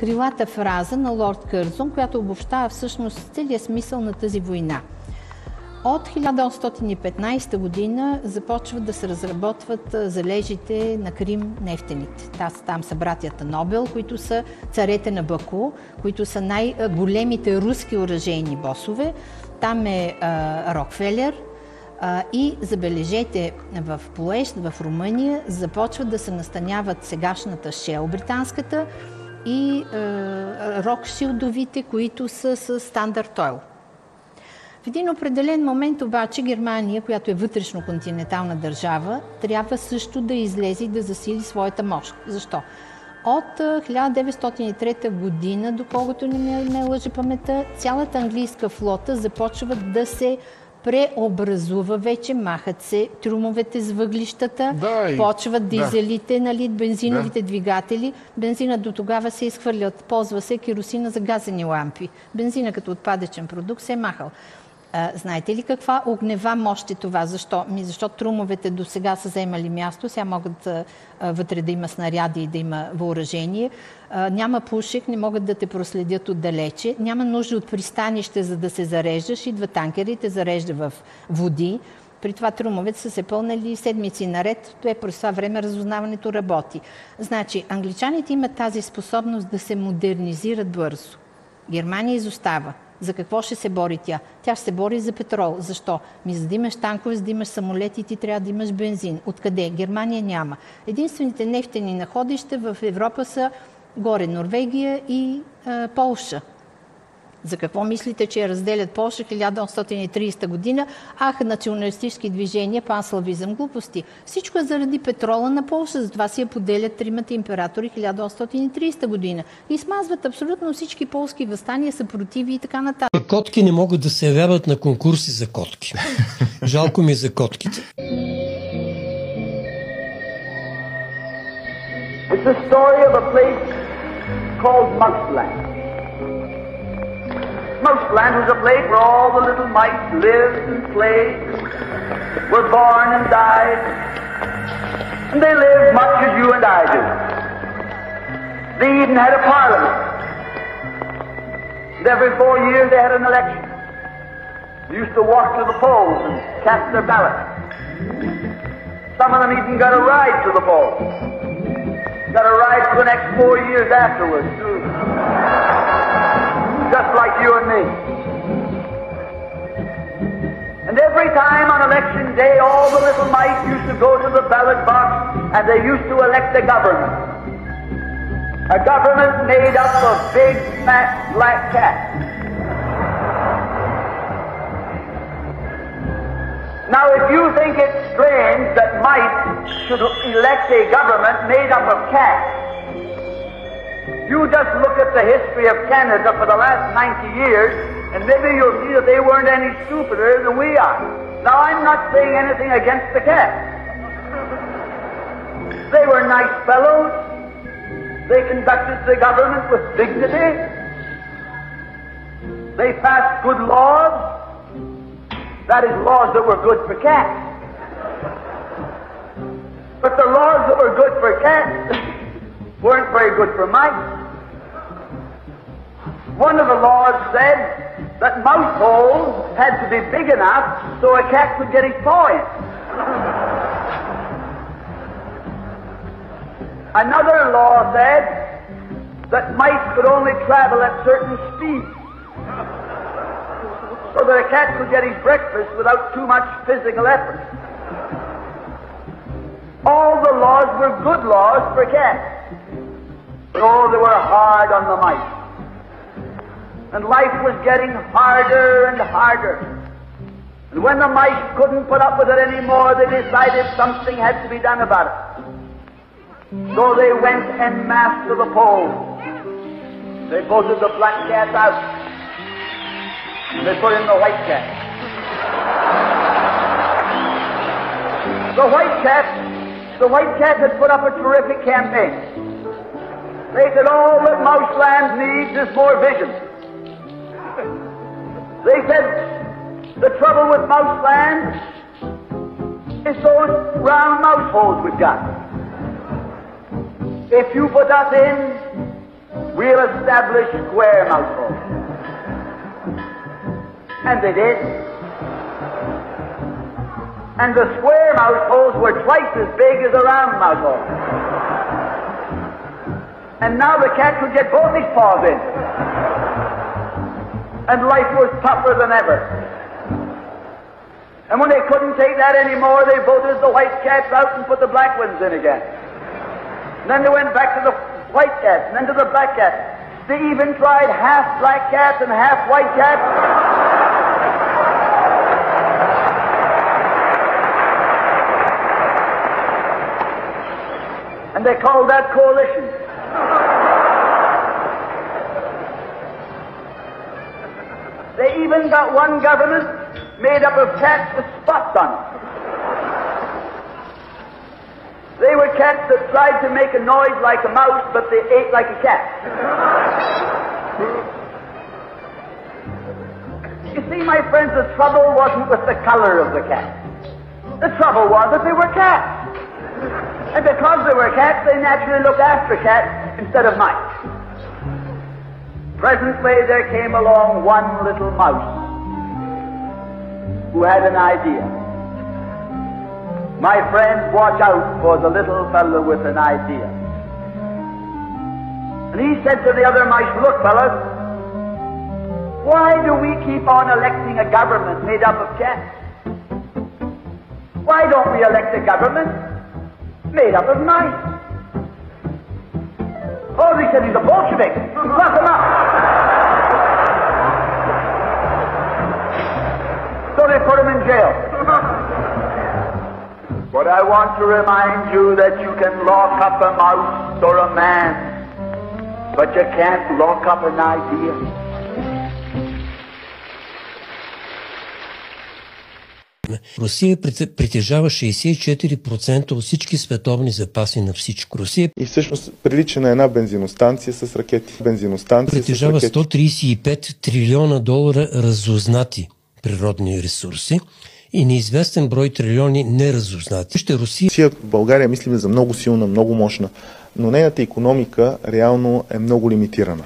крилата фраза на лорд Кързон, която обобщава всъщност целият смисъл на тази война. От 1815 година започват да се разработват залежите на Крим нефтените. Там са братята Нобел, които са царете на Баку, които са най-големите руски оръжейни босове. Там е а, Рокфелер, и забележете, в Плоещ, в Румъния, започват да се настаняват сегашната Шел, британската, и е, Рокшилдовите, които са с стандарт ойл. В един определен момент обаче Германия, която е вътрешно-континентална държава, трябва също да излезе и да засили своята мощ. Защо? От 1903 година, доколкото не ме лъжи памета, цялата английска флота започва да се преобразува вече, махат се трумовете с въглищата, да, почват дизелите, да. нали, бензиновите да. двигатели. Бензина до тогава се изхвърлят, ползва се керосина за газени лампи. Бензина като отпадъчен продукт се е махал. Знаете ли каква огнева мощ е това? Защо? Ми, защо трумовете до сега са вземали място, сега могат а, вътре да има снаряди и да има въоръжение. А, няма пушек, не могат да те проследят отдалече. Няма нужда от пристанище, за да се зареждаш. Идва танкер и те зарежда в води. При това трумовете са се пълнали седмици наред. Той през това време разузнаването работи. Значи, англичаните имат тази способност да се модернизират бързо. Германия изостава. За какво ще се бори тя? Тя ще се бори за петрол. Защо? Ми за да имаш танкове, за да имаш самолети, ти трябва да имаш бензин. Откъде? Германия няма. Единствените нефтени находища в Европа са горе Норвегия и е, Полша. За какво мислите, че разделят Польша 1830 година? Ах, националистически движения, панславизъм, глупости. Всичко е заради петрола на Польша. Затова си я поделят тримата императори 1830 година. И смазват абсолютно всички полски възстания, съпротиви и така нататък. Котки не могат да се явяват на конкурси за котки. Жалко ми е за котките. It's the story of a place called Muxland. Most land was a place where all the little mice lived and played, were born and died. And they lived much as you and I do. They even had a parliament. And every four years they had an election. They used to walk to the polls and cast their ballot. Some of them even got a ride to the polls. Got a ride for the next four years afterwards, too just like you and me. And every time on election day, all the little mice used to go to the ballot box and they used to elect a government. A government made up of big, fat, black cats. Now, if you think it's strange that mice should elect a government made up of cats, you just look at the history of Canada for the last 90 years, and maybe you'll see that they weren't any stupider than we are. Now, I'm not saying anything against the cats. They were nice fellows. They conducted the government with dignity. They passed good laws. That is, laws that were good for cats. But the laws that were good for cats weren't very good for mice. One of the laws said that mouse holes had to be big enough so a cat could get his paw in. Another law said that mice could only travel at certain speeds so that a cat could get his breakfast without too much physical effort. All the laws were good laws for cats. Oh, they were hard on the mice and life was getting harder and harder. And when the mice couldn't put up with it anymore, they decided something had to be done about it. So they went en masse to the polls. They voted the black cat out. And They put in the white cat. The white cat, the white cat had put up a terrific campaign. They said oh, all that Mouseland needs is more vision. They said the trouble with mouse land is those round mouse holes we've got. If you put us in we'll establish square mouse holes. And they did. And the square mouse holes were twice as big as the round mouse holes. And now the cat could get both his paws in. And life was tougher than ever. And when they couldn't take that anymore, they voted the white cats out and put the black ones in again. And then they went back to the white cats, and then to the black cats. They even tried half black cats and half white cats. And they called that coalition. They even got one government made up of cats with spots on it. They were cats that tried to make a noise like a mouse, but they ate like a cat. You see, my friends, the trouble wasn't with the color of the cat. The trouble was that they were cats. And because they were cats, they naturally looked after cats instead of mice. Presently, there came along one little mouse who had an idea. My friends, watch out for the little fellow with an idea. And he said to the other mice, Look, fellas, why do we keep on electing a government made up of cats? Why don't we elect a government made up of mice? Oh, they said he's a Bolshevik. Lock him up. So they put him in jail. But I want to remind you that you can lock up a mouse or a man, but you can't lock up an idea. Русия притежава 64% от всички световни запаси на всичко. Русия и всъщност прилича на една бензиностанция с ракети. Бензиностанция притежава с ракети. 135 трилиона долара разузнати природни ресурси и неизвестен брой трилиони неразузнати. Ще Русия... Русия, България мислим за много силна, много мощна, но нейната економика реално е много лимитирана.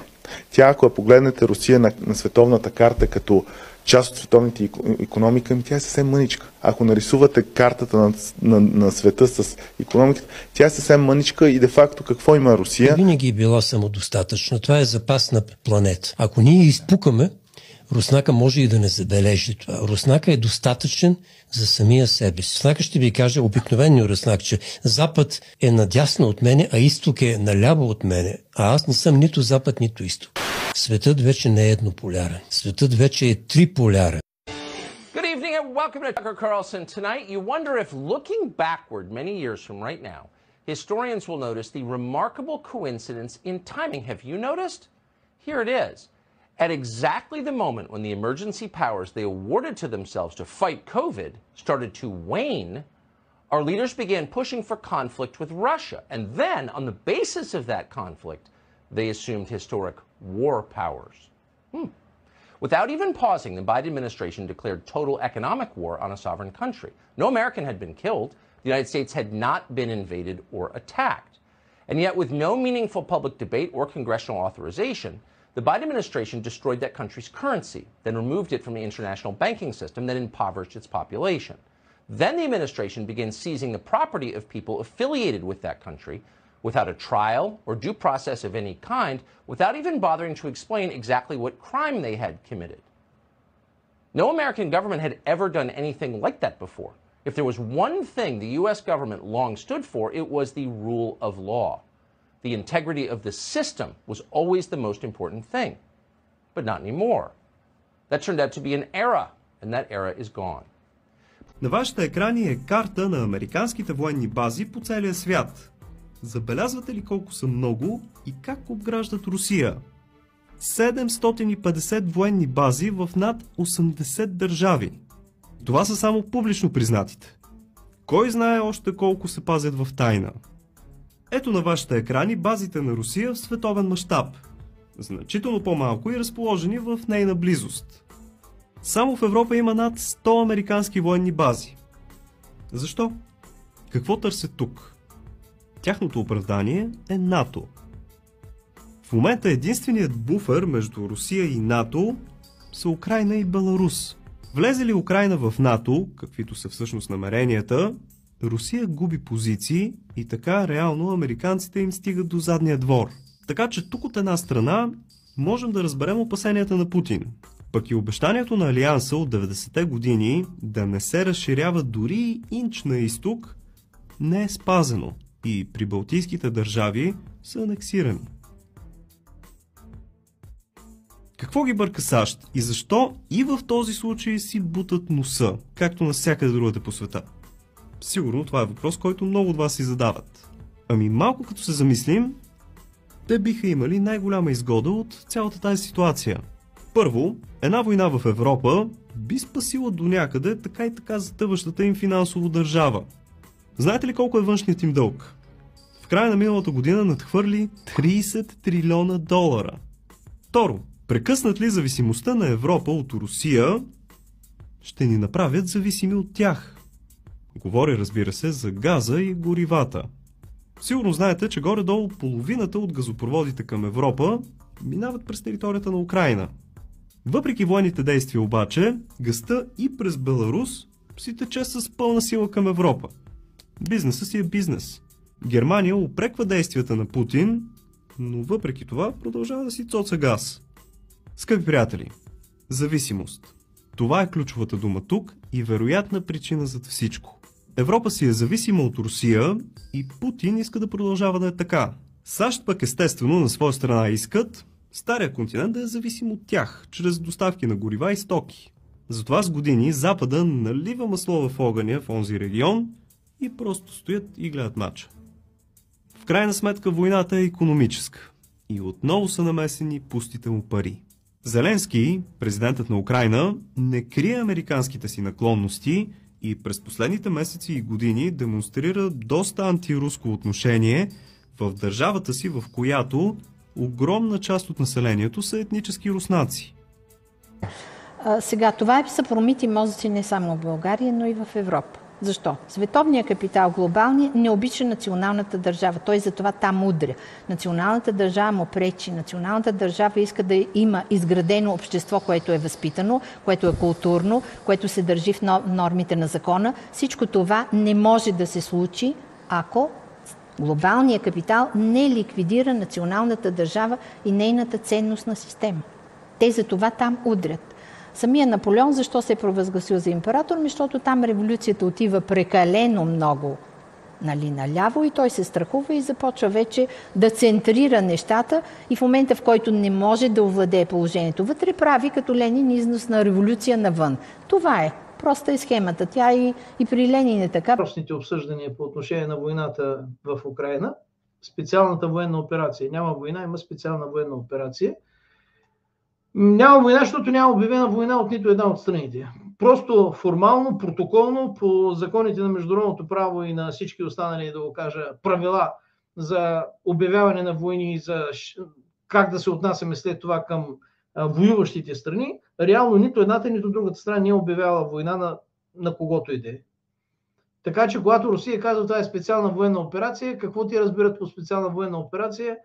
Тя, ако я погледнете Русия на, на световната карта като част от световната економика, тя е съвсем мъничка. Ако нарисувате картата на, на, на света с економиката, тя е съвсем мъничка и де-факто какво има Русия? Винаги е била самодостатъчна. Това е запас на планета. Ако ние изпукаме, Руснака може и да не забележи това. Руснака е достатъчен за самия себе си. Руснака ще ви каже обикновено руснак, че Запад е надясно от мене, а изток е наляво от мене. А аз не съм нито Запад, нито изток. Светът вече не е еднополярен. Светът вече е триполярен. And welcome to Tucker Carlson. Tonight, you wonder if looking backward many years from right now, historians will notice the remarkable coincidence in timing. Have you noticed? Here it is. At exactly the moment when the emergency powers they awarded to themselves to fight COVID started to wane, our leaders began pushing for conflict with Russia. And then, on the basis of that conflict, they assumed historic war powers. Hmm. Without even pausing, the Biden administration declared total economic war on a sovereign country. No American had been killed. The United States had not been invaded or attacked. And yet, with no meaningful public debate or congressional authorization, the Biden administration destroyed that country's currency, then removed it from the international banking system that impoverished its population. Then the administration began seizing the property of people affiliated with that country without a trial or due process of any kind, without even bothering to explain exactly what crime they had committed. No American government had ever done anything like that before. If there was one thing the U.S. government long stood for, it was the rule of law. The integrity of the system was always the most important thing. But not anymore. That turned out to be an era, and that era is gone. На вашите екрани е карта на американските военни бази по целия свят. Забелязвате ли колко са много и как обграждат Русия? 750 военни бази в над 80 държави. Това са само публично признатите. Кой знае още колко се пазят в тайна? Ето на вашите екрани базите на Русия в световен мащаб. Значително по-малко и разположени в нейна близост. Само в Европа има над 100 американски военни бази. Защо? Какво търсят тук? Тяхното оправдание е НАТО. В момента единственият буфер между Русия и НАТО са Украина и Беларус. Влезе ли Украина в НАТО, каквито са всъщност намеренията, Русия губи позиции и така реално американците им стигат до задния двор. Така че тук от една страна можем да разберем опасенията на Путин. Пък и обещанието на Алианса от 90-те години да не се разширява дори инч на изток не е спазено и при балтийските държави са анексирани. Какво ги бърка САЩ и защо и в този случай си бутат носа, както навсякъде другата по света? Сигурно това е въпрос, който много от вас си задават. Ами малко като се замислим, те биха имали най-голяма изгода от цялата тази ситуация. Първо, една война в Европа би спасила до някъде така и така затъващата им финансово държава. Знаете ли колко е външният им дълг? В края на миналата година надхвърли 30 трилиона долара. Второ, прекъснат ли зависимостта на Европа от Русия, ще ни направят зависими от тях. Говори, разбира се, за газа и горивата. Сигурно знаете, че горе-долу половината от газопроводите към Европа минават през територията на Украина. Въпреки военните действия обаче, гъста и през Беларус си тече с пълна сила към Европа. Бизнесът си е бизнес. Германия упреква действията на Путин, но въпреки това продължава да си цоца газ. Скъпи приятели, зависимост. Това е ключовата дума тук и вероятна причина за всичко. Европа си е зависима от Русия и Путин иска да продължава да е така. САЩ пък естествено на своя страна искат стария континент да е зависим от тях, чрез доставки на горива и стоки. Затова с години Запада налива масло в огъня в онзи регион и просто стоят и гледат мача. В крайна сметка войната е економическа и отново са намесени пустите му пари. Зеленски, президентът на Украина, не крие американските си наклонности и през последните месеци и години демонстрира доста антируско отношение в държавата си, в която огромна част от населението са етнически руснаци. Сега, това е са промити мозъци не само в България, но и в Европа. Защо? Световният капитал, глобалния, не обича националната държава. Той затова там удря. Националната държава му пречи. Националната държава иска да има изградено общество, което е възпитано, което е културно, което се държи в нормите на закона. Всичко това не може да се случи, ако глобалният капитал не ликвидира националната държава и нейната ценностна система. Те за това там удрят. Самия Наполеон защо се е провъзгласил за император? Ми, защото там революцията отива прекалено много нали, наляво и той се страхува и започва вече да центрира нещата и в момента, в който не може да овладее положението вътре, прави като Ленин износ на революция навън. Това е. Проста е схемата. Тя и, и при Ленин е така. Простите обсъждания по отношение на войната в Украина, специалната военна операция. Няма война, има специална военна операция – няма война, защото няма обявена война от нито една от страните. Просто формално, протоколно, по законите на международното право и на всички останали, да го кажа, правила за обявяване на войни и за как да се отнасяме след това към воюващите страни, реално нито едната, нито другата страна не е обявяла война на, на когото и да е. Така че, когато Русия казва, това е специална военна операция, какво ти разбират по специална военна операция?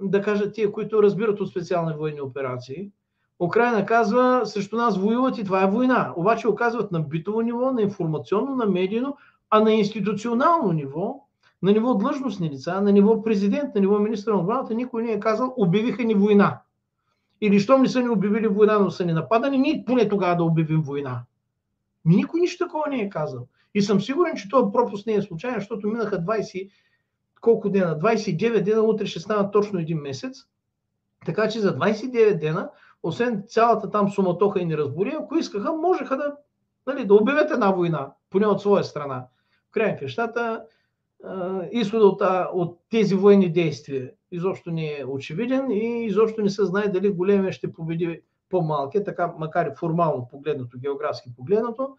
Да кажат тия, които разбират от специални военни операции – Украина казва, срещу нас воюват и това е война. Обаче оказват на битово ниво, на информационно, на медийно, а на институционално ниво, на ниво длъжностни лица, на ниво президент, на ниво министър на отбраната, никой не е казал, обявиха ни война. Или щом не са ни обявили война, но са ни нападани, ние поне тогава да обявим война. Никой нищо такова не е казал. И съм сигурен, че този пропуск не е случайен, защото минаха 20, колко дена? 29 дена, утре ще станат точно един месец. Така че за 29 дена освен цялата там суматоха и неразбори, ако искаха, можеха да, нали, да обявят една война, поне от своя страна. В край на крещата, изхода от, от тези военни действия изобщо не е очевиден и изобщо не се знае дали големия ще победи по-малкия, така макар и формално погледнато, географски погледнато,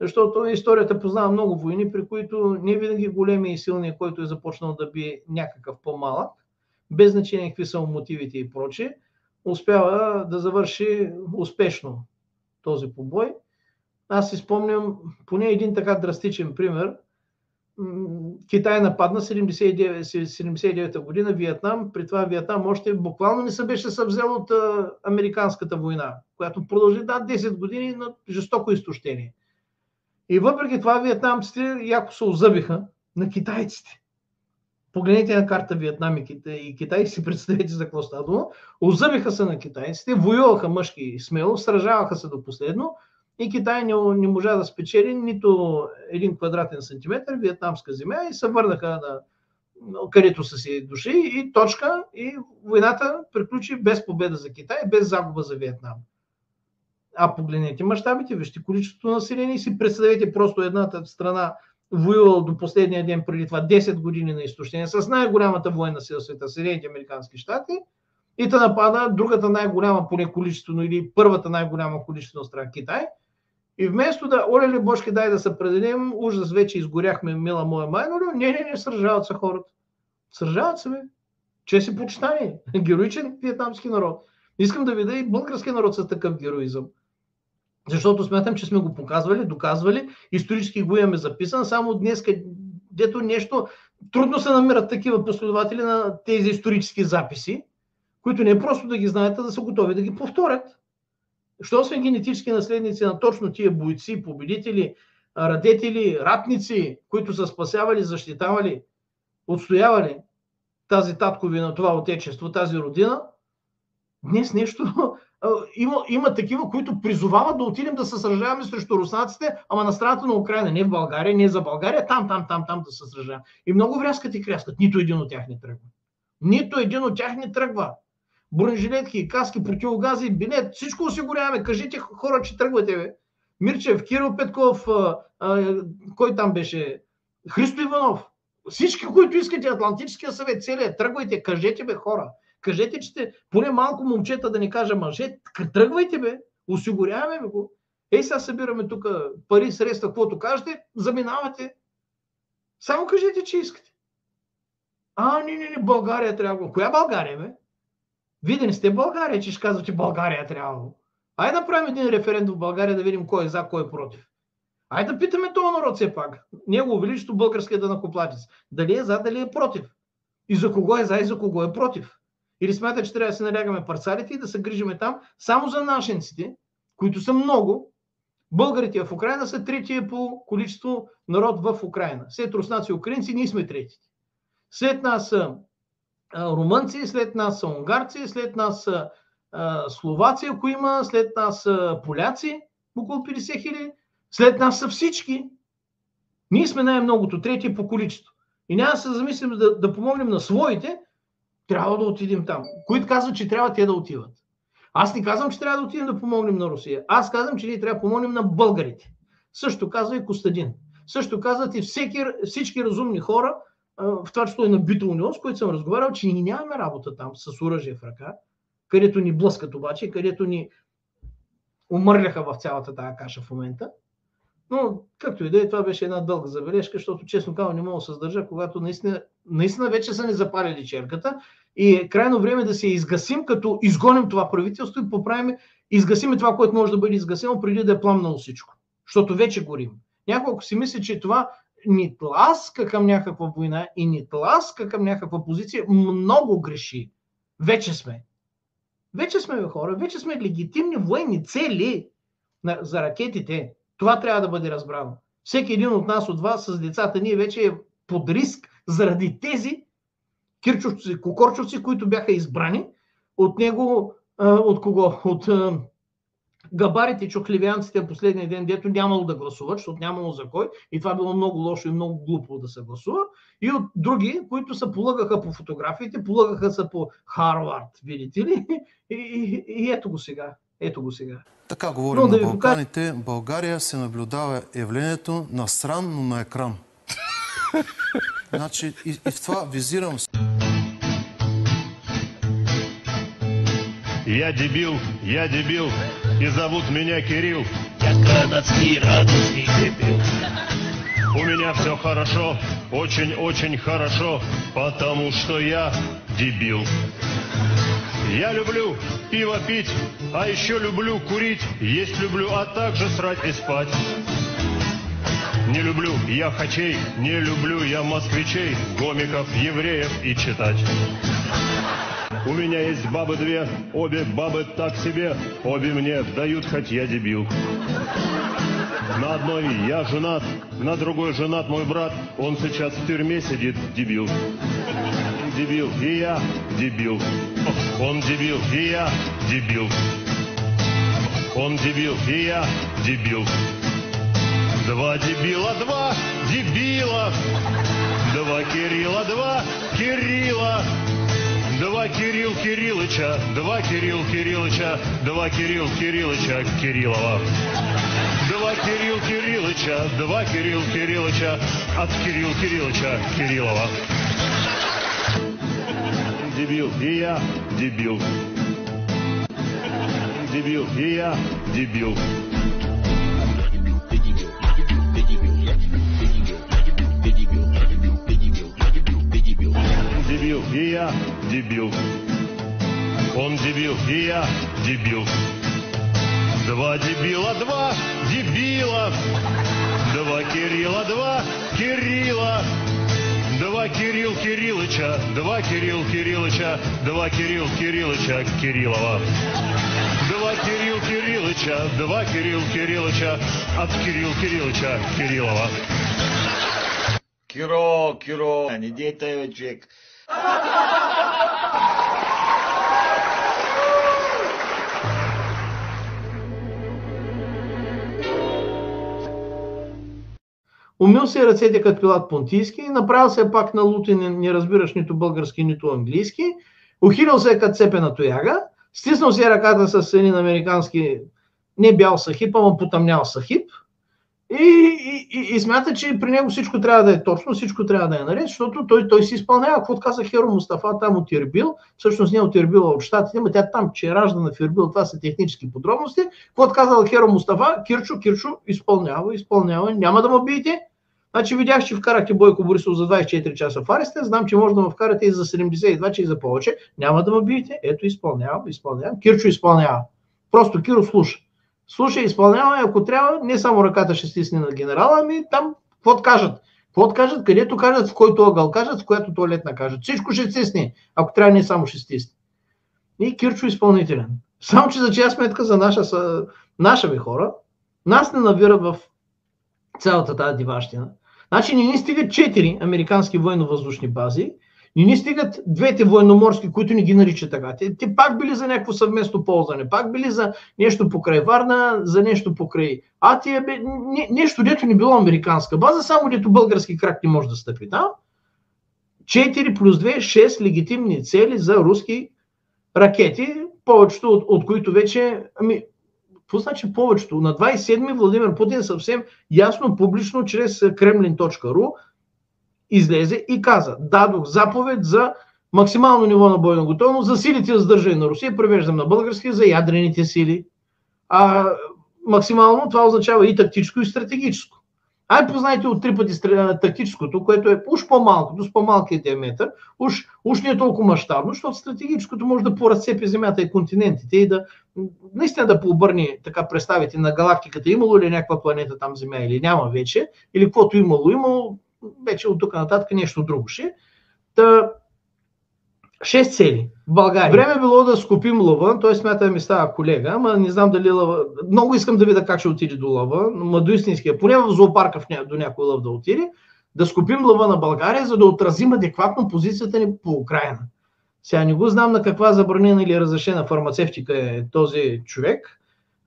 защото историята познава много войни, при които не винаги големия и силния, който е започнал да би някакъв по-малък, без значение какви са мотивите и прочее, успява да завърши успешно този побой. Аз си спомням поне един така драстичен пример. Китай нападна 79, 79 година Виетнам. При това Виетнам още буквално не се беше съвзел от Американската война, която продължи да 10 години на жестоко изтощение. И въпреки това виетнамците яко се озъбиха на китайците. Погледнете на карта Виетнам и Китай, и си представете за какво става дума. Озъбиха се на китайците, воюваха мъжки и смело, сражаваха се до последно и Китай не, не можа да спечели нито един квадратен сантиметр виетнамска земя и се върнаха на където са си дошли и точка и войната приключи без победа за Китай, без загуба за Виетнам. А погледнете мащабите, вижте количеството население и си представете просто едната страна воювал до последния ден преди това 10 години на изтощение с най-голямата военна сила в света, Съединените Американски щати, и да напада другата най-голяма поне количествено или първата най-голяма количествено страна Китай. И вместо да, оле ли бошки, дай да се предадем, ужас, вече изгоряхме, мила моя майно, не, не, не, сражават се хората. Сражават се, бе. Че си почитание. Героичен вьетнамски народ. Искам да видя и български народ с такъв героизъм. Защото смятам, че сме го показвали, доказвали, исторически го имаме записан, само днес, където нещо, трудно се намират такива последователи на тези исторически записи, които не е просто да ги знаят, а да са готови да ги повторят. Що сме генетически наследници на точно тия бойци, победители, радетели, ратници, които са спасявали, защитавали, отстоявали тази татковина, това отечество, тази родина, днес нещо има, има такива, които призовават да отидем да се сражаваме срещу руснаците, ама на страната на Украина, не в България, не за България, там, там, там, там да се сражаваме. И много врязкат и кряскат. Нито един от тях не тръгва. Нито един от тях не тръгва. Бронежилетки, каски, противогази, билет, всичко осигуряваме. Кажете хора, че тръгвате, бе. Мирчев, Кирил Петков, а, а, кой там беше? Христо Иванов. Всички, които искате, Атлантическия съвет, целият, тръгвайте, кажете, бе, хора. Кажете, че сте поне малко момчета да ни кажа мъже, тръгвайте бе, осигуряваме го. Ей сега събираме тук пари, средства, каквото кажете, заминавате. Само кажете, че искате. А, не, не, не, България трябва. Коя България, бе? Вие не сте България, че ще казвате България трябва. Айде да правим един референдум в България да видим кой е за, кой е против. Айде да питаме този народ все пак. Него величество българския данакоплатец. Дали е за, дали е против. И за кого е за, и за кого е против. Или смята, че трябва да се налягаме парцалите и да се грижиме там само за нашенците, които са много. Българите в Украина са третия по количество народ в Украина. След руснаци и украинци ние сме третите. След нас са румънци, след нас са унгарци, след нас са словаци, ако има, след нас са поляци, около 50 хиляди, след нас са всички. Ние сме най-многото, трети по количество. И няма да се замислим да, да помогнем на своите, трябва да отидем там. Които казват, че трябва те да отиват. Аз не казвам, че трябва да отидем да помогнем на Русия. Аз казвам, че ние трябва да помогнем на българите. Също казва и Костадин. Също казват и всеки, всички разумни хора, в това число и на Битол Нюс, които съм разговарял, че ние нямаме работа там с оръжие в ръка, където ни блъскат обаче, където ни умърляха в цялата тази каша в момента. Но, както и да е, това беше една дълга забележка, защото честно казвам не мога да се съдържа, когато наистина, наистина вече са ни запалили черката и е крайно време да се изгасим, като изгоним това правителство и поправим, изгасиме това, което може да бъде изгасено преди да е пламнало всичко. Защото вече горим. Някой, ако си мисли, че това ни тласка към някаква война и ни тласка към някаква позиция, много греши. Вече сме. Вече сме хора, вече сме легитимни военни цели за ракетите. Това трябва да бъде разбрано. Всеки един от нас, от вас, с децата ние вече е под риск заради тези кирчовци, кокорчовци, които бяха избрани от него, от кого? От габарите, чухливянците последния ден, дето нямало да гласуват, защото нямало за кой. И това било много лошо и много глупо да се гласува. И от други, които се полагаха по фотографиите, полагаха се по Харвард, видите ли. И, и, и ето го сега. Ето го сега. Така говорим Но, на да Балканите. Покажа... България се наблюдава явлението на сран, но на екран. значи, и, и в това визирам... Я дебил, я дебил, и зовут меня Кирилл. Я канадский радостный дебил. У меня все хорошо, очень-очень хорошо, потому что я дебил. Я люблю пиво пить, а еще люблю курить, есть люблю, а также срать и спать. Не люблю я хачей, не люблю я москвичей, гомиков, евреев и читать. У меня есть бабы две, обе бабы так себе, обе мне дают, хоть я дебил. На одной я женат, на другой женат мой брат, он сейчас в тюрьме сидит, дебил. Дебил, и я дебил. Он дебил, и я дебил. Он дебил, и я дебил. Два дебила, два дебила. Два Кирилла, два Кирилла. Два Кирилл Кириллыча, два Кирилл Кириллыча, два Кирилл Кириллыча Кириллова. Два Кирилл Кириллыча, два Кирилл Кириллыча от Кирилл Кириллыча Кириллова. Дебил, и я дебил. Дебил, и я дебил. Дебил, и я дебил. Он дебил, и я дебил. Два дебила, два дебила. Два Кирилла, два Кирилла. Кирилл Кириллыча, два Кирилл Кириллыча, два Кирилл Кириллыча Кириллова. Два Кирилл Кириллыча, два Кирилл Кириллыча от Кирилл Кириллыча Кириллова. Киро, Киро, не дейте, бе, Умил се ръцете като Пилат Понтийски, направил се пак на лут не, не разбираш нито български, нито английски, ухилил се като цепена тояга, стиснал си ръката с един американски не бял сахип, ама потъмнял сахип и, и, и, и смята, че при него всичко трябва да е точно, всичко трябва да е наред, защото той, той си изпълнява. Какво каза Херо Мустафа там от Ирбил, всъщност не от Ирбил, а от щатите, но тя там, че е раждана в Ирбил, това са технически подробности. Какво казал Херо Мустафа? Кирчо, Кирчо, изпълнява, изпълнява, няма да ме биете. Значи видях, че вкарахте Бойко Борисов за 24 часа в ареста, знам, че може да ме вкарате и за 72, че и за повече. Няма да ме биете. Ето, изпълнявам, изпълнявам. Кирчо изпълнява. Просто Киро слуша. Слушай, изпълнява, ако трябва, не само ръката ще стисне на генерала, ами там, какво кажат? Какво кажат, където кажат, в който ъгъл кажат, в която туалетна кажат. Всичко ще стисне, ако трябва не само ще стисне. И Кирчо изпълнителен. Само, че за чия сметка за наша, наша ви хора, нас не навират в цялата тази диващина. Значи не ни стигат 4 американски военно-въздушни бази, не ни стигат двете военноморски, които ни ги наричат така. Те, те пак били за някакво съвместно ползване, пак били за нещо покрай Варна, за нещо покрай Атия, бе, не, нещо дето не било американска база, само дето български крак не може да стъпи там. 4 плюс 2, 6 легитимни цели за руски ракети, повечето от, от които вече, ами, какво значи повечето? На 27 Владимир Путин съвсем ясно, публично, чрез kremlin.ru излезе и каза, дадох заповед за максимално ниво на бойна готовност за силите за задържане на Русия, превеждам на български, за ядрените сили. А максимално това означава и тактическо, и стратегическо. Ай познайте от три пъти тактическото, което е уж по-малко, с по-малкия диаметър, уж, уж не е толкова мащабно, защото стратегическото може да поразцепи Земята и континентите и да наистина да пообърне така представите на галактиката, имало ли някаква планета там Земя или няма вече, или каквото имало, имало, вече от тук нататък нещо друго ще. Та, шест цели в България. Време е било да скупим лъва, той смята да ми става колега, ама не знам дали лъва... Много искам да видя как ще отиде до лъва, ма до истинския, поне в зоопарка в ня... до някой лъв да отиде, да скупим лъва на България, за да отразим адекватно позицията ни по Украина. Сега не го знам на каква забранена или разрешена фармацевтика е този човек.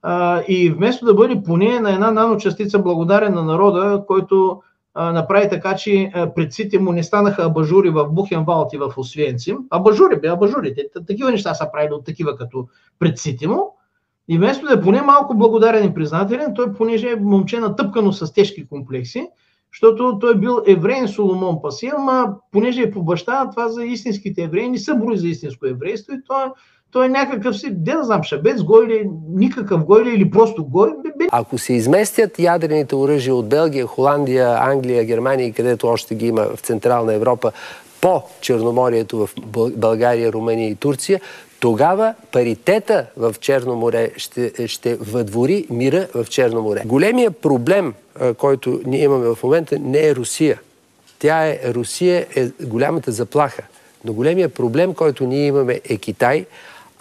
А, и вместо да бъде поне на една наночастица благодарен на народа, който направи така, че предците му не станаха абажури в Бухенвалд и в Освенцим. Абажури, бе, абажурите. Такива неща са правили от такива като предците му. И вместо да е поне малко благодарен и признателен, той понеже е момче натъпкано с тежки комплекси, защото той е бил евреин Соломон Пасил, ма понеже е по баща, това за истинските евреи не са брои за истинско еврейство и той той е някакъв си, де да знам, шабец гой или никакъв гой или просто гой. Ако се изместят ядрените оръжия от Белгия, Холандия, Англия, Германия, където още ги има в Централна Европа, по Черноморието в България, Румъния и Турция, тогава паритета в Черно море ще, ще въдвори мира в Черно море. Големия проблем, който ние имаме в момента, не е Русия. Тя е, Русия е голямата заплаха. Но големия проблем, който ние имаме е Китай.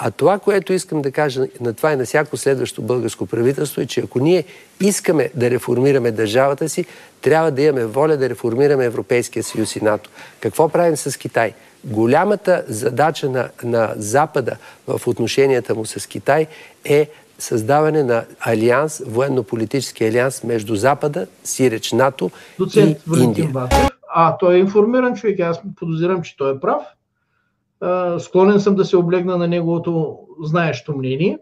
А това, което искам да кажа на това и на всяко следващо българско правителство е, че ако ние искаме да реформираме държавата си, трябва да имаме воля да реформираме Европейския съюз и НАТО. Какво правим с Китай? Голямата задача на, на Запада в отношенията му с Китай е създаване на алианс, военно-политически алианс между Запада, сиреч НАТО Доцент и Индия. Батев. А, той е информиран човек, аз подозирам, че той е прав. Склонен съм да се облегна на неговото знаещо мнение.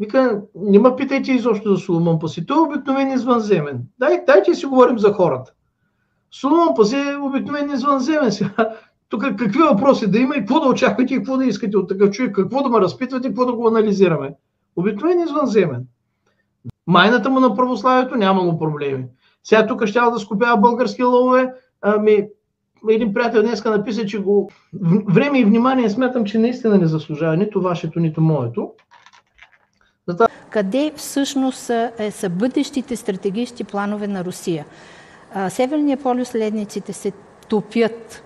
Вика, не ме питайте изобщо за Соломон Паси. Той е обикновен извънземен. Дай, дайте си говорим за хората. Соломон Паси е обикновен извънземен. Сега, тук какви въпроси да има и какво да очаквате и какво да искате от такъв човек, какво да ме разпитвате и какво да го анализираме. Обикновен извънземен. Майната му на православието нямало проблеми. Сега тук ще да скупява български лове. Ами, един приятел днеска написа, че го време и внимание смятам, че наистина не заслужава нито вашето, нито моето. Затова... Къде всъщност са, е, са бъдещите стратегически планове на Русия? Северния полюс ледниците се топят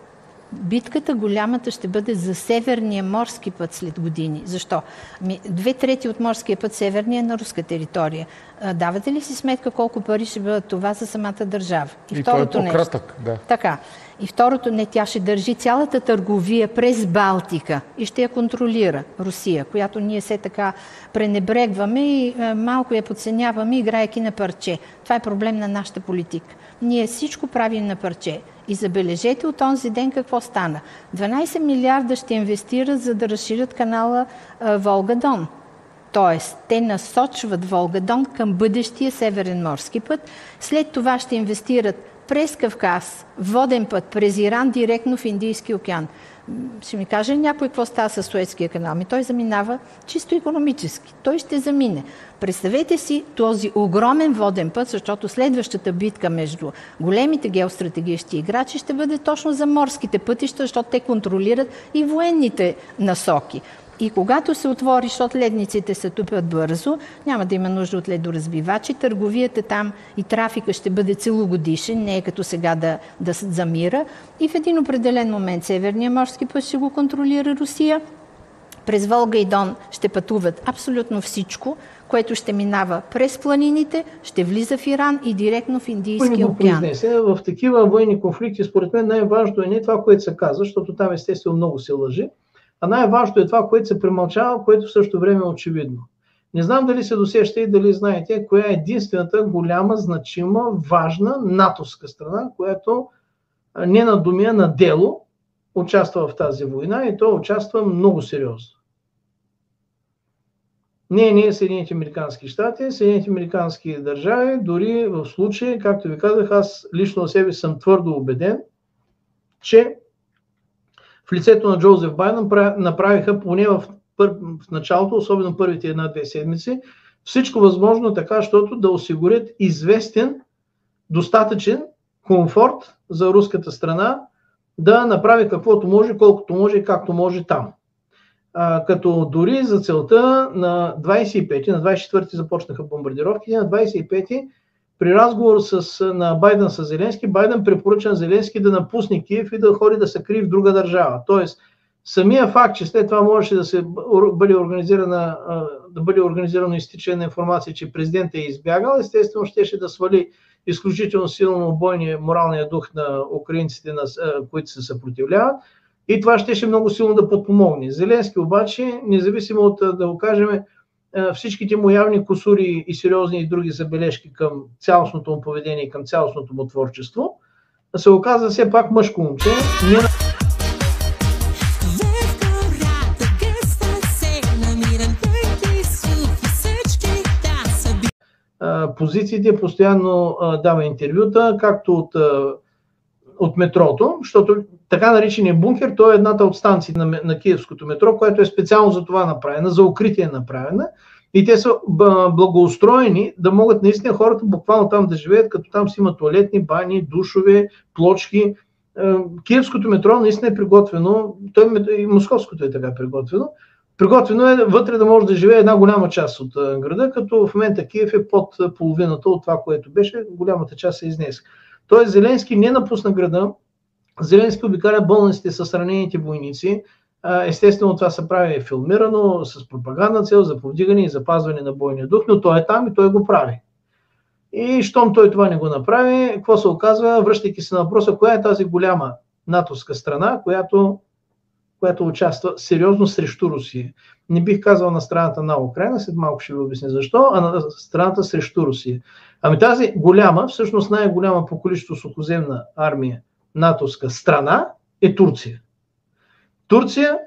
битката голямата ще бъде за Северния морски път след години. Защо? Ами, две трети от морския път Северния е на руска територия. давате ли си сметка колко пари ще бъдат това за самата държава? И, и второто той е по-кратък, да. Така. И второто, не, тя ще държи цялата търговия през Балтика и ще я контролира Русия, която ние все така пренебрегваме и малко я подценяваме, играйки на парче. Това е проблем на нашата политика. Ние всичко правим на парче. И забележете от този ден какво стана. 12 милиарда ще инвестират, за да разширят канала Волга-Дон. Тоест, те насочват Волгадон към бъдещия Северен морски път. След това ще инвестират през Кавказ, воден път, през Иран, директно в Индийски океан ще ми каже някой какво става с Суетския канал. Ми той заминава чисто економически. Той ще замине. Представете си този огромен воден път, защото следващата битка между големите геостратегически играчи ще бъде точно за морските пътища, защото те контролират и военните насоки. И когато се отвори, защото ледниците се тупят бързо, няма да има нужда от ледоразбивачи, търговията там и трафика ще бъде целогодишен, не е като сега да, да замира. И в един определен момент Северния морски път ще го контролира Русия. През Волга и Дон ще пътуват абсолютно всичко, което ще минава през планините, ще влиза в Иран и директно в Индийския океан. В такива военни конфликти, според мен най-важното е не това, което се казва, защото там естествено много се лъжи, а най-важното е това, което се премълчава, което в същото време е очевидно. Не знам дали се досеща и дали знаете, коя е единствената голяма, значима, важна натовска страна, която не на думи, а на дело участва в тази война и то участва много сериозно. Не, не е Съединените Американски щати, Съединените Американски държави, дори в случай, както ви казах, аз лично на себе съм твърдо убеден, че в лицето на Джозеф Байден направиха поне в, пър... в началото, особено първите една-две седмици, всичко възможно така, защото да осигурят известен, достатъчен комфорт за руската страна да направи каквото може, колкото може и както може там. А, като дори за целта на 25-ти, на 24-ти започнаха бомбардировки, на 25-ти при разговор с, на Байден с Зеленски, Байден препоръча на Зеленски да напусне Киев и да ходи да се крие в друга държава. Тоест, самия факт, че след това можеше да се бъде организирана, да бъде организирано изтичане на информация, че президент е избягал, естествено щеше да свали изключително силно бойния моралния дух на украинците, които се съпротивляват. И това щеше много силно да подпомогне. Зеленски обаче, независимо от, да го кажем, всичките му явни косури и сериозни и други забележки към цялостното му поведение и към цялостното му творчество, се оказа все пак мъжко момче. Не... Позициите постоянно дава интервюта, както от, от метрото, защото така наречения бункер, той е едната от станции на, на киевското метро, която е специално за това направена, за укритие направена. И те са благоустроени да могат наистина хората буквално там да живеят, като там си има туалетни бани, душове, плочки, Киевското метро наистина е приготвено, той и московското е така приготвено. Приготвено е вътре да може да живее една голяма част от града, като в момента Киев е под половината от това, което беше, голямата част се изнесе. Тоест Зеленски не напусна града, Зеленски обикаля болниците с ранените войници, Естествено, това се прави филмирано с пропагандна цел за повдигане и запазване на бойния дух, но той е там и той го прави. И щом той това не го направи, какво се оказва, връщайки се на въпроса, коя е тази голяма натовска страна, която, която участва сериозно срещу Русия. Не бих казал на страната на Украина, след малко ще ви обясня защо, а на страната срещу Русия. Ами тази голяма, всъщност най-голяма по количество сухоземна армия натовска страна е Турция. Турция,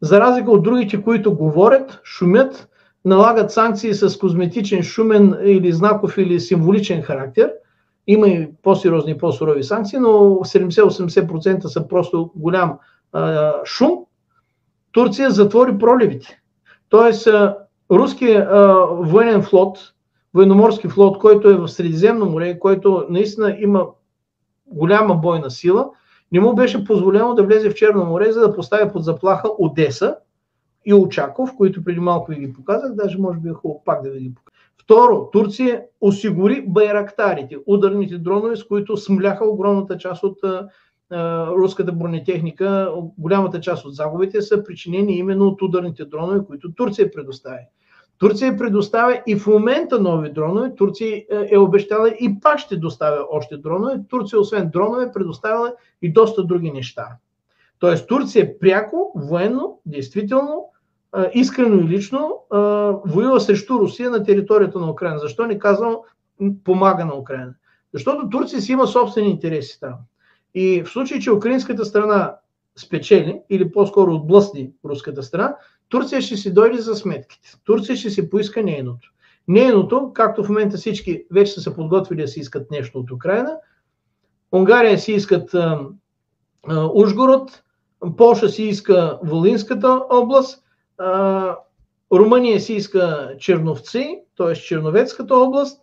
за разлика от другите, които говорят, шумят, налагат санкции с козметичен, шумен или знаков или символичен характер. Има и по-сериозни и по-сурови санкции, но 70-80% са просто голям а, шум. Турция затвори проливите. Тоест, а, руският военен флот, военноморски флот, който е в Средиземно море, който наистина има голяма бойна сила, не му беше позволено да влезе в Черно море, за да постави под заплаха Одеса и Очаков, които преди малко ви ги показах, даже може би е хубаво пак да ви ги покажа. Второ, Турция осигури байрактарите, ударните дронове, с които смляха огромната част от а, руската бронетехника. Голямата част от загубите са причинени именно от ударните дронове, които Турция предостави. Турция предоставя и в момента нови дронове. Турция е, е обещала и пак ще доставя още дронове. Турция, освен дронове, предоставя и доста други неща. Тоест Турция пряко, военно, действително, искрено и лично воюва срещу Русия на територията на Украина. Защо не казвам помага на Украина? Защото Турция си има собствени интереси там. И в случай, че украинската страна спечели или по-скоро отблъсни руската страна, Турция ще си дойде за сметките. Турция ще си поиска нейното. Нейното, както в момента всички вече са се подготвили да си искат нещо от Украина, Унгария си искат а, а, Ужгород, Польша си иска Волинската област, а, Румъния си иска Черновци, т.е. Черновецката област,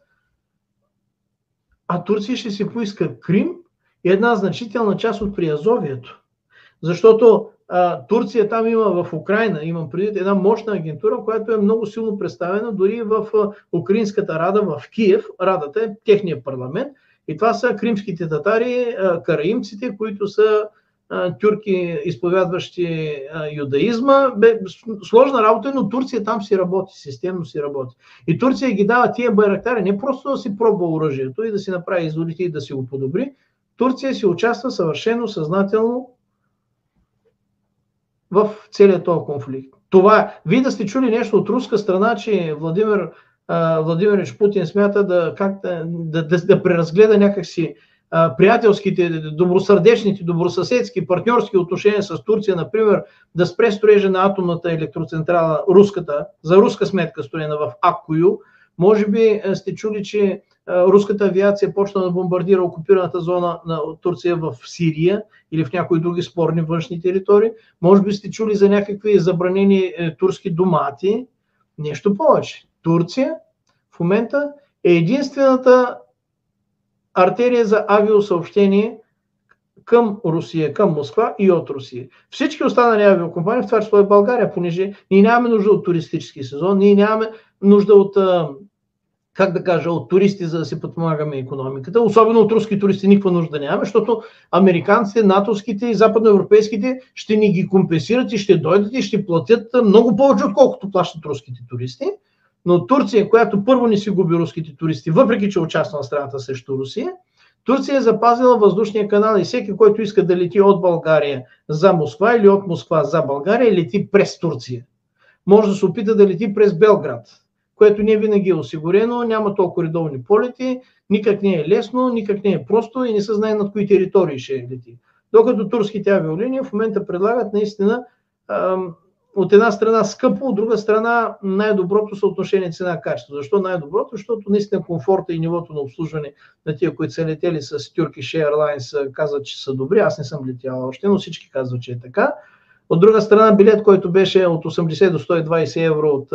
а Турция ще си поиска Крим и една значителна част от Приазовието. Защото а, Турция там има в Украина, имам преди една мощна агентура, която е много силно представена дори в Украинската рада в Киев. Радата е техния парламент. И това са кримските татари, караимците, които са тюрки, изповядващи юдаизма. Бе, сложна работа, но Турция там си работи, системно си работи. И Турция ги дава тия байрактари не просто да си пробва оръжието и да си направи изводите и да си го подобри. Турция си участва съвършено съзнателно в целият този конфликт. Това, вие да сте чули нещо от руска страна, че Владимир Владимир Путин смята да, как, да, да, да преразгледа някакси приятелските, добросърдечните, добросъседски, партньорски отношения с Турция, например, да спре строежа на атомната електроцентрала, руската, за руска сметка строена в Аккою. Може би сте чули, че руската авиация почна да бомбардира окупираната зона на Турция в Сирия или в някои други спорни външни територии. Може би сте чули за някакви забранени е, турски домати. Нещо повече. Турция в момента е единствената артерия за авиосъобщение към Русия, към Москва и от Русия. Всички останали авиокомпании, в това число и България, понеже ние нямаме нужда от туристически сезон, ние нямаме нужда от как да кажа, от туристи, за да си подпомагаме економиката. Особено от руски туристи никаква нужда нямаме, защото американците, натовските и западноевропейските ще ни ги компенсират и ще дойдат и ще платят много повече, отколкото плащат руските туристи. Но Турция, която първо не си губи руските туристи, въпреки че участва на страната срещу Русия, Турция е запазила въздушния канал и всеки, който иска да лети от България за Москва или от Москва за България, лети през Турция. Може да се опита да лети през Белград, което не винаги е осигурено, няма толкова редовни полети, никак не е лесно, никак не е просто и не се знае над кои територии ще лети. Докато турските авиолинии в момента предлагат наистина от една страна скъпо, от друга страна най-доброто съотношение цена-качество. Защо най-доброто? Защото наистина комфорта и нивото на обслужване на тия, които са летели с Turkish Airlines, казват, че са добри. Аз не съм летял още, но всички казват, че е така. От друга страна, билет, който беше от 80 до 120 евро от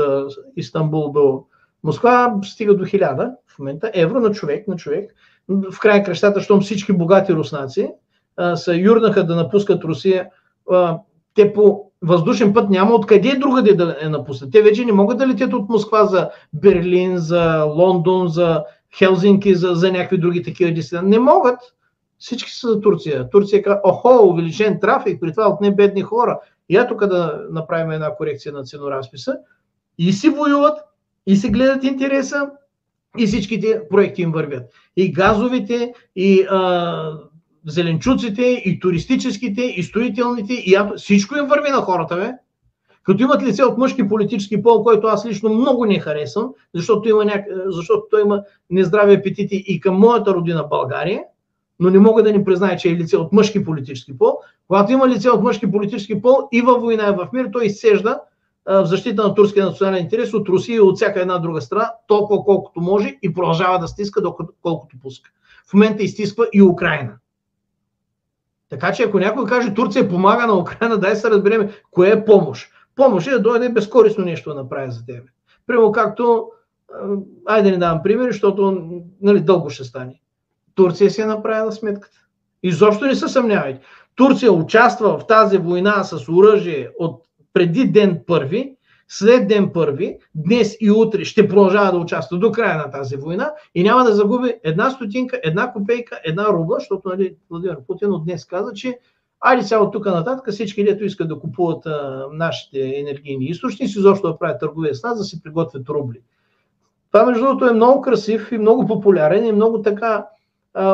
Истанбул до Москва, стига до 1000 в момента евро на човек, на човек. В край кращата, щом всички богати руснаци се юрнаха да напускат Русия, те по въздушен път няма откъде другаде да я напуснат. Те вече не могат да летят от Москва за Берлин, за Лондон, за Хелзинки, за, за някакви други такива дестинации. Не могат. Всички са за Турция. Турция казва, охо, увеличен трафик, при това от не бедни хора. Я тук да направим една корекция на ценоразписа. И си воюват, и си гледат интереса, и всичките проекти им вървят. И газовите, и а, зеленчуците, и туристическите, и строителните, и всичко им върви на хората, бе. Като имат лице от мъжки политически пол, който аз лично много не харесвам, защото, има няк... защото той има нездрави апетити и към моята родина България, но не мога да ни признае, че е лице от мъжки политически пол. Когато има лице от мъжки политически пол и във война и в мир, той изсежда в защита на турския национален интерес от Русия и от всяка една друга страна, толкова колкото може и продължава да стиска, докато колкото пуска. В момента изтисква и Украина. Така че ако някой каже Турция помага на Украина, дай се разберем кое е помощ. Помощ е да дойде безкорисно нещо да направи за тебе. Прямо както, айде да не давам примери, защото нали, дълго ще стане. Турция си е направила сметката. Изобщо не се съмнявайте. Турция участва в тази война с оръжие от преди ден първи, след ден първи, днес и утре ще продължава да участва до края на тази война и няма да загуби една стотинка, една копейка, една рубла, защото нали, Владимир Путин от днес каза, че айде сега от тук нататък всички, дето искат да купуват а, нашите енергийни източници, защо да правят търговия с нас, да си приготвят рубли. Това, между другото, е много красив и много популярен и много така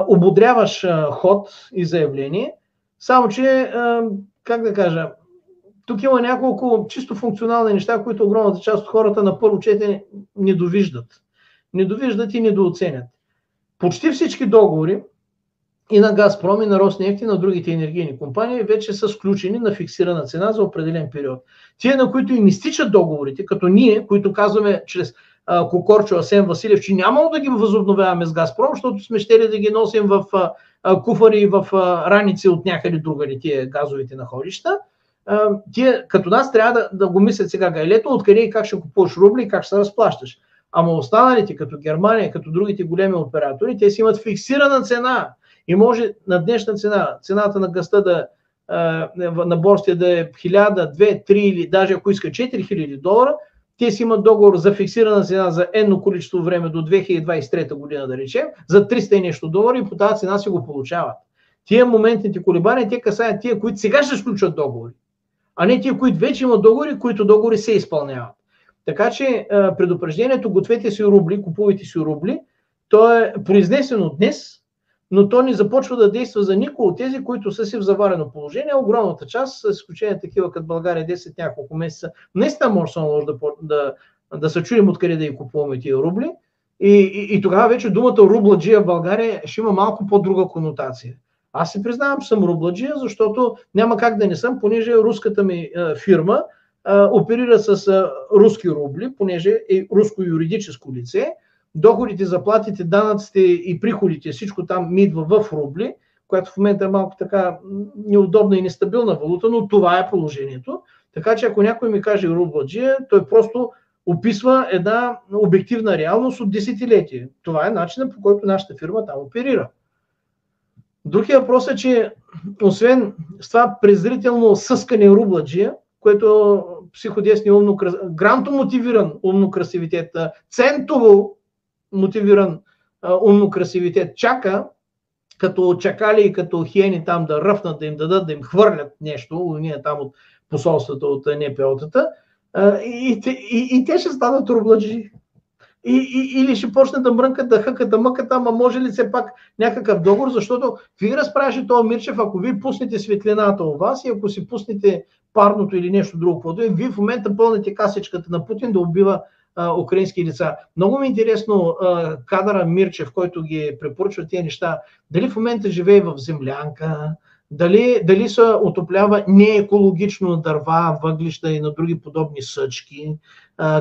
ободряваш ход и заявление, само че, как да кажа, тук има няколко чисто функционални неща, които огромната част от хората на първо четене не довиждат. Не довиждат и недооценят. Почти всички договори и на Газпром, и на Роснефть, и на другите енергийни компании вече са сключени на фиксирана цена за определен период. Тие, на които им изтичат договорите, като ние, които казваме чрез Кокорчо Асен Василев, че нямало да ги възобновяваме с Газпром, защото сме щели да ги носим в куфари и в раници от някъде другаде тия газовите находища – тия, като нас трябва да, да го мислят сега гайлето, откъде и как ще купуваш рубли и как ще разплащаш. Ама останалите, като Германия, като другите големи оператори, те си имат фиксирана цена. И може на днешна цена, цената на гъста да, на борсите да е 1000, 2, 3 или даже ако иска 4000 долара, те си имат договор за фиксирана цена за едно количество време до 2023 година, да речем, за 300 и нещо долари и по тази цена си го получават. Тия моментните колебания, те касаят тия, които сега ще сключват договори а не тия, които вече имат договори, които договори се изпълняват. Така че предупреждението гответе си рубли, купувайте си рубли, то е произнесено днес, но то не започва да действа за никой от тези, които са си в заварено положение. Огромната част, с изключение такива като България 10 няколко месеца, наистина може само да, да, да се чуем откъде да ги купуваме тия рубли. И, и, и тогава вече думата рубладжия в България ще има малко по-друга конотация. Аз си признавам, че съм рубладжия, защото няма как да не съм, понеже руската ми фирма оперира с руски рубли, понеже е руско юридическо лице. Доходите, заплатите, данъците и приходите, всичко там ми идва в рубли, което в момента е малко така неудобна и нестабилна валута, но това е положението. Така че ако някой ми каже рубладжия, той просто описва една обективна реалност от десетилетие. Това е начинът по който нашата фирма там оперира. Другия въпрос е, че освен с това презрително съскане рубладжия, което психодесни умно, гранто мотивиран умно красивитет, центово мотивиран умно красивитет. Чака, като чакали и като хиени там да ръфнат, да им дадат, да им хвърлят нещо, ние там от посолствата, от НПО-тата, и, и, и те ще станат рубладжи. И, и, или ще почне да мрънкат, да хъкат, да мъкат, ама може ли все пак някакъв договор, защото ви разправяше това Мирчев, ако ви пуснете светлината у вас и ако си пуснете парното или нещо друго, е, вие в момента пълните касичката на Путин да убива украински лица. Много ми е интересно а, кадъра Мирчев, който ги препоръчва тези неща, дали в момента живее в землянка, дали, дали се отоплява неекологично дърва, въглища и на други подобни съчки,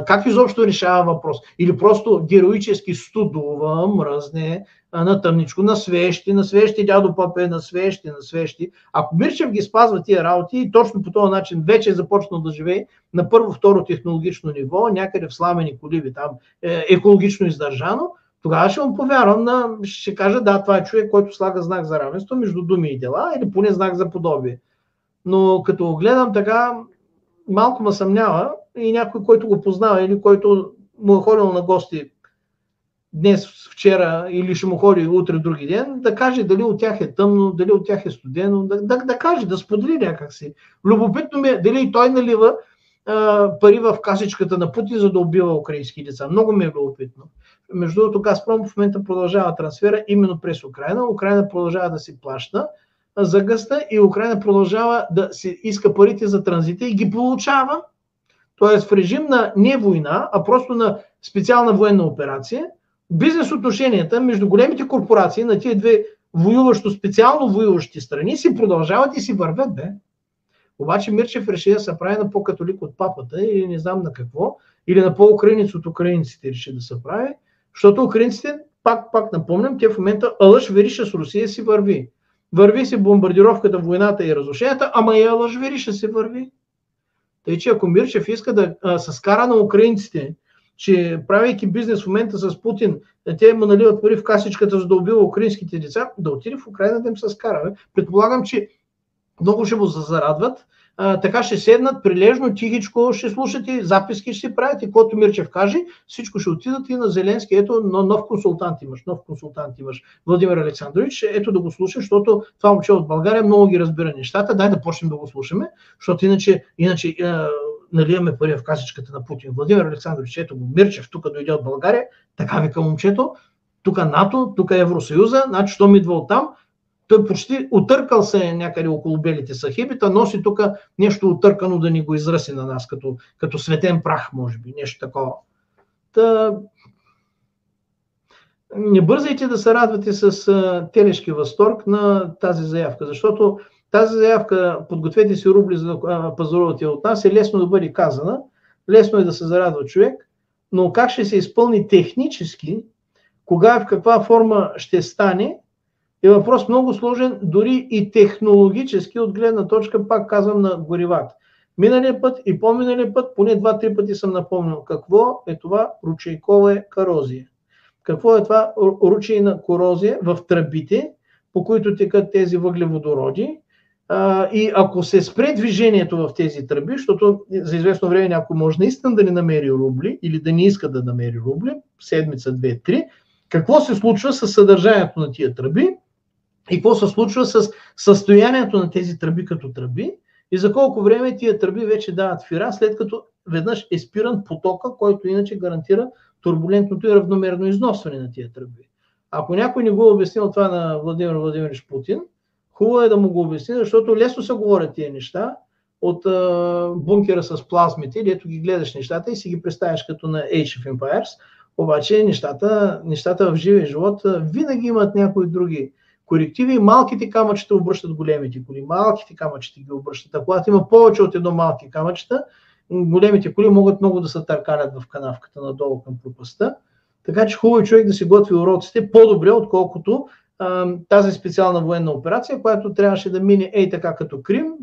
как изобщо решава въпрос. Или просто героически студува, мръзне, на тъмничко, на свещи, на свещи, дядо папе, на свещи, на свещи. Ако Бирчев ги спазва тия работи и точно по този начин вече е започнал да живее на първо-второ технологично ниво, някъде в сламени коливи, там е екологично издържано, Тогава ще му повярвам, на, ще кажа, да, това е човек, който слага знак за равенство между думи и дела, или поне знак за подобие. Но като го гледам така, малко ме съмнява и някой, който го познава или който му е ходил на гости днес, вчера или ще му ходи утре, други ден, да каже дали от тях е тъмно, дали от тях е студено, да, да, да каже, да сподели някакси. Любопитно ми е дали и той налива а, пари в касичката на Путин, за да убива украински деца. Много ми е любопитно. Между другото, Газпром в момента продължава трансфера именно през Украина. Украина продължава да си плаща за гъста и Украина продължава да си иска парите за транзита и ги получава. Тоест в режим на не война, а просто на специална военна операция – бизнес отношенията между големите корпорации на тия две воюващо, специално воюващи страни си продължават и си вървят, бе. Обаче Мирчев реши да се прави на по-католик от папата или не знам на какво, или на по-украинец от украинците реши да се прави, защото украинците, пак, пак напомням, те в момента Алъж Вериша с Русия си върви. Върви си бомбардировката, войната и разрушенията, ама и Алъж Вериша си върви. Тъй, че ако Мирчев иска да се скара на украинците че правейки бизнес в момента с Путин, те му наливат пари в касичката, за да убива украинските деца, да отиде в Украина да им се скара. Предполагам, че много ще му зарадват. А, така ще седнат прилежно, тихичко, ще слушате, записки ще си правят и каквото Мирчев каже, всичко ще отидат и на Зеленски. Ето, но нов консултант имаш, нов консултант имаш, Владимир Александрович, ето да го слушаш, защото това момче от България много ги разбира нещата. Дай да почнем да го слушаме, защото иначе, иначе наливаме пари в касичката на Путин. Владимир Александрович, ето го, Мирчев, тук дойде от България, така вика момчето, тук НАТО, тук Евросъюза, значи, що ми идва от там, той почти отъркал се някъде около белите сахибита, носи тук нещо отъркано да ни го израси на нас, като, като светен прах, може би, нещо такова. Та... Не бързайте да се радвате с телешки възторг на тази заявка, защото тази заявка, подгответе си рубли, за да пазарувате от нас, е лесно да бъде казана, лесно е да се зарадва човек, но как ще се изпълни технически, кога и в каква форма ще стане, е въпрос много сложен, дори и технологически, от гледна точка, пак казвам, на горивата. Миналия път и по-миналия път, поне два-три пъти съм напомнил какво е това ручейкова корозия. Какво е това ручейна корозия в тръбите, по които текат тези въглеводороди и ако се спре движението в тези тръби, защото за известно време някой може наистина да не намери рубли или да не иска да намери рубли, седмица, две, три, какво се случва с съдържанието на тия тръби и какво се случва с състоянието на тези тръби като тръби и за колко време тия тръби вече дават фира, след като веднъж е спиран потока, който иначе гарантира турбулентното и равномерно износване на тия тръби. Ако някой не го е обяснил това на Владимир Владимирович Путин, Хубаво е да му го обясни, защото лесно се говорят тия неща от а, бункера с плазмите, ето ги гледаш нещата и си ги представяш като на Age of Empires, обаче нещата, нещата в живия живот винаги имат някои други корективи. Малките камъчета обръщат големите коли. Малките камъчета ги обръщат. А когато има повече от едно малки камъчета, големите коли могат много да се търкалят в канавката надолу към пропаста. Така че хубаво е човек да си готви уроците по-добре, отколкото тази специална военна операция, която трябваше да мине ей така като Крим,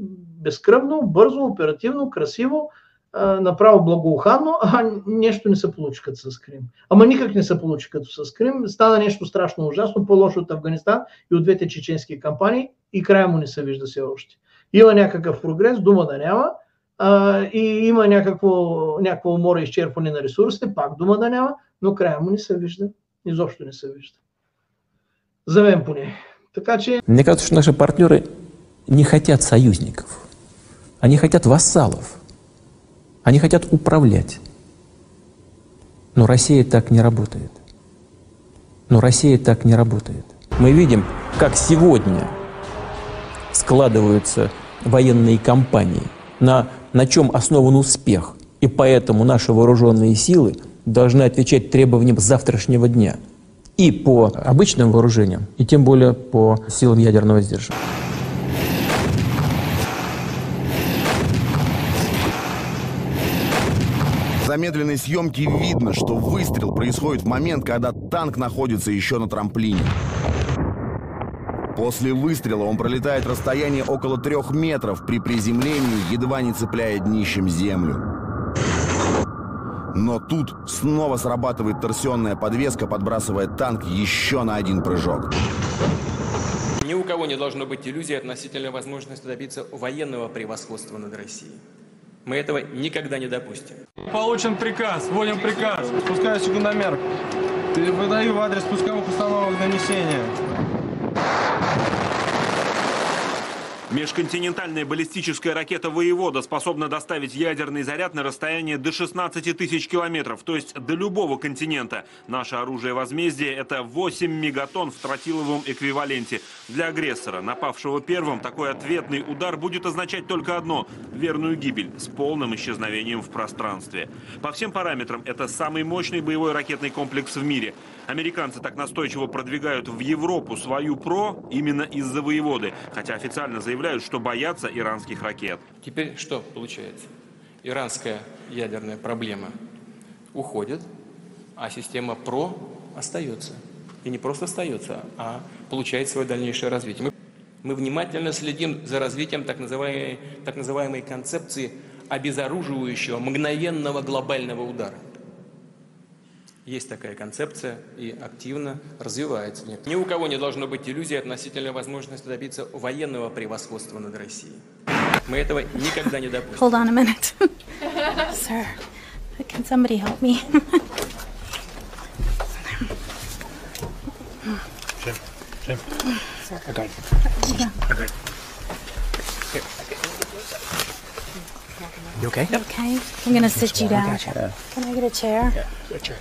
безкръвно, бързо, оперативно, красиво, направо благоуханно, а нещо не се получи като с Крим. Ама никак не се получи като с Крим. Стана нещо страшно ужасно, по-лошо от Афганистан и от двете чеченски кампании и края му не се вижда все още. Има някакъв прогрес, дума да няма, а, и има някакво, някакво умора изчерпване на ресурсите, пак дума да няма, но края му не се вижда. Изобщо не се вижда. За мен поне. Така че... Мне кажется, что наши партнеры не хотят союзников. Они хотят вассалов. Они хотят управлять. Но Россия так не работает. Но Россия так не работает. Мы видим, как сегодня складываются военные кампании, на, на чем основан успех. И поэтому наши вооруженные силы должны отвечать требованиям завтрашнего дня – и по обычным вооружениям, и тем более по силам ядерного сдерживания. Замедленной съемке видно, что выстрел происходит в момент, когда танк находится еще на трамплине. После выстрела он пролетает расстояние около трех метров при приземлении, едва не цепляя днищем землю. Но тут снова срабатывает торсионная подвеска, подбрасывая танк еще на один прыжок. Ни у кого не должно быть иллюзий относительно возможности добиться военного превосходства над Россией. Мы этого никогда не допустим. Получен приказ, вводим приказ. Спускаю секундомер. Выдаю в адрес пусковых установок донесения. Межконтинентальная баллистическая ракета «Воевода» способна доставить ядерный заряд на расстояние до 16 тысяч километров, то есть до любого континента. Наше оружие возмездия – это 8 мегатонн в тротиловом эквиваленте. Для агрессора, напавшего первым, такой ответный удар будет означать только одно – верную гибель с полным исчезновением в пространстве. По всем параметрам это самый мощный боевой ракетный комплекс в мире. Американцы так настойчиво продвигают в Европу свою ПРО именно из-за «Воеводы», хотя официально заявляют, что боятся иранских ракет. Теперь что получается? Иранская ядерная проблема уходит, а система ПРО остается. И не просто остается, а получает свое дальнейшее развитие. Мы, мы внимательно следим за развитием так называемой, так называемой концепции обезоруживающего мгновенного глобального удара. Есть такая концепция и активно развивается. Ни у кого не должно быть иллюзий относительно возможности добиться военного превосходства над Россией. Мы этого никогда не допустим. Hold on a minute. Sir, can somebody help me? Jim, Jim. I got Yeah. I got You okay? Okay, I'm gonna sit you down. Can I get a chair? Yeah, chair.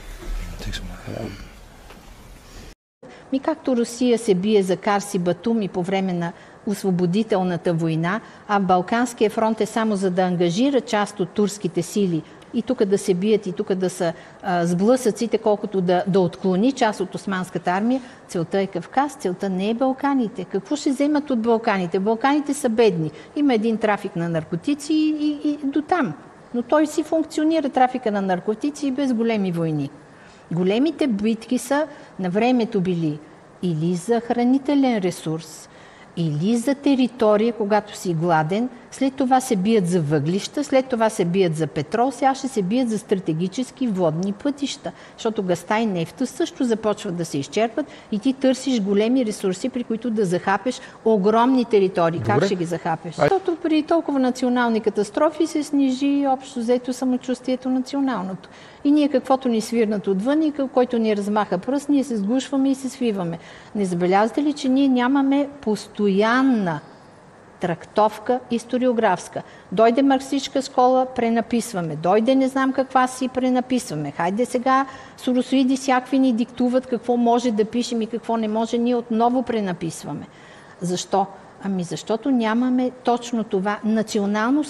Ми както Русия се бие за Карси Батум и по време на освободителната война, а Балканския фронт е само за да ангажира част от турските сили и тук да се бият, и тук да са а, сблъсъците, колкото да, да отклони част от османската армия. Целта е Кавказ, целта не е Балканите. Какво ще вземат от Балканите? Балканите са бедни. Има един трафик на наркотици и, и, и до там. Но той си функционира, трафика на наркотици и без големи войни. Големите битки са на времето били или за хранителен ресурс, или за територия, когато си гладен, след това се бият за въглища, след това се бият за петрол, сега ще се бият за стратегически водни пътища, защото гъста и нефта също започват да се изчерпват и ти търсиш големи ресурси, при които да захапеш огромни територии. Как Добре. ще ги захапеш? Ай. Защото при толкова национални катастрофи се снижи общо взето самочувствието националното. И ние каквото ни свирнат отвън и който ни размаха пръст, ние се сгушваме и се свиваме. Не забелязвате ли, че ние нямаме постоянна трактовка историографска. Дойде марксистска школа, пренаписваме. Дойде не знам каква си, пренаписваме. Хайде сега соросоиди всякакви ни диктуват какво може да пишем и какво не може. Ние отново пренаписваме. Защо? Ами защото нямаме точно това национално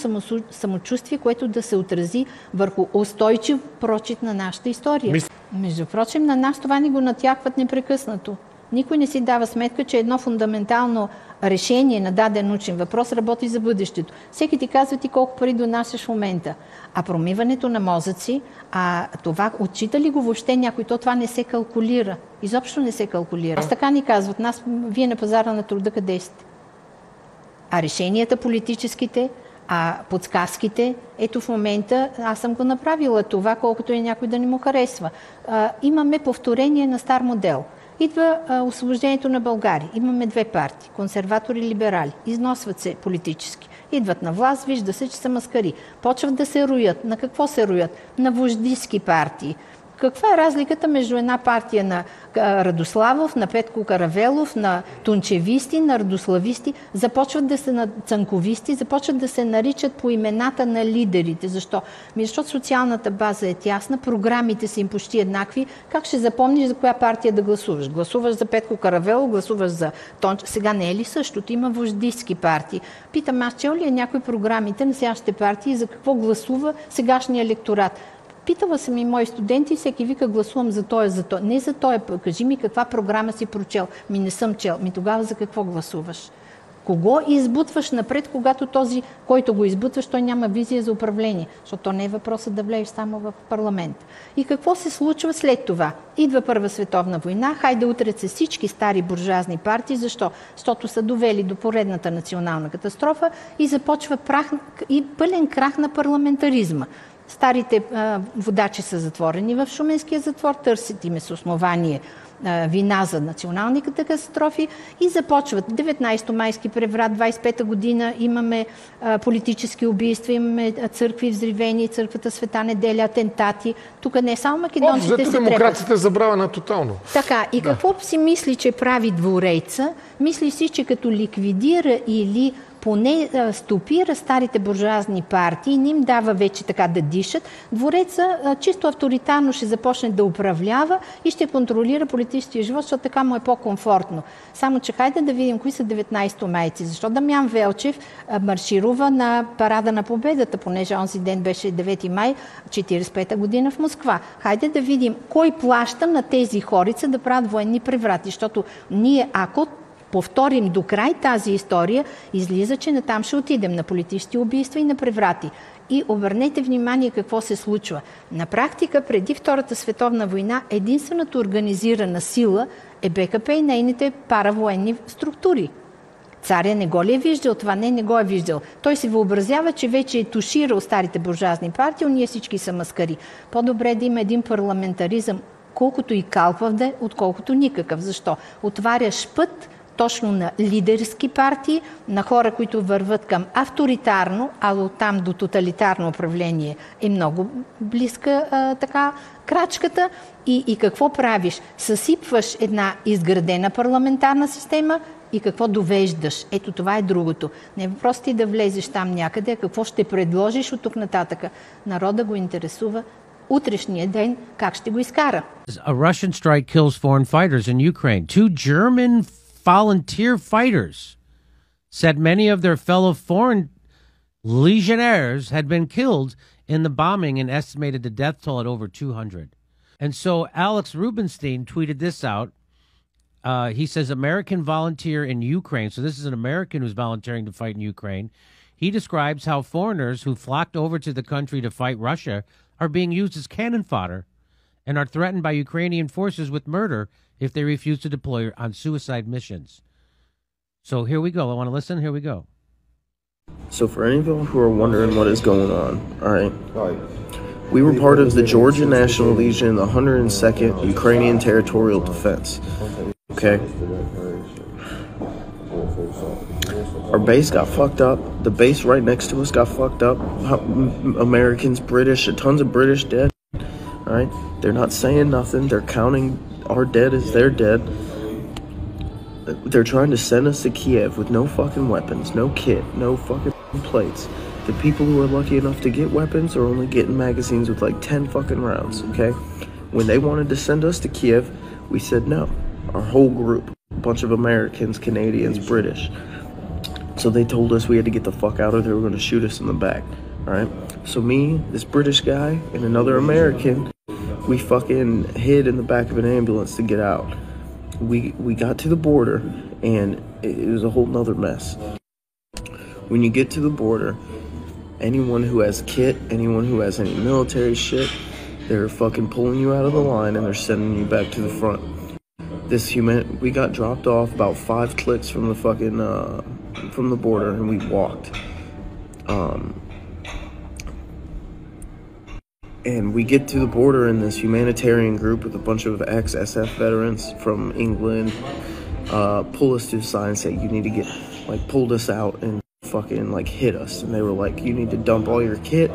самочувствие, което да се отрази върху устойчив прочит на нашата история. Между прочим, на нас това ни го натякват непрекъснато. Никой не си дава сметка, че едно фундаментално решение на даден научен въпрос работи за бъдещето. Всеки ти казва ти колко пари донасяш в момента. А промиването на мозъци, а това отчита ли го въобще някой? То това не се калкулира. Изобщо не се калкулира. Аз така ни казват, нас, вие на пазара на труда къде сте? А решенията политическите, а подсказките, ето в момента аз съм го направила това, колкото и някой да не му харесва. А, имаме повторение на стар модел. Идва а, освобождението на България. Имаме две партии, консерватори и либерали. Износват се политически. Идват на власт, вижда се, че са маскари. Почват да се роят. На какво се роят? На вождистки партии. Каква е разликата между една партия на Радославов, на Петко Каравелов, на тунчевисти, на радослависти? Започват да се на цанковисти, започват да се наричат по имената на лидерите. Защо? Ми защото социалната база е тясна, програмите са им почти еднакви. Как ще запомниш за коя партия да гласуваш? Гласуваш за Петко Каравелов, гласуваш за Тонч. Сега не е ли същото? Има вождистки партии. Питам аз, чел ли е някой програмите на сегашните партии за какво гласува сегашния електорат? Питала съм и мои студенти, всеки вика гласувам за той, за той. Не за той, кажи ми каква програма си прочел. Ми не съм чел. Ми тогава за какво гласуваш? Кого избутваш напред, когато този, който го избутваш, той няма визия за управление? Защото то не е въпросът да влезеш само в парламент. И какво се случва след това? Идва Първа световна война, хайде утрят се всички стари буржуазни партии. Защо? Защото са довели до поредната национална катастрофа и започва прах и пълен крах на парламентаризма. Старите а, водачи са затворени в Шуменския затвор, търсят им с основание а, вина за националните катастрофи и започват 19 майски преврат, 25-та година имаме а, политически убийства, имаме църкви взривени, църквата Света неделя, атентати. Тук не само македонците Общо, се демокрацията е забравена тотално. Така, и какво си мисли, че прави дворейца? Мисли си, че като ликвидира или поне стопира старите буржуазни партии, не им дава вече така да дишат, двореца чисто авторитарно ще започне да управлява и ще контролира политическия живот, защото така му е по-комфортно. Само, че хайде да видим кои са 19 майци. Защо Дамян Велчев марширува на парада на победата, понеже онзи ден беше 9 май 45 година в Москва. Хайде да видим кой плаща на тези хорица да правят военни преврати, защото ние, ако повторим до край тази история, излиза, че натам ще отидем на политически убийства и на преврати. И обърнете внимание какво се случва. На практика, преди Втората световна война, единствената организирана сила е БКП и нейните паравоенни структури. Царя не го ли е виждал това? Не, не го е виждал. Той се въобразява, че вече е туширал старите буржуазни партии, ние всички са маскари. По-добре да има един парламентаризъм, колкото и калпав да е, отколкото никакъв. Защо? Отваряш път точно на лидерски партии, на хора, които върват към авторитарно, а оттам до тоталитарно управление е много близка а, така крачката. И, и какво правиш? Съсипваш една изградена парламентарна система и какво довеждаш. Ето това е другото. Не е въпрос ти да влезеш там някъде, а какво ще предложиш от тук нататъка. Народа го интересува утрешния ден как ще го изкара. A Russian strike kills foreign fighters in Ukraine. Two German volunteer fighters said many of their fellow foreign legionnaires had been killed in the bombing and estimated the death toll at over 200. And so Alex Rubinstein tweeted this out. Uh, he says, American volunteer in Ukraine. So this is an American who's volunteering to fight in Ukraine. He describes how foreigners who flocked over to the country to fight Russia are being used as cannon fodder and are threatened by Ukrainian forces with murder if they refuse to deploy on suicide missions. So here we go. I want to listen. Here we go. So, for any of you who are wondering what is going on, all right, we were part of the Georgia National Legion, the 102nd Ukrainian Territorial Defense. Okay? Our base got fucked up. The base right next to us got fucked up. Americans, British, tons of British dead. All right? They're not saying nothing. They're counting our dead as their dead. They're trying to send us to Kiev with no fucking weapons, no kit, no fucking plates. The people who are lucky enough to get weapons are only getting magazines with like 10 fucking rounds, okay? When they wanted to send us to Kiev, we said no. Our whole group, a bunch of Americans, Canadians, British. So they told us we had to get the fuck out or they were going to shoot us in the back, alright? So me, this British guy, and another American we fucking hid in the back of an ambulance to get out. We we got to the border and it was a whole nother mess. When you get to the border, anyone who has kit, anyone who has any military shit, they're fucking pulling you out of the line and they're sending you back to the front. This human, we got dropped off about five clicks from the fucking uh, from the border and we walked. Um, and we get to the border in this humanitarian group with a bunch of ex-SF veterans from England. Uh, pull us to the side and say, "You need to get like pulled us out and fucking like hit us." And they were like, "You need to dump all your kit."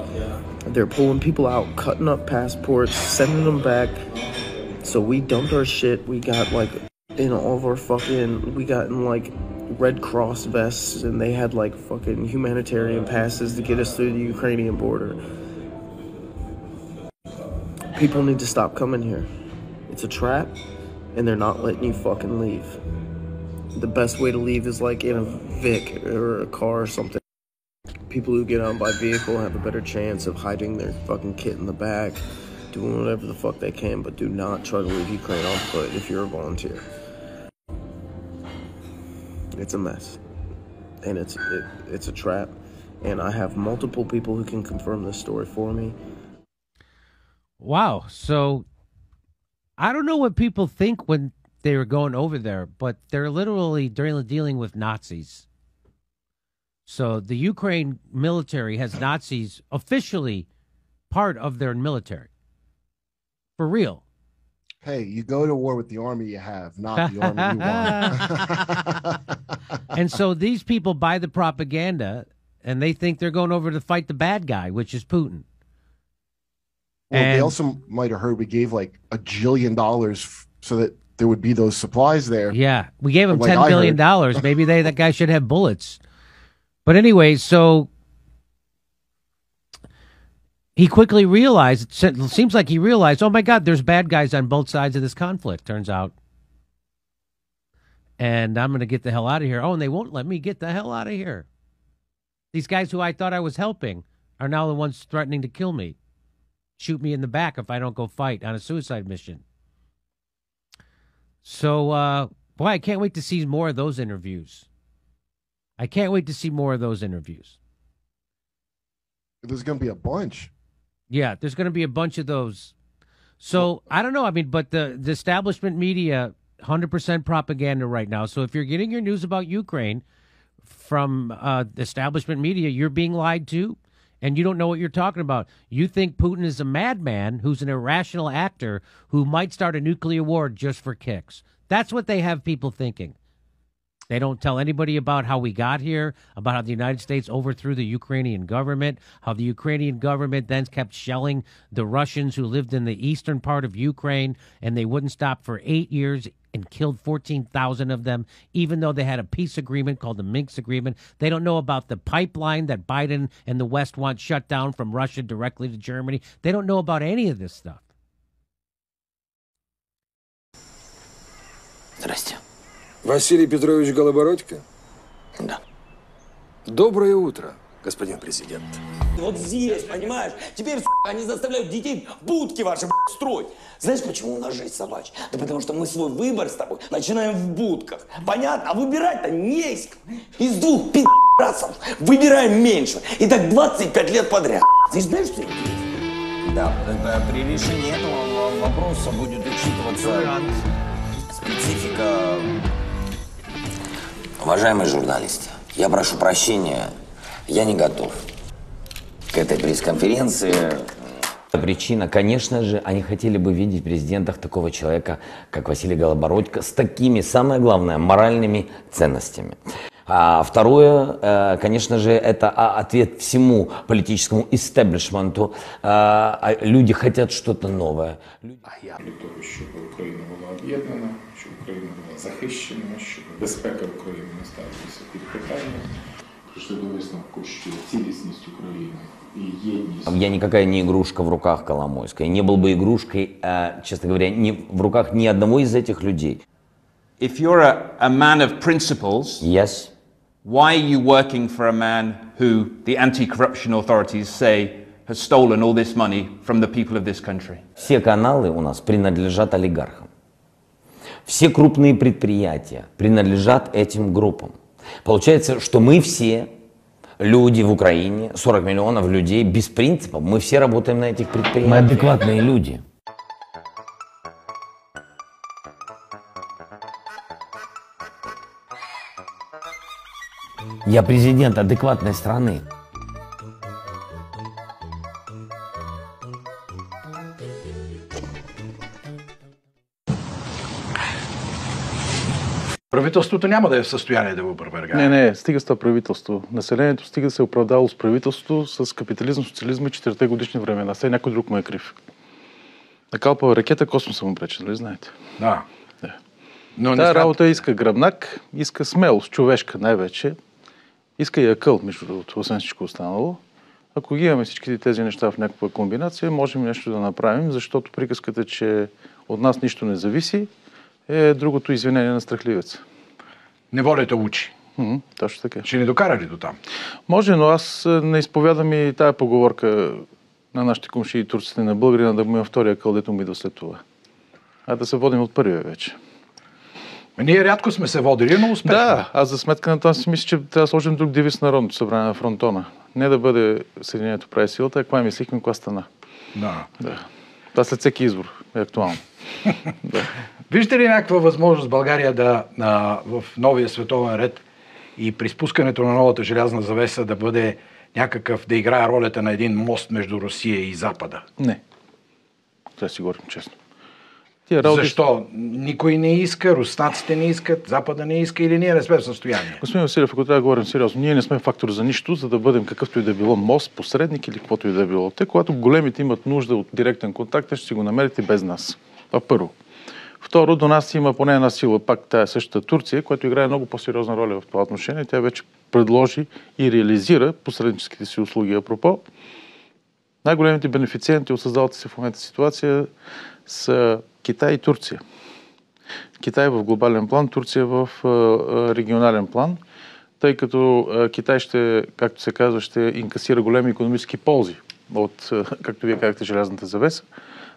They're pulling people out, cutting up passports, sending them back. So we dumped our shit. We got like in all of our fucking, we got in like Red Cross vests, and they had like fucking humanitarian passes to get us through the Ukrainian border. People need to stop coming here. It's a trap, and they're not letting you fucking leave. The best way to leave is like in a Vic or a car or something. People who get on by vehicle have a better chance of hiding their fucking kit in the back, doing whatever the fuck they can, but do not try to leave Ukraine on foot if you're a volunteer. It's a mess, and it's it, it's a trap. And I have multiple people who can confirm this story for me. Wow. So I don't know what people think when they were going over there, but they're literally dealing with Nazis. So the Ukraine military has Nazis officially part of their military. For real. Hey, you go to war with the army you have, not the army you want. and so these people buy the propaganda and they think they're going over to fight the bad guy, which is Putin. Well, they also might have heard we gave like a jillion dollars f- so that there would be those supplies there. Yeah, we gave him Like ten billion dollars. Maybe they that guy should have bullets. But anyway, so he quickly realized. It seems like he realized. Oh my God, there's bad guys on both sides of this conflict. Turns out, and I'm going to get the hell out of here. Oh, and they won't let me get the hell out of here. These guys who I thought I was helping are now the ones threatening to kill me, shoot me in the back if I don't go fight on a suicide mission. So, uh, boy, I can't wait to see more of those interviews. I can't wait to see more of those interviews. There's going to be a bunch. Yeah, there's going to be a bunch of those. So I don't know. I mean, but the, the establishment media, 100% propaganda right now. So if you're getting your news about Ukraine from uh, the establishment media, you're being lied to and you don't know what you're talking about. You think Putin is a madman who's an irrational actor who might start a nuclear war just for kicks. That's what they have people thinking. They don't tell anybody about how we got here, about how the United States overthrew the Ukrainian government, how the Ukrainian government then kept shelling the Russians who lived in the eastern part of Ukraine, and they wouldn't stop for eight years and killed 14,000 of them, even though they had a peace agreement called the Minsk Agreement. They don't know about the pipeline that Biden and the West want shut down from Russia directly to Germany. They don't know about any of this stuff. Здрасте. Василий Петрович Голобородько? Да. Доброе утро, господин президент. Вот здесь, понимаешь? Теперь, сука, они заставляют детей в будки ваши строить. Знаешь, почему у нас жизнь собачья? Да потому что мы свой выбор с тобой начинаем в будках. Понятно? А выбирать-то не из. Из двух пи***расов выбираем меньше. И так 25 лет подряд. Ты знаешь, что это есть? Да, это при решении этого вопроса будет учитываться специфика. Уважаемые журналисты, я прошу прощения, я не готов к этой пресс-конференции. Причина, конечно же, они хотели бы видеть в президентах такого человека, как Василий Голобородько, с такими, самое главное, моральными ценностями. А второе, э, конечно же, это а, ответ всему политическому истеблишменту. А, а Люди хотят что-то новое. для того, щоб Україна була об'єднана, щоб Україна була захищена, щоб безпека України не ставилася під питання. Прийшли до висновку, що цілісність України і єдність Я никакая не игрушка в руках Коломойской. Не был бы игрушкой, э, честно говоря, ни, в руках ни одного из этих людей. If you're a, a man of principles, yes. why are you working for a man who the anti-corruption authorities say has stolen all this money from the people of this country? Все каналы у нас принадлежат олигархам. Все крупные предприятия принадлежат этим группам. Получается, что мы все люди в Украине, 40 миллионов людей без принципов, мы все работаем на этих предприятиях. Мы адекватные люди. Я президент адекватной страны. Правителството няма да е в състояние да го опровергае. Не, не, стига с това правителство. Населението стига да се е оправдало с правителството, с капитализъм, социализма и четирите годишни времена. Все някой друг му е крив. Накалпава ракета, космоса му пречи, нали знаете? Да. Да. Но Но не смят- работа иска гръбнак, иска смелост, човешка най-вече. Иска и акъл, между другото, освен всичко останало. Ако ги имаме всичките тези неща в някаква комбинация, можем нещо да направим, защото приказката, че от нас нищо не зависи, е другото извинение на страхливеца. Неволята учи. М, точно така. Ще ни докара ли до там? Може, но аз е, не изповядам и тая поговорка на нашите комши и турците на българина да му има втория къл, дето му идва след това. А да се водим от първия вече. Ние рядко сме се водили, но успешно. Да, аз за сметка на това си мисля, че трябва да сложим друг девиз на Народното събрание на фронтона. Не да бъде Съединението прави силата, а каква мислихме, каква стана. Да. да. Това след всеки избор е актуално. Виждате ли някаква възможност България да а, в новия световен ред и при спускането на новата желязна завеса да бъде някакъв да играе ролята на един мост между Русия и Запада? Не. Това си говорим честно. Тия работи... Защо? Никой не иска, руснаците не искат, Запада не иска или ние не сме в състояние? Господин Василев, ако трябва да говорим сериозно, ние не сме фактор за нищо, за да бъдем какъвто и да било мост, посредник или каквото и да било. Те, когато големите имат нужда от директен контакт, ще си го намерите без нас. Това първо. Второ, до нас има поне една сила, пак тая същата Турция, която играе много по-сериозна роля в това отношение. Тя вече предложи и реализира посредническите си услуги. Апропо, най-големите бенефициенти от създалата се в момента ситуация са Китай и Турция. Китай в глобален план, Турция в регионален план, тъй като Китай ще, както се казва, ще инкасира големи економически ползи от, както вие казахте, желязната завеса,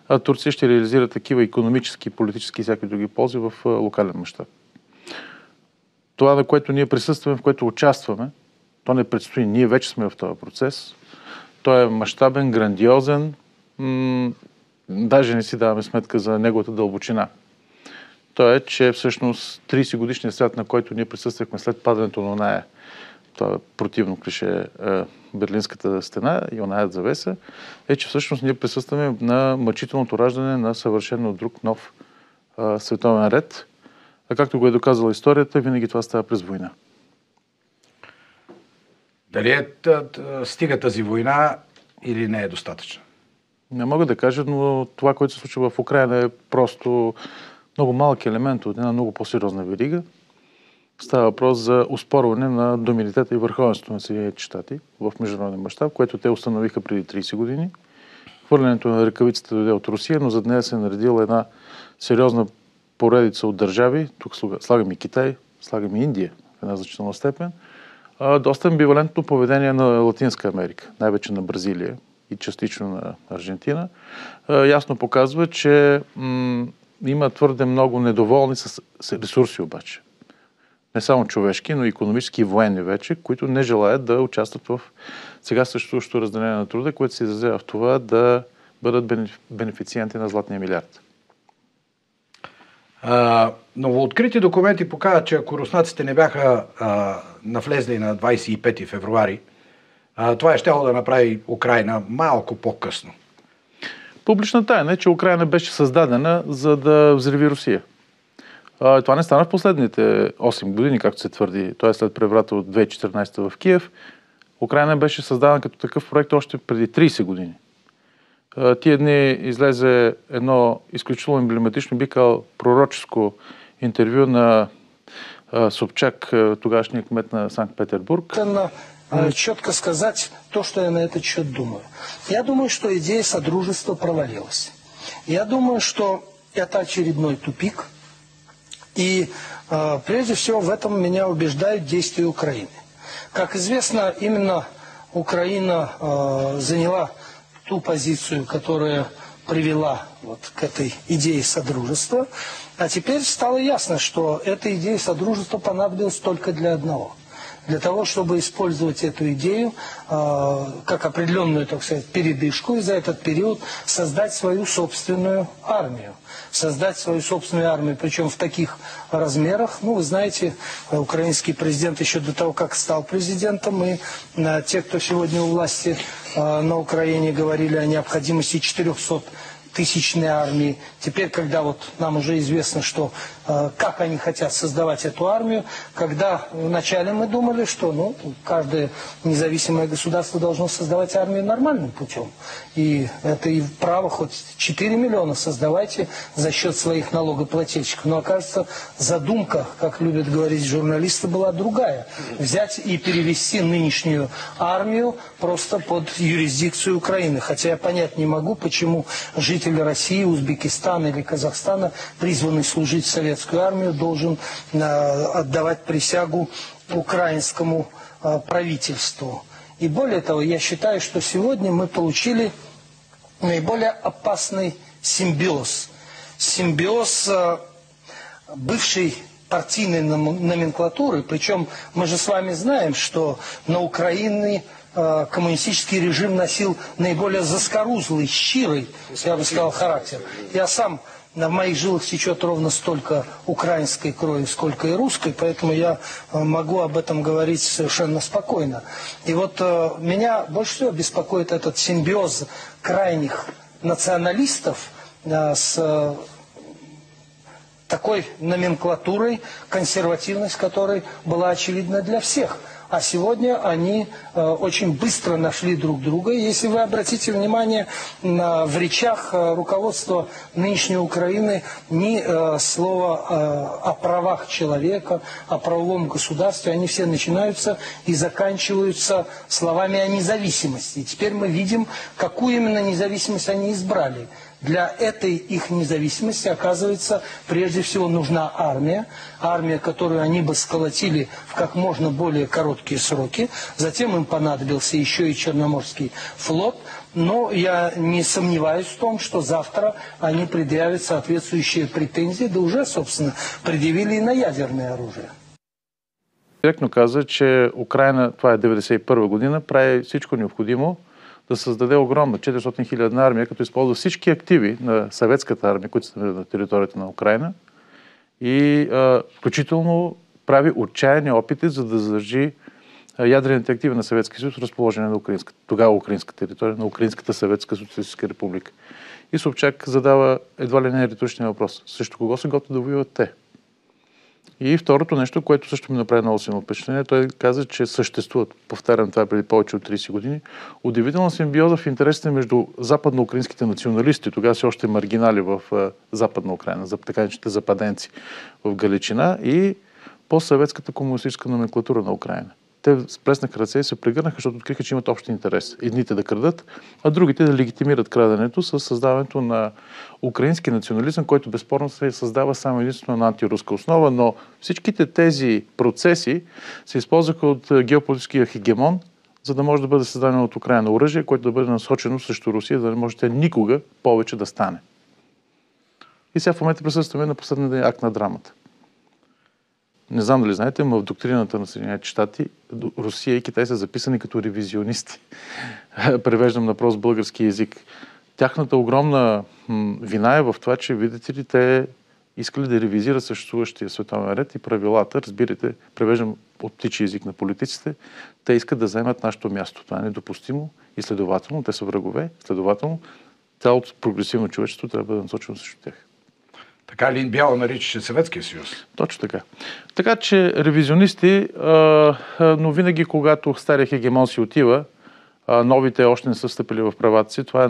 а Турция ще реализира такива економически, политически и всякакви други ползи в локален мащаб. Това, на което ние присъстваме, в което участваме, то не предстои. Ние вече сме в този процес. Той е мащабен, грандиозен, даже не си даваме сметка за неговата дълбочина. То е, че всъщност 30 годишният свят, на който ние присъствахме след падането на оная, това е противно клише, е, Берлинската стена и оная завеса, е, че всъщност ние присъстваме на мъчителното раждане на съвършено друг нов световен ред. А както го е доказала историята, винаги това става през война. Дали е, стига тази война или не е достатъчна? Не мога да кажа, но това, което се случва в Украина е просто много малък елемент от една много по-сериозна верига. Става въпрос за успорване на доминитета и върховенството на Съединените щати в международен мащаб, което те установиха преди 30 години. Хвърлянето на ръкавицата дойде от Русия, но за нея се е наредила една сериозна поредица от държави. Тук слагаме и Китай, слагаме и Индия в една значителна степен. доста амбивалентно поведение на Латинска Америка, най-вече на Бразилия, и частично на Аржентина, ясно показва, че м- има твърде много недоволни с ресурси обаче. Не само човешки, но и економически и военни вече, които не желаят да участват в сега съществуващото разделение на труда, което се изразява в това да бъдат бенефициенти на златния милиард. А, новооткрити документи показват, че ако руснаците не бяха а, навлезли на 25 февруари, а, това е щяло да направи Украина малко по-късно. Публична тайна е, че Украина беше създадена за да взриви Русия. А, това не стана в последните 8 години, както се твърди. Това е след преврата от 2014 в Киев. Украина беше създадена като такъв проект още преди 30 години. А, тия дни излезе едно изключително емблематично, би казал, пророческо интервю на а, Собчак, тогашния кмет на Санкт-Петербург четко сказать то, что я на этот счет думаю. Я думаю, что идея Содружества провалилась. Я думаю, что это очередной тупик. И э, прежде всего в этом меня убеждают действия Украины. Как известно, именно Украина э, заняла ту позицию, которая привела вот к этой идее Содружества. А теперь стало ясно, что эта идея Содружества понадобилась только для одного – для того, чтобы использовать эту идею э, как определенную, так сказать, передышку и за этот период создать свою собственную армию. Создать свою собственную армию, причем в таких размерах. Ну, вы знаете, украинский президент еще до того, как стал президентом, и э, те, кто сегодня у власти э, на Украине, говорили о необходимости 400 тысячной армии. Теперь, когда вот нам уже известно, что э, как они хотят создавать эту армию, когда вначале мы думали, что ну, каждое независимое государство должно создавать армию нормальным путем. И это и право хоть 4 миллиона создавайте за счет своих налогоплательщиков. Но окажется, задумка, как любят говорить журналисты, была другая. Взять и перевести нынешнюю армию просто под юрисдикцию Украины. Хотя я понять не могу, почему жители житель России, Узбекистана или Казахстана, призванный служить в советскую армию, должен э, отдавать присягу украинскому э, правительству. И более того, я считаю, что сегодня мы получили наиболее опасный симбиоз. Симбиоз э, бывшей партийной номенклатуры, причем мы же с вами знаем, что на Украине э, коммунистический режим носил наиболее заскорузлый, щирый, я бы сказал, характер. Я сам в моих жилах течет ровно столько украинской крови, сколько и русской, поэтому я э, могу об этом говорить совершенно спокойно. И вот э, меня больше всего беспокоит этот симбиоз крайних националистов с такой номенклатурой, консервативность которой была очевидна для всех. А сегодня они э, очень быстро нашли друг друга. Если вы обратите внимание, на, в речах э, руководства нынешней Украины ни э, слова о правах человека, о правовом государстве, они все начинаются и заканчиваются словами о независимости. И теперь мы видим, какую именно независимость они избрали. Для этой их независимости, оказывается, прежде всего нужна армия. Армия, которую они бы сколотили в как можно более короткие сроки. Затем им понадобился еще и Черноморский флот. Но я не сомневаюсь в том, что завтра они предъявят соответствующие претензии, да уже, собственно, предъявили и на ядерное оружие. Директно каза, че Украина, това е 91 година, прави всичко необходимо да създаде огромна 400 хилядна армия, като използва всички активи на съветската армия, които са на територията на Украина и а, включително прави отчаяни опити, за да задържи ядрените активи на Съветския съюз, разположени на украинска, тогава украинска територия, на Украинската съветска социалистическа република. И Собчак задава едва ли не риторичния въпрос. Срещу кого се готвят да воюват те? И второто нещо, което също ми направи много силно впечатление, той каза, че съществуват, повтарям това преди повече от 30 години, удивителна симбиоза в интересите между западноукраинските националисти, тогава все още маргинали в Западна Украина, за така наречените западенци в Галичина и по-съветската комунистическа номенклатура на Украина те сплеснаха ръце и се прегърнаха, защото откриха, че имат общ интерес. Едните да крадат, а другите да легитимират краденето с създаването на украински национализъм, който безспорно се създава само единствено на антируска основа, но всичките тези процеси се използваха от геополитическия хегемон, за да може да бъде създадено от Украина оръжие, което да бъде насочено срещу Русия, да не можете никога повече да стане. И сега в момента присъстваме на последния акт на драмата. Не знам дали знаете, но в доктрината на Съединените щати Русия и Китай са записани като ревизионисти. Превеждам на прост български язик. Тяхната огромна вина е в това, че, видите ли, те искали да ревизират съществуващия световен ред и правилата. Разбирате, превеждам от птичи език на политиците. Те искат да вземат нашето място. Това е недопустимо и следователно, те са врагове, следователно, цялото прогресивно човечество трябва да бъде насочено срещу тях. Така Лин Бяло наричаше Съветския съюз. Точно така. Така че ревизионисти, но винаги когато стария хегемон си отива, новите още не са стъпили в правата си, това е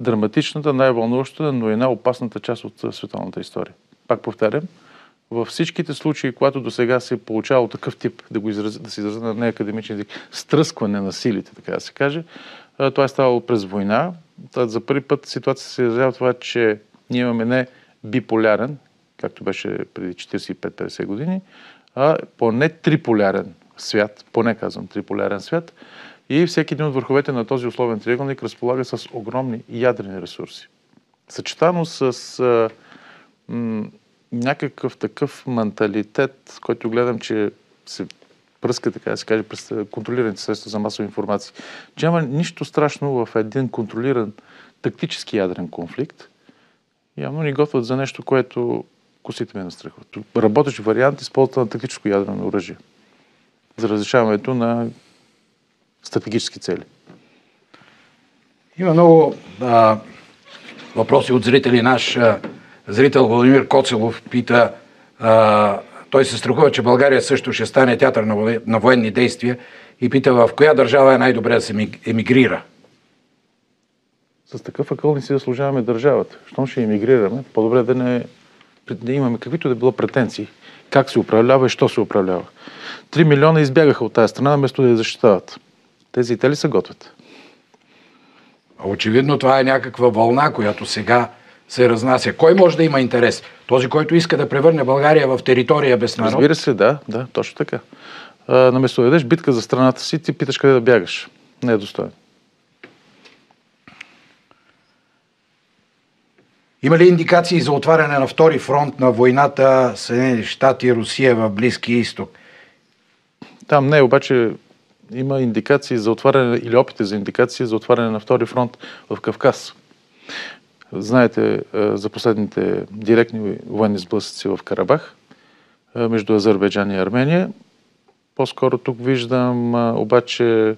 най-драматичната, най-вълнуващата, но и най-опасната част от световната история. Пак повтарям, във всичките случаи, когато до сега се е получавало такъв тип, да, го изрази, да се изразя на неакадемичен език, стръскване на силите, така да се каже, това е ставало през война. За първи път ситуация се изразява това, че ние имаме не биполярен, както беше преди 45-50 години, а поне триполярен свят, поне казвам триполярен свят, и всеки един от върховете на този условен триъгълник разполага с огромни ядрени ресурси. Съчетано с а, м, някакъв такъв менталитет, който гледам, че се пръска, така да се каже, през контролираните средства за масова информация, че няма нищо страшно в един контролиран тактически ядрен конфликт, явно ни готвят за нещо, което косите ме настрахват. Работещ вариант използват на тактическо ядрено оръжие за разрешаването на стратегически цели. Има много а, въпроси от зрители. Наш а, зрител Владимир Коцелов пита, а, той се страхува, че България също ще стане театър на, на военни действия и пита в коя държава е най-добре да се емигрира. С такъв акъл не си заслужаваме държавата. Щом ще емигрираме, по-добре да не да имаме каквито да било претенции. Как се управлява и що се управлява. Три милиона избягаха от тази страна, вместо да я защитават. Тези те ли се готвят? Очевидно това е някаква вълна, която сега се разнася. Кой може да има интерес? Този, който иска да превърне България в територия без народ? Разбира се, да, да, точно така. А, наместо да ведеш битка за страната си, ти питаш къде да бягаш. Не е достойно. Има ли индикации за отваряне на втори фронт на войната Съединените щати и Русия в Близкия изток? Там не, обаче има индикации за отваряне или опити за индикации за отваряне на втори фронт в Кавказ. Знаете за последните директни военни сблъсъци в Карабах между Азербайджан и Армения. По-скоро тук виждам обаче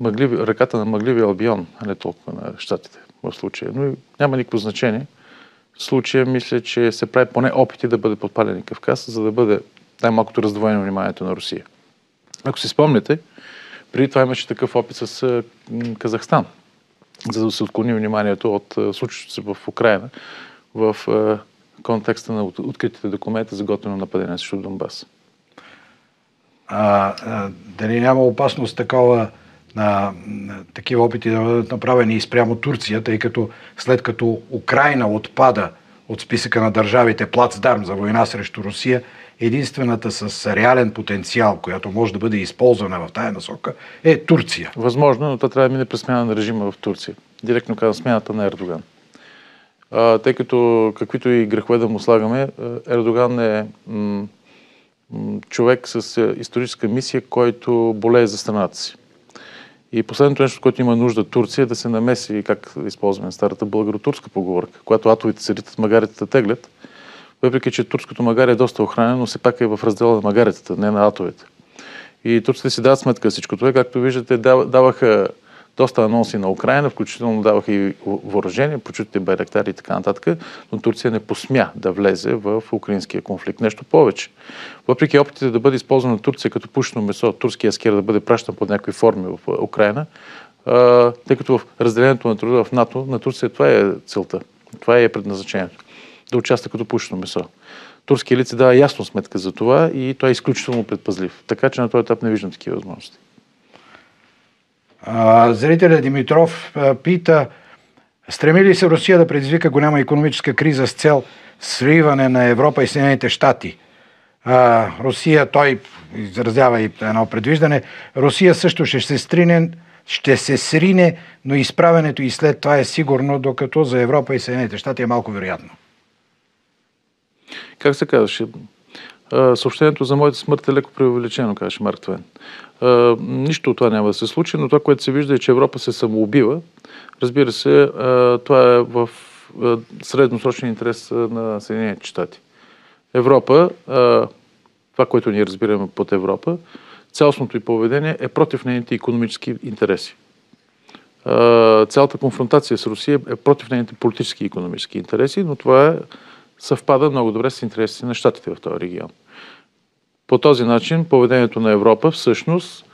мъгливи, ръката на мъгливия Албион, а не толкова на щатите в случая. Но няма никакво значение. В случая мисля, че се прави поне опити да бъде подпален Кавказ, за да бъде най-малкото раздвоено вниманието на Русия. Ако си спомняте, преди това имаше такъв опит с Казахстан, за да се отклони вниманието от случващото се в Украина в контекста на откритите документи за готвено нападение срещу Донбас. А, а, дали няма опасност такова на, на такива опити да бъдат направени и спрямо Турция, тъй като след като Украина отпада от списъка на държавите плацдарм за война срещу Русия, единствената с реален потенциал, която може да бъде използвана в тая насока, е Турция. Възможно, но това трябва да мине през смяна на режима в Турция. Директно казвам смяната на Ердоган. А, тъй като каквито и грехове да му слагаме, Ердоган е м- м- човек с историческа мисия, който более за страната си. И последното нещо, което има нужда Турция е да се намеси, как използваме старата българо-турска поговорка, когато атовите се ритат, магарите теглят. Въпреки, че турското магаре е доста охранено, но все пак е в раздела на магаретата, не на атовете. И турците си дават сметка всичко това. Както виждате, даваха доста анонси на Украина, включително даваха и въоръжение, почутите байрактари и така нататък, но Турция не посмя да влезе в украинския конфликт. Нещо повече. Въпреки опитите да бъде използвана Турция като пушно месо, турския аскер да бъде пращан под някакви форми в Украина, тъй като в разделението на труда в НАТО, на Турция това е целта. Това е предназначението. Да участва като пушно месо. Турския лице дава ясно сметка за това и той е изключително предпазлив. Така че на този етап не виждам такива възможности. Зрителя Димитров пита, стреми ли се Русия да предизвика голяма економическа криза с цел сриване на Европа и Съединените щати? Русия, той изразява и едно предвиждане, Русия също ще се стрине, ще се срине, но изправенето и след това е сигурно, докато за Европа и Съединените щати е малко вероятно. Как се казваше? Съобщението за моята смърт е леко преувеличено, каже Марк Твен. Нищо от това няма да се случи, но това, което се вижда е, че Европа се самоубива. Разбира се, това е в средносрочен интерес на Съединените щати. Европа, това, което ние разбираме под Европа, цялостното и поведение е против нейните економически интереси. Цялата конфронтация с Русия е против нейните политически и економически интереси, но това е, съвпада много добре с интересите на щатите в този регион. По този начин поведението на Европа всъщност,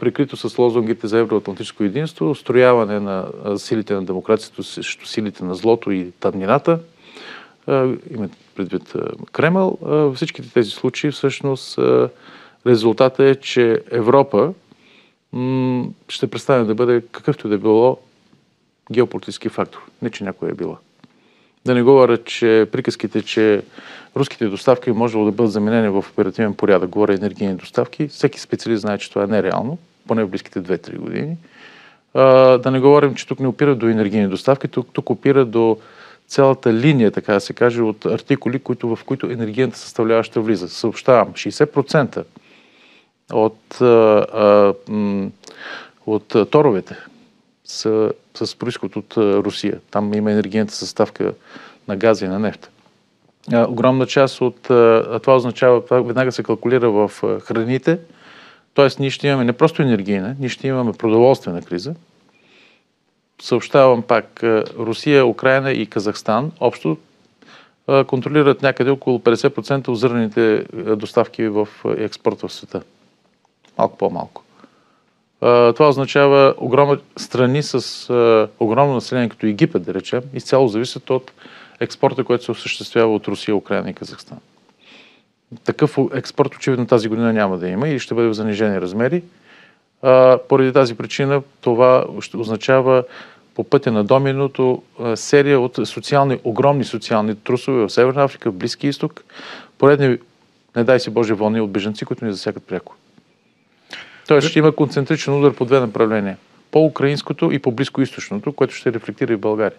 прикрито с лозунгите за евроатлантическо единство, устрояване на силите на демокрацията срещу силите на злото и тъмнината, имат предвид Кремъл, във всичките тези случаи всъщност резултата е, че Европа ще представя да бъде какъвто да било геополитически фактор. Не, че някой е била. Да не говоря, че приказките, че руските доставки може да бъдат заменени в оперативен порядък, говоря енергийни доставки, всеки специалист знае, че това е нереално, поне в близките 2-3 години. А, да не говорим, че тук не опира до енергийни доставки, тук, тук опира до цялата линия, така да се каже, от артикули, които, в които енергийната съставляваща влиза. Съобщавам, 60% от, а, а, от торовете са с происход от Русия. Там има енергийната съставка на газа и на нефта. Огромна част от това означава, това веднага се калкулира в храните, т.е. ние ще имаме не просто енергийна, ние ще имаме продоволствена криза. Съобщавам пак, Русия, Украина и Казахстан общо контролират някъде около 50% от зърнените доставки в експорт в света. Малко по-малко. Това означава огромни страни с огромно население, като Египет, да речем, изцяло зависят от експорта, който се осъществява от Русия, Украина и Казахстан. Такъв експорт очевидно тази година няма да има и ще бъде в занижени размери. поради тази причина това ще означава по пътя на доминото серия от социални, огромни социални трусове в Северна Африка, в Близки изток, поредни, не дай си Боже, вълни от бежанци, които ни засягат пряко. Тоест ще има концентричен удар по две направления. По-украинското и по близко източното, което ще рефлектира и България.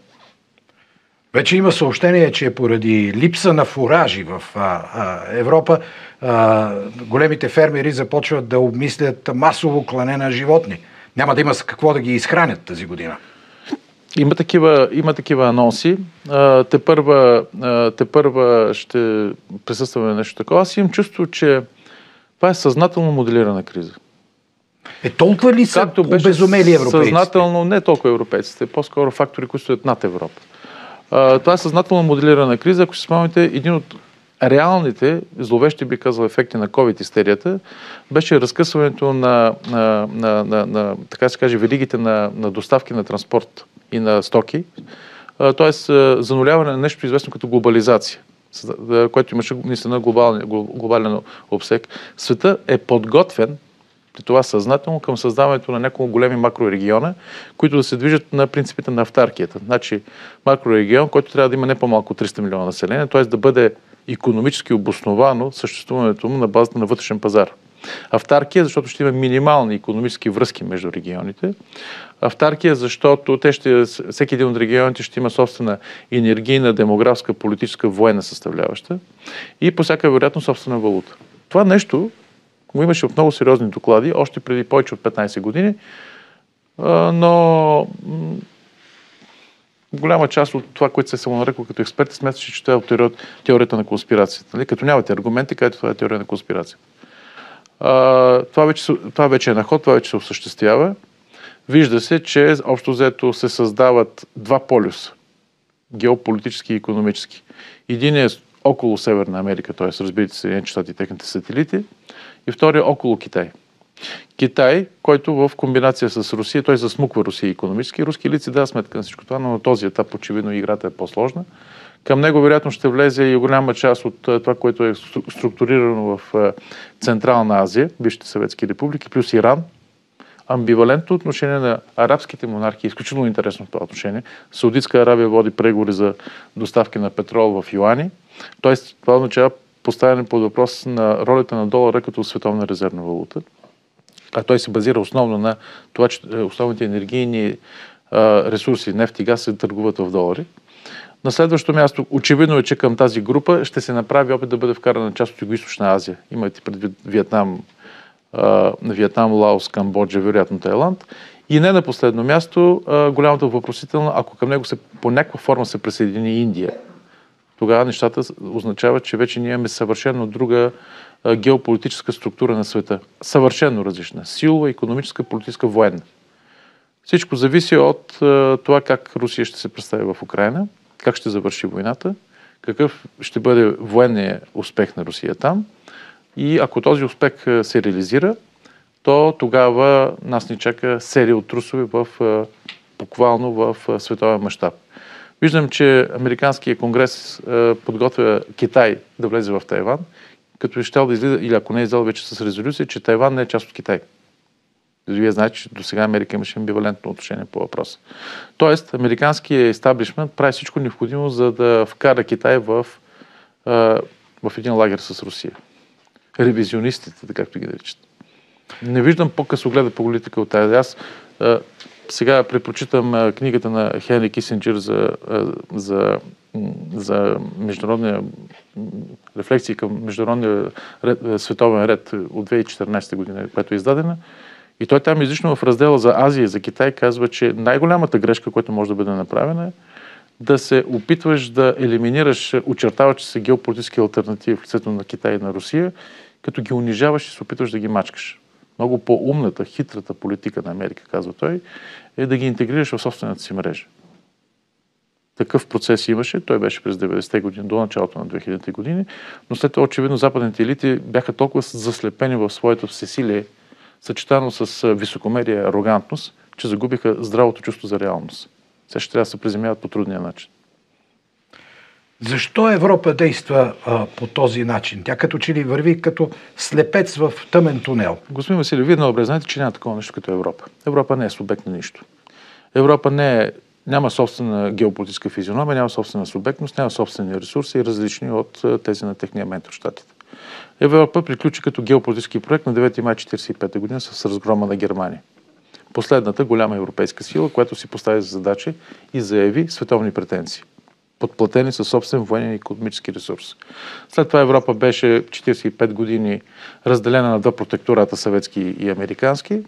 Вече има съобщение, че поради липса на фуражи в а, а, Европа, а, големите фермери започват да обмислят масово клане на животни. Няма да има с какво да ги изхранят тази година. Има такива, има такива анонси. Те, първа, те първа ще присъстваме на нещо такова. Аз имам чувство, че това е съзнателно моделирана криза. Е, толкова ли са Както беше обезумели европейците? Съзнателно, не толкова европейците, по-скоро фактори, които стоят над Европа. А, това е съзнателно моделирана криза. Ако си спомняте, един от реалните, зловещи би казал, ефекти на COVID-истерията беше разкъсването на, на, на, на, на така се каже, велигите на, на доставки на транспорт и на стоки. Тоест, зануляване на нещо известно като глобализация, което имаше наистина глобален, гл- глобален обсек. Света е подготвен това съзнателно към създаването на няколко големи макрорегиона, които да се движат на принципите на автаркията. Значи макрорегион, който трябва да има не по-малко 300 милиона население, т.е. да бъде економически обосновано съществуването му на базата на вътрешен пазар. Автаркия, защото ще има минимални економически връзки между регионите. Автаркия, защото те ще, всеки един от регионите ще има собствена енергийна, демографска, политическа, военна съставляваща и по всяка вероятност собствена валута. Това нещо го имаше в много сериозни доклади, още преди повече от 15 години, но голяма част от това, което се е самонарекал като експерти, смяташе, че това е от теори- теорията на конспирацията. Нали? Като нямате аргументи, кажете, това е теория на конспирация. А, това, вече, това вече е на ход, това вече се осъществява. Вижда се, че общо взето се създават два полюса геополитически и економически. Един е около Северна Америка, т.е. разбирате Съединените щати и техните сателити, и втория около Китай. Китай, който в комбинация с Русия, той засмуква Русия економически. Руски лици да сметка на всичко това, но на този етап очевидно играта е по-сложна. Към него вероятно ще влезе и голяма част от това, което е стру- структурирано в Централна Азия, бившите съветски републики, плюс Иран, амбивалентно отношение на арабските монархии, изключително интересно това отношение. Саудитска Арабия води преговори за доставки на петрол в юани. Тоест, това означава поставяне под въпрос на ролята на долара като световна резервна валута. А той се базира основно на това, че е, основните енергийни ресурси, нефт и газ се търгуват в долари. На следващо място, очевидно е, че към тази група ще се направи опит да бъде вкарана част от Юго-Источна Азия. Имайте предвид Виетнам, Виетнам, Лаос, Камбоджа, вероятно Тайланд. И не на последно място, голямата въпросителна, ако към него се, по някаква форма се присъедини Индия, тогава нещата означават, че вече ние имаме съвършено друга геополитическа структура на света. Съвършено различна. Силова, економическа, политическа, военна. Всичко зависи от това как Русия ще се представи в Украина, как ще завърши войната, какъв ще бъде военният успех на Русия там. И ако този успех се реализира, то тогава нас ни чака серия от трусове в, буквално в световен мащаб. Виждам, че Американския конгрес подготвя Китай да влезе в Тайван, като е щял да излиза, или ако не е излязъл вече с резолюция, че Тайван не е част от Китай. Вие знаете, че до сега Америка имаше амбивалентно отношение по въпроса. Тоест, американският естаблишмент прави всичко необходимо, за да вкара Китай в, в един лагер с Русия. Ревизионистите, както ги наричат. Не виждам по-късогледа политика от тази. Аз сега предпочитам книгата на Хенри Кисинджер за, за, за международния рефлексии към международния световен ред от 2014 година, която е издадена. И той там излишно в раздела за Азия и за Китай казва, че най-голямата грешка, която може да бъде направена е да се опитваш да елиминираш очертаващи се геополитически альтернативи в лицето на Китай и на Русия, като ги унижаваш и се опитваш да ги мачкаш. Много по-умната, хитрата политика на Америка, казва той, е да ги интегрираш в собствената си мрежа. Такъв процес имаше, той беше през 90-те години до началото на 2000-те години, но след това очевидно западните елити бяха толкова заслепени в своето всесилие, съчетано с високомерие и арогантност, че загубиха здравото чувство за реалност. Сега ще трябва да се приземяват по трудния начин. Защо Европа действа а, по този начин? Тя като че ли върви като слепец в тъмен тунел. Господин Василев, вие много знаете, че няма такова нещо като Европа. Европа не е субект на нищо. Европа не е, няма собствена геополитическа физиономия, няма собствена субектност, няма собствени ресурси, различни от тези на техния ментор щатите. Европа приключи като геополитически проект на 9 май 1945 година с разгрома на Германия. Последната голяма европейска сила, която си постави за задача и заяви световни претенции. Подплатени със собствен военен и економически ресурс. След това Европа беше 45 години разделена на два протектората, съветски и американски.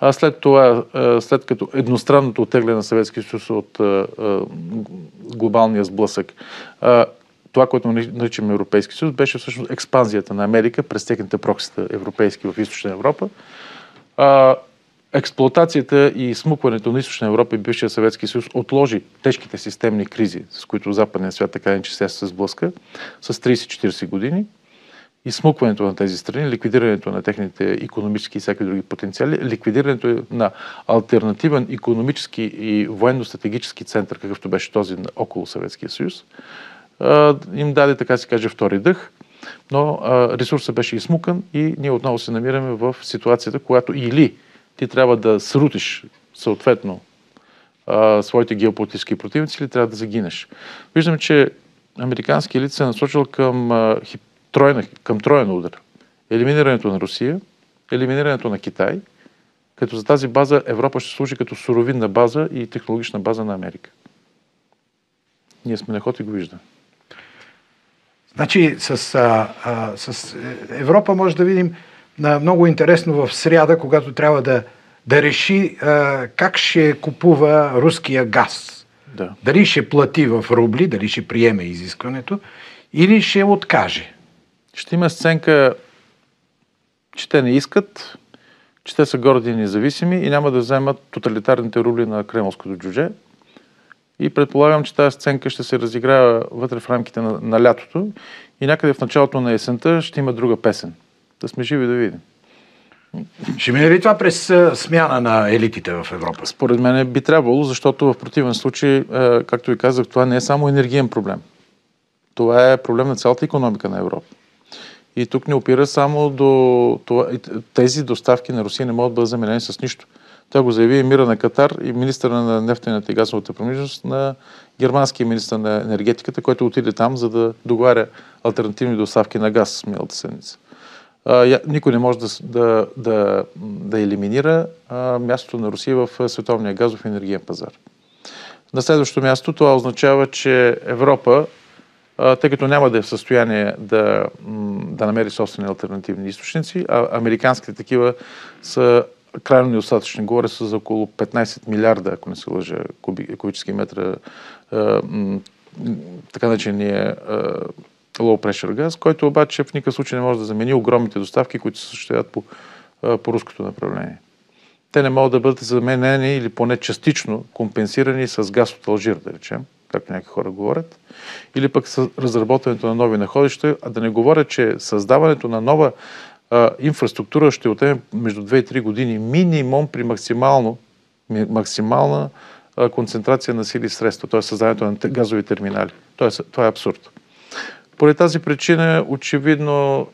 А след това, след като едностранното оттегляне на Съветския съюз от глобалния сблъсък, това, което наричаме Европейски съюз, беше всъщност експанзията на Америка през техните проксита европейски в Източна Европа. Експлоатацията и смукването на Източна Европа и бившия Съветски съюз отложи тежките системни кризи, с които западният свят така не че се сблъска, с 30-40 години. И смукването на тези страни, ликвидирането на техните економически и всяки други потенциали, ликвидирането на альтернативен економически и военно-стратегически център, какъвто беше този около Съветския съюз, им даде, така се каже, втори дъх. Но ресурсът беше измукан и ние отново се намираме в ситуацията, когато или ти трябва да срутиш съответно а, своите геополитически противници или трябва да загинеш. Виждаме, че американски елит се е насочил към, а, тройна, към троен удар. Елиминирането на Русия, елиминирането на Китай, като за тази база Европа ще служи като суровинна база и технологична база на Америка. Ние сме на ход и го виждаме. Значи с, а, а, с Европа може да видим много интересно в сряда, когато трябва да, да реши а, как ще купува руския газ. Да. Дали ще плати в рубли, дали ще приеме изискването или ще откаже. Ще има сценка, че те не искат, че те са горди и независими и няма да вземат тоталитарните рубли на кремълското джудже. И предполагам, че тази сценка ще се разиграва вътре в рамките на, на лятото и някъде в началото на есента ще има друга песен – да сме живи да видим. Ще мине ли това през смяна на елитите в Европа? Според мен би трябвало, защото в противен случай, както ви казах, това не е само енергиен проблем. Това е проблем на цялата економика на Европа. И тук не опира само до това. Тези доставки на Русия не могат да бъдат заменени с нищо. Той го заяви емира на Катар и министър на нефтената и газовата промишленост на германския министър на енергетиката, който отиде там, за да договаря альтернативни доставки на газ с миналата седмица никой не може да, да, да, да елиминира а, мястото на Русия в световния газов енергиен пазар. На следващото място това означава, че Европа, а, тъй като няма да е в състояние да, да намери собствени альтернативни източници, а американските такива са крайно недостатъчни. Говоря с за около 15 милиарда, ако не се лъжа, куби, кубически метра, а, така начиния low pressure газ, който обаче в никакъв случай не може да замени огромните доставки, които се съществуват по, по руското направление. Те не могат да бъдат заменени или поне частично компенсирани с газ от Алжир, да речем, както някакви хора говорят, или пък с разработването на нови находища, а да не говоря, че създаването на нова а, инфраструктура ще отнеме между 2 и 3 години минимум при максимално, максимална концентрация на сили и средства, т.е. създаването на газови терминали. Тоест, това е абсурд. Поради тази причина, очевидно,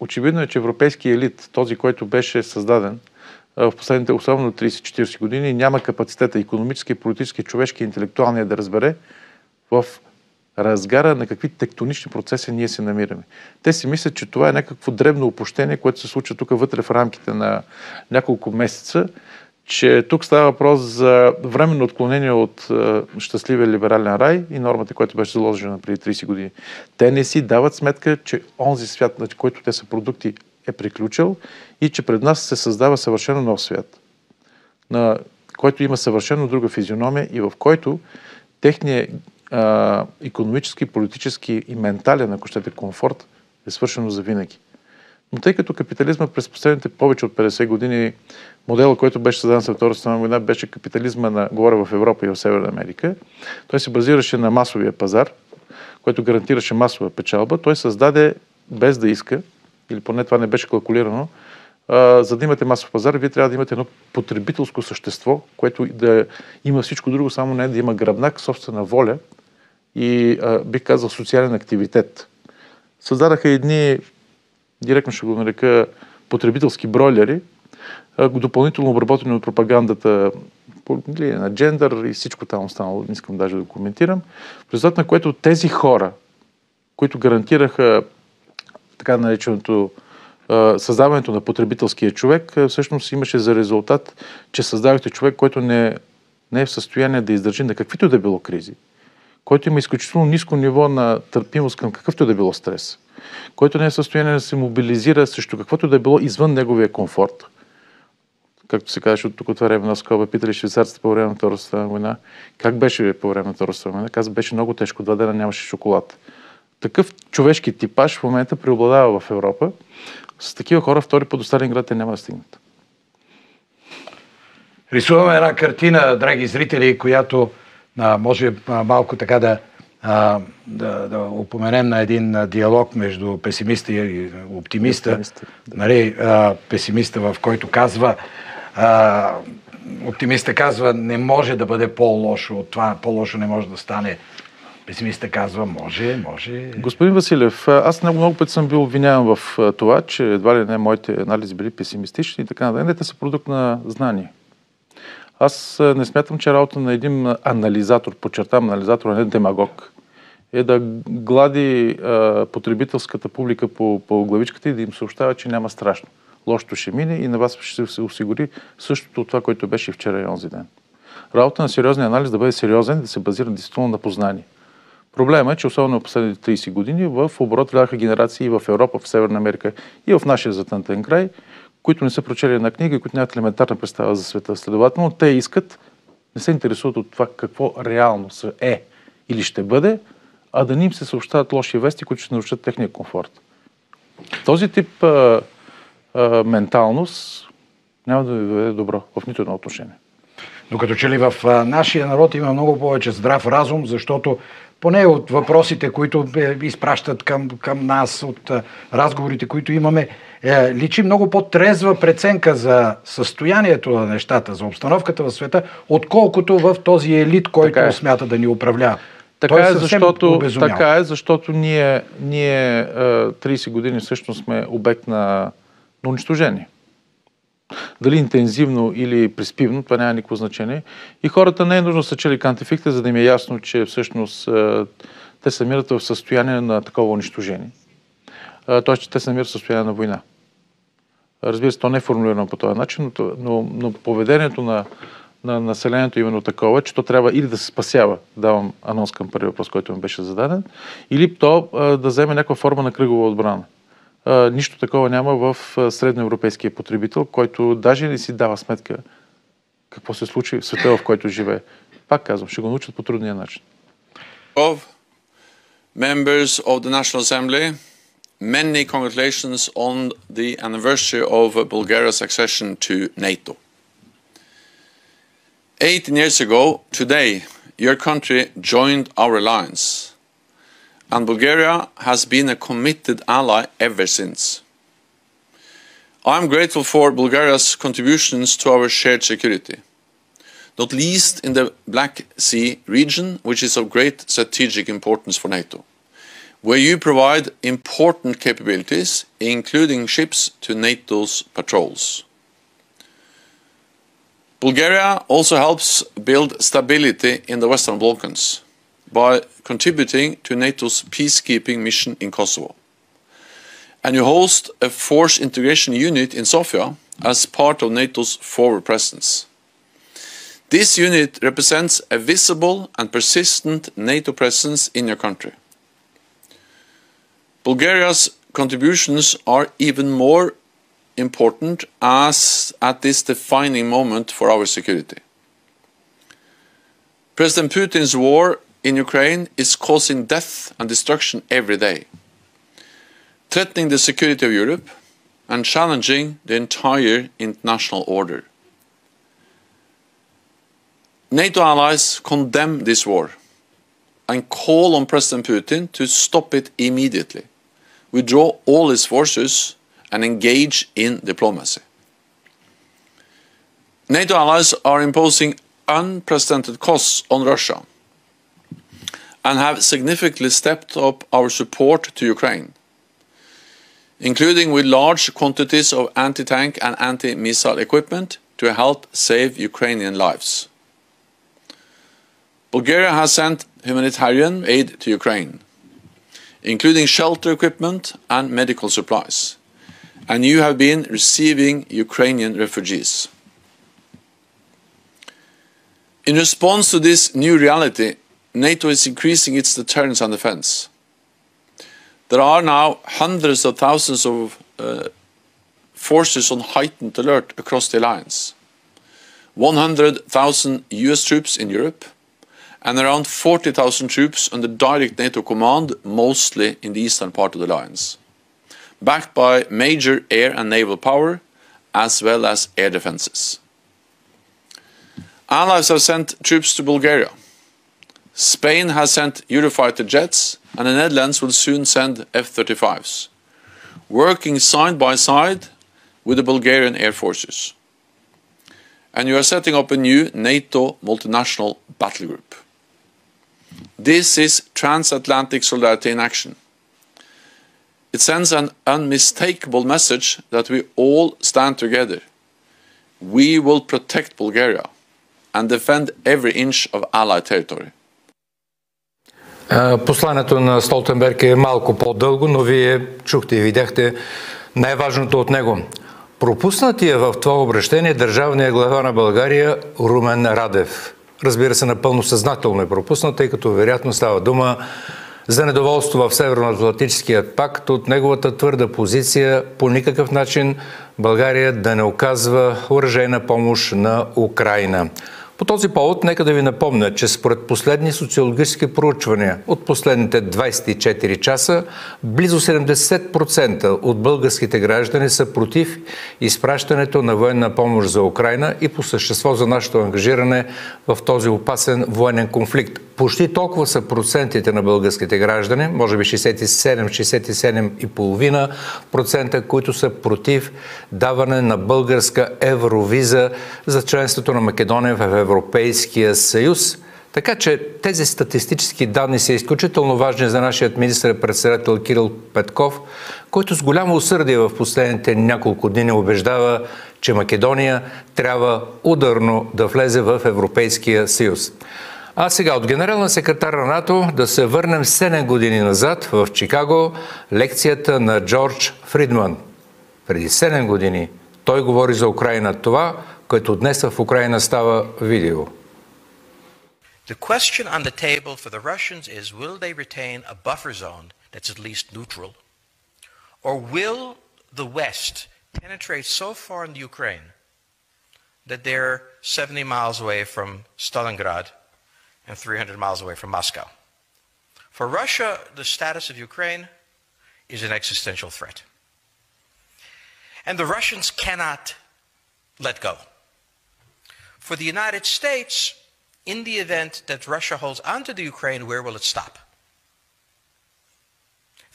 очевидно е, че европейски елит, този, който беше създаден в последните, особено 30-40 години, няма капацитета економически, политически, човешки, интелектуалния да разбере в разгара на какви тектонични процеси ние се намираме. Те си мислят, че това е някакво дребно опущение, което се случва тук вътре в рамките на няколко месеца че тук става въпрос за временно отклонение от е, щастливия либерален рай и нормата, която беше заложена преди 30 години. Те не си дават сметка, че онзи свят, на който те са продукти, е приключил и че пред нас се създава съвършено нов свят, на който има съвършено друга физиономия и в който техният економически, политически и ментален, ако щете, комфорт е свършено за винаги. Но тъй като капитализма през последните повече от 50 години, модела, който беше създаден след Втората световна война, беше капитализма на, говоря в Европа и в Северна Америка. Той се базираше на масовия пазар, който гарантираше масова печалба. Той създаде без да иска, или поне това не беше калкулирано, за да имате масов пазар, вие трябва да имате едно потребителско същество, което да има всичко друго, само не да има гръбнак, собствена воля и, бих казал, социален активитет. Създадаха едни директно ще го нарека потребителски бройлери, допълнително обработени от пропагандата линия на джендър и всичко там останало, не искам даже да коментирам, в резултат на което тези хора, които гарантираха така нареченото създаването на потребителския човек, всъщност имаше за резултат, че създавахте човек, който не, не е в състояние да издържи на каквито да било кризи, който има изключително ниско ниво на търпимост към какъвто да било стрес, който не е в състояние да се мобилизира срещу каквото да било извън неговия комфорт, както се казваше от тук от време на скоба, питали швейцарците по време на Втората световна война, как беше по време на Втората световна война, каза, беше много тежко, два дена нямаше шоколад. Такъв човешки типаж в момента преобладава в Европа. С такива хора втори път до Сталинград те няма да стигнат. Рисуваме една картина, драги зрители, която а, може а, малко така да, а, да, да упоменем на един диалог между песимиста и оптимиста. Оптимиста, Нали, а, песимиста, в който казва, а, оптимиста казва, не може да бъде по-лошо от това, по-лошо не може да стане. Песимиста казва, може, може. Господин Василев, аз много, много пъти съм бил обвиняван в това, че едва ли не моите анализи били песимистични и така нататък. Те са продукт на знание. Аз не смятам, че работа на един анализатор, подчертавам анализатор, а не демагог, е да глади а, потребителската публика по, по главичката и да им съобщава, че няма страшно. Лошото ще мине и на вас ще се осигури същото от това, което беше вчера и онзи ден. Работа на сериозния анализ да бъде сериозен и да се базира действително на познание. Проблема е, че особено в последните 30 години в оборот вляха генерации и в Европа, в Северна Америка и в нашия затънтен край, които не са прочели една книга и които нямат елементарна представа за света. Следователно, те искат, не се интересуват от това какво реално е или ще бъде, а да ни им се съобщават лоши вести, които ще нарушат техния комфорт. Този тип а, менталност няма да ви доведе добро в нито едно отношение. Докато че ли в а, нашия народ има много повече здрав разум, защото поне от въпросите, които е, изпращат към, към нас, от а, разговорите, които имаме, е, личи много по-трезва преценка за състоянието на нещата, за обстановката в света, отколкото в този елит, който е. смята да ни управлява. Така Той е, съвсем защото, обезумял. така е, защото ние, ние а, 30 години всъщност сме обект на, на унищожение. Дали интензивно или приспивно, това няма никакво значение. И хората не е нужно са чели кантификта, за да им е ясно, че всъщност те се намират в състояние на такова унищожение. Тоест, че те се намират в състояние на война. Разбира се, то не е формулирано по този начин, но, но, но поведението на, на населението е именно такова, че то трябва или да се спасява, давам анонс към първи въпрос, който ми беше зададен, или то а, да вземе някаква форма на кръгова отбрана. А, нищо такова няма в средноевропейския потребител, който даже не си дава сметка какво се случи в света, в който живее. Пак казвам, ще го научат по трудния начин. of members of the National Assembly, many congratulations on the anniversary of uh, Bulgaria's accession to NATO. 18 years ago, today, your country joined our alliance, and Bulgaria has been a committed ally ever since. I am grateful for Bulgaria's contributions to our shared security not least in the Black Sea region, which is of great strategic importance for NATO, where you provide important capabilities, including ships to NATO's patrols. Bulgaria also helps build stability in the Western Balkans by contributing to NATO's peacekeeping mission in Kosovo. And you host a force integration unit in Sofia as part of NATO's forward presence. This unit represents a visible and persistent NATO presence in your country. Bulgaria's contributions are even more important as at this defining moment for our security. President Putin's war in Ukraine is causing death and destruction every day, threatening the security of Europe and challenging the entire international order. NATO allies condemn this war and call on President Putin to stop it immediately, withdraw all his forces, and engage in diplomacy. NATO allies are imposing unprecedented costs on Russia and have significantly stepped up our support to Ukraine, including with large quantities of anti tank and anti missile equipment to help save Ukrainian lives. Bulgaria has sent humanitarian aid to Ukraine, including shelter equipment and medical supplies, and you have been receiving Ukrainian refugees. In response to this new reality, NATO is increasing its deterrence and defense. There are now hundreds of thousands of uh, forces on heightened alert across the alliance. 100,000 US troops in Europe, and around 40,000 troops under direct NATO command, mostly in the eastern part of the alliance, backed by major air and naval power, as well as air defenses. Allies have sent troops to Bulgaria. Spain has sent Eurofighter jets, and the Netherlands will soon send F-35s, working side by side with the Bulgarian air forces. And you are setting up a new NATO multinational battle group. This is transatlantic solidarity in action. It sends an unmistakable message that we all stand together. We will protect Bulgaria and defend every inch of Allied territory. Посланието на Столтенберг е малко по-дълго, но вие чухте и видяхте най-важното от него. Пропуснатия в това обращение държавния глава на България Румен Радев. Разбира се, напълно съзнателно е пропуснат, тъй като вероятно става дума за недоволство в Северно-Атлантическият пакт от неговата твърда позиция по никакъв начин България да не оказва оръжейна помощ на Украина. По този повод, нека да ви напомня, че според последни социологически проучвания от последните 24 часа, близо 70% от българските граждани са против изпращането на военна помощ за Украина и по същество за нашето ангажиране в този опасен военен конфликт. Почти толкова са процентите на българските граждани, може би 67-67,5%, които са против даване на българска евровиза за членството на Македония в Европейския съюз. Така че тези статистически данни са изключително важни за нашият министър-председател Кирил Петков, който с голямо усърдие в последните няколко дни убеждава, че Македония трябва ударно да влезе в Европейския съюз. А сега от генерална секретар на НАТО да се върнем 7 години назад в Чикаго, лекцията на Джордж Фридман. Преди 7 години той говори за Украина. Това, което днес в Украина става видео. The question on the table for the Russians is will they retain a buffer zone that's at least neutral? Or will the West penetrate so far in the Ukraine that they're 70 miles away from Stalingrad and 300 miles away from Moscow? For Russia, the status of Ukraine is an existential threat. And the Russians cannot let go. For the United States, in the event that Russia holds onto the Ukraine, where will it stop?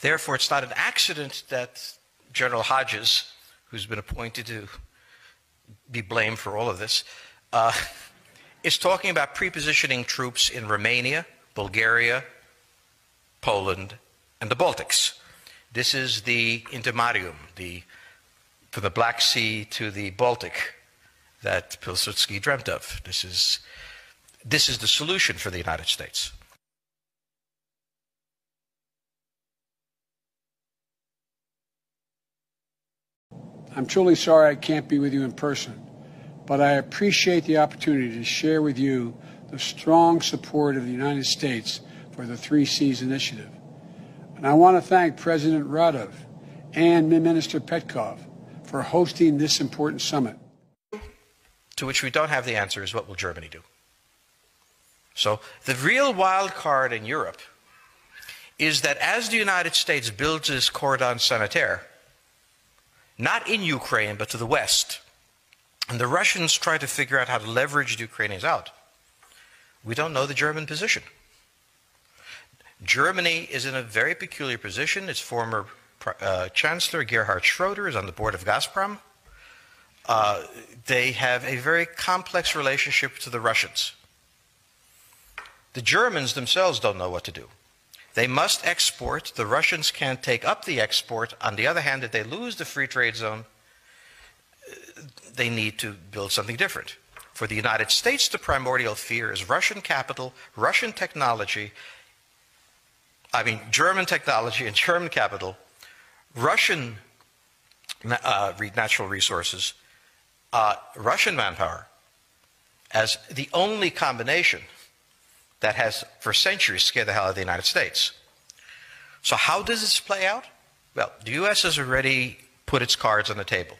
Therefore, it's not an accident that General Hodges, who's been appointed to be blamed for all of this, uh, is talking about prepositioning troops in Romania, Bulgaria, Poland, and the Baltics. This is the intermarium, the, from the Black Sea to the Baltic that Pilsudski dreamt of. This is, this is the solution for the United States. I'm truly sorry I can't be with you in person, but I appreciate the opportunity to share with you the strong support of the United States for the Three Seas Initiative. And I want to thank President Radov and Minister Petkov for hosting this important summit. To which we don't have the answer is what will Germany do? So the real wild card in Europe is that as the United States builds its cordon sanitaire, not in Ukraine, but to the west. And the Russians try to figure out how to leverage the Ukrainians out. We don't know the German position. Germany is in a very peculiar position. Its former uh, Chancellor Gerhard Schroeder is on the board of Gazprom. Uh, they have a very complex relationship to the Russians. The Germans themselves don't know what to do. They must export. The Russians can't take up the export. On the other hand, if they lose the free trade zone, they need to build something different. For the United States, the primordial fear is Russian capital, Russian technology, I mean, German technology and German capital, Russian uh, natural resources, uh, Russian manpower, as the only combination that has for centuries scared the hell out of the United States. So, how does this play out? Well, the U.S. has already put its cards on the table.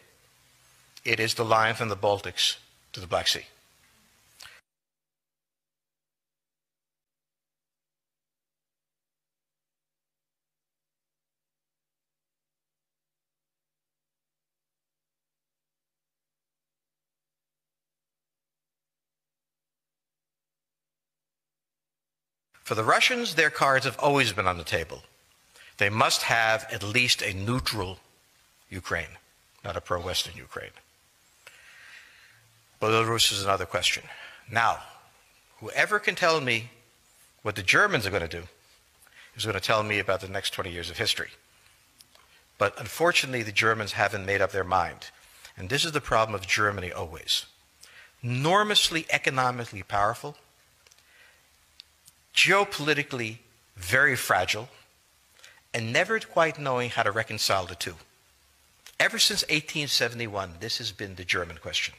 It is the line from the Baltics to the Black Sea. For the Russians, their cards have always been on the table. They must have at least a neutral Ukraine, not a pro Western Ukraine. Belarus is another question. Now, whoever can tell me what the Germans are going to do is going to tell me about the next 20 years of history. But unfortunately, the Germans haven't made up their mind. And this is the problem of Germany always. Enormously economically powerful, geopolitically very fragile, and never quite knowing how to reconcile the two. Ever since 1871, this has been the German question,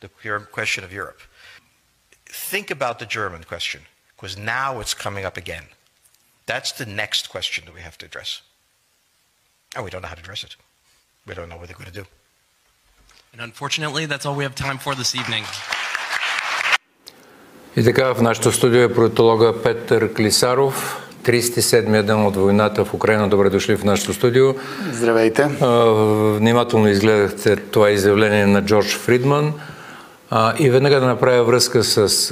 the question of Europe. Think about the German question, because now it's coming up again. That's the next question that we have to address. And we don't know how to address it. We don't know what they're going to do. And unfortunately, that's all we have time for this evening. И така в нашото студио е политолога Петър Клисаров. 37-я ден от войната в Украина. Добре дошли в нашото студио. Здравейте. Внимателно изгледахте това изявление на Джордж Фридман. И веднага да направя връзка с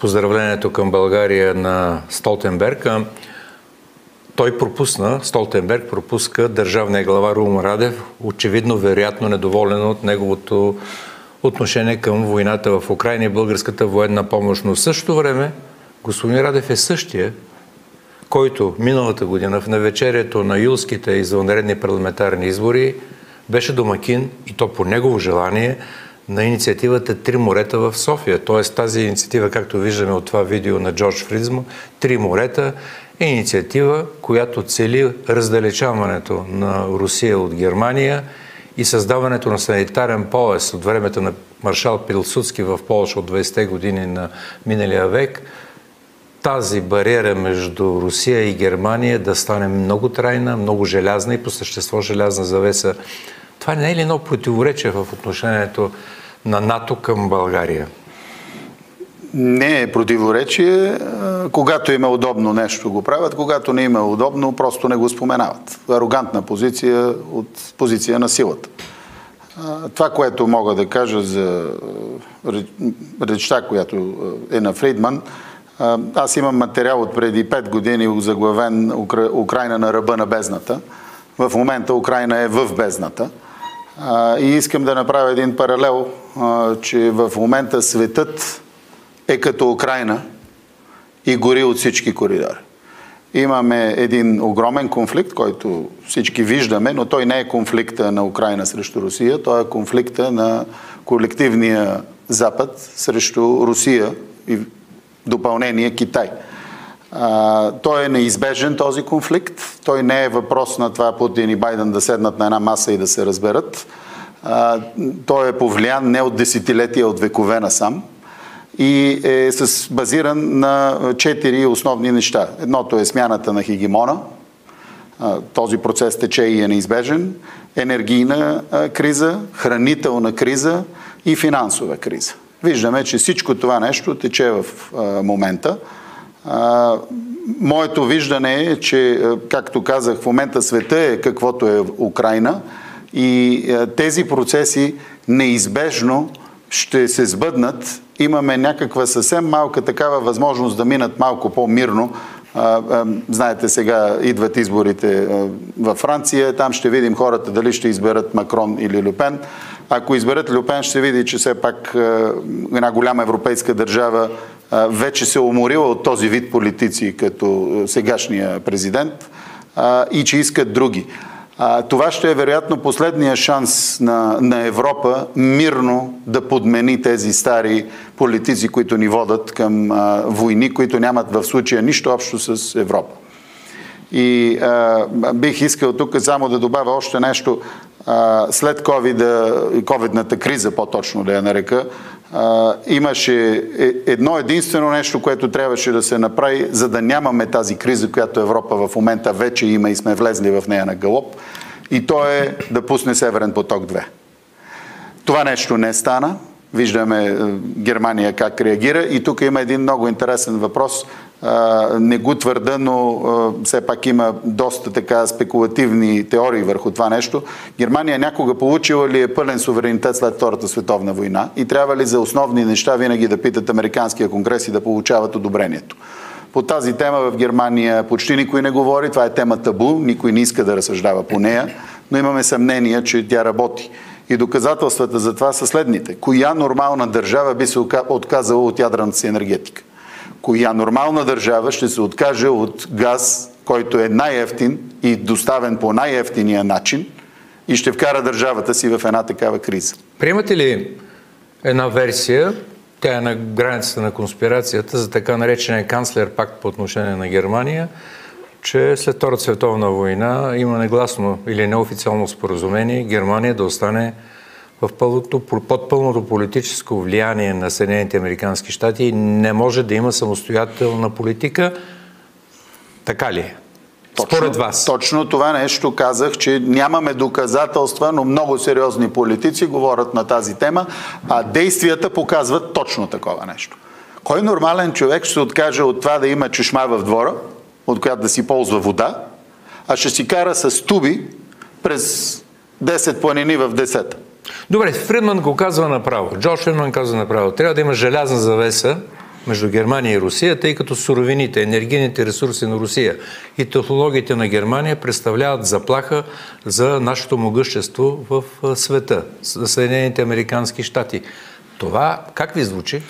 поздравлението към България на Столтенберг. Той пропусна, Столтенберг пропуска държавния глава Рум Радев, очевидно, вероятно недоволен от неговото отношение към войната в Украина и българската военна помощ. Но в същото време господин Радев е същия, който миналата година в навечерието на юлските извънредни парламентарни избори беше домакин, и то по негово желание, на инициативата Три морета в София. Тоест тази инициатива, както виждаме от това видео на Джордж Фризма, Три морета е инициатива, която цели раздалечаването на Русия от Германия и създаването на санитарен пояс от времето на маршал Пилсудски в Польша от 20-те години на миналия век, тази бариера между Русия и Германия да стане много трайна, много желязна и по същество желязна завеса. Това не е ли едно противоречие в отношението на НАТО към България? Не е противоречие. Когато има удобно нещо го правят, когато не има удобно, просто не го споменават. Арогантна позиция от позиция на силата. Това, което мога да кажа за речта, която е на Фридман, аз имам материал от преди 5 години заглавен Украина на ръба на бездната. В момента Украина е в бездната. И искам да направя един паралел, че в момента светът е като Украина и гори от всички коридори. Имаме един огромен конфликт, който всички виждаме, но той не е конфликта на Украина срещу Русия, той е конфликта на колективния Запад срещу Русия и допълнение Китай. А, той е неизбежен този конфликт. Той не е въпрос на това Путин и Байден да седнат на една маса и да се разберат. А, той е повлиян не от десетилетия, от векове насам и е с, базиран на четири основни неща. Едното е смяната на хегемона. Този процес тече и е неизбежен. Енергийна криза, хранителна криза и финансова криза. Виждаме, че всичко това нещо тече в момента. Моето виждане е, че, както казах, в момента света е каквото е Украина и тези процеси неизбежно ще се сбъднат имаме някаква съвсем малка такава възможност да минат малко по-мирно. Знаете, сега идват изборите във Франция, там ще видим хората дали ще изберат Макрон или Люпен. Ако изберат Люпен, ще види, че все пак една голяма европейска държава вече се уморила от този вид политици, като сегашния президент, и че искат други. А, това ще е вероятно последния шанс на, на Европа мирно да подмени тези стари политици, които ни водат към а, войни, които нямат в случая нищо общо с Европа. И а, бих искал тук само да добавя още нещо. А, след COVID, ковидната криза, по-точно да я нарека, имаше е, едно единствено нещо, което трябваше да се направи, за да нямаме тази криза, която Европа в момента вече има и сме влезли в нея на галоп. И то е да пусне Северен поток 2. Това нещо не стана. Виждаме е, Германия как реагира. И тук има един много интересен въпрос. Не го твърда, но все пак има доста така спекулативни теории върху това нещо. Германия някога получила ли е пълен суверенитет след Втората световна война и трябва ли за основни неща винаги да питат Американския конгрес и да получават одобрението? По тази тема в Германия почти никой не говори. Това е тема табу. Никой не иска да разсъждава по нея, но имаме съмнение, че тя работи. И доказателствата за това са следните. Коя нормална държава би се отказала от ядрената си енергетика? Коя нормална държава ще се откаже от газ, който е най-ефтин и доставен по най-ефтиния начин и ще вкара държавата си в една такава криза? Приемате ли една версия, тя е на границата на конспирацията, за така наречения канцлер пакт по отношение на Германия, че след Втората световна война има негласно или неофициално споразумение Германия да остане в пълното, под пълното политическо влияние на Съединените Американски щати не може да има самостоятелна политика. Така ли е? Точно, Според вас. Точно това нещо казах, че нямаме доказателства, но много сериозни политици говорят на тази тема, а действията показват точно такова нещо. Кой нормален човек ще се откаже от това да има чешма в двора, от която да си ползва вода, а ще си кара с туби през 10 планини в 10. Добре, Фридман го казва направо. Джордж Фридман казва направо. Трябва да има желязна завеса между Германия и Русия, тъй като суровините, енергийните ресурси на Русия и технологиите на Германия представляват заплаха за нашето могъщество в света, за Съединените Американски щати. Това как ви звучи?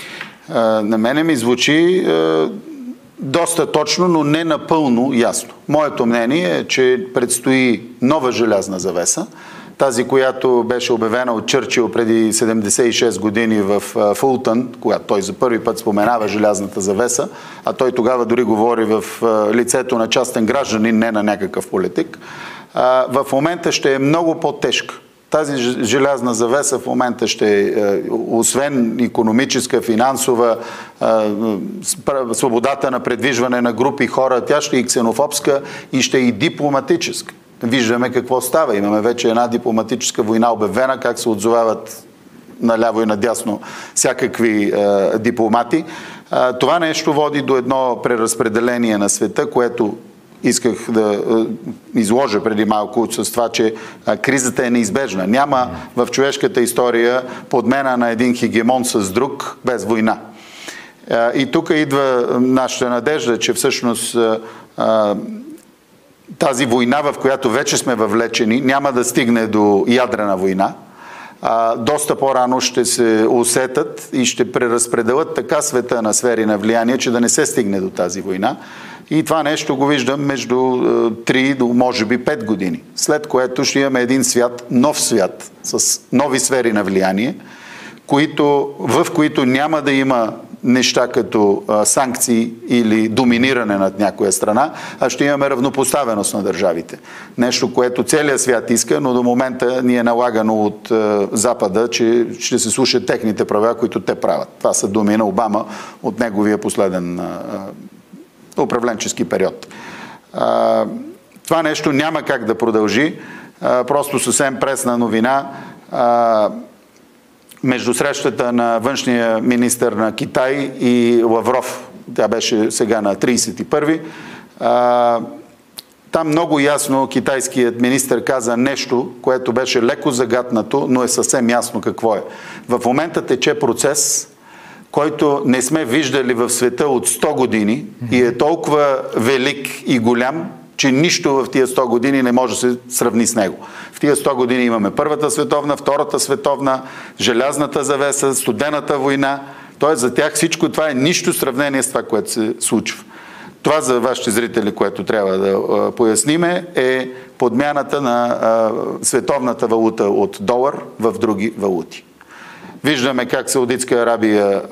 на мене ми звучи доста точно, но не напълно ясно. Моето мнение е, че предстои нова желязна завеса, тази, която беше обявена от Чърчил преди 76 години в Фултън, когато той за първи път споменава желязната завеса, а той тогава дори говори в лицето на частен гражданин, не на някакъв политик, в момента ще е много по-тежка. Тази желязна завеса в момента ще е, освен економическа, финансова, свободата на предвижване на групи хора, тя ще е и ксенофобска и ще е и дипломатическа. Виждаме какво става. Имаме вече една дипломатическа война обявена, как се отзовават наляво и надясно всякакви е, дипломати. Е, това нещо води до едно преразпределение на света, което исках да е, изложа преди малко с това, че е, кризата е неизбежна. Няма в човешката история подмена на един хегемон с друг без война. Е, и тук идва нашата надежда, че всъщност тази война, в която вече сме въвлечени, няма да стигне до ядрена война. А, доста по-рано ще се усетат и ще преразпределят така света на сфери на влияние, че да не се стигне до тази война. И това нещо го виждам между 3 до може би 5 години. След което ще имаме един свят, нов свят, с нови сфери на влияние, които, в които няма да има неща като а, санкции или доминиране над някоя страна, а ще имаме равнопоставеност на държавите. Нещо, което целият свят иска, но до момента ни е налагано от а, Запада, че ще се слушат техните права, които те правят. Това са думи на Обама от неговия последен а, управленчески период. Това нещо няма как да продължи. Просто съвсем пресна новина. Между срещата на външния министр на Китай и Лавров. Тя беше сега на 31-ви. Там много ясно китайският министр каза нещо, което беше леко загатнато, но е съвсем ясно какво е. В момента тече процес, който не сме виждали в света от 100 години и е толкова велик и голям, че нищо в тия 100 години не може да се сравни с него. В тия 100 години имаме Първата световна, Втората световна, Желязната завеса, Студената война. Тоест за тях всичко това е нищо сравнение с това, което се случва. Това за вашите зрители, което трябва да поясниме, е подмяната на световната валута от долар в други валути. Виждаме как Саудитска Арабия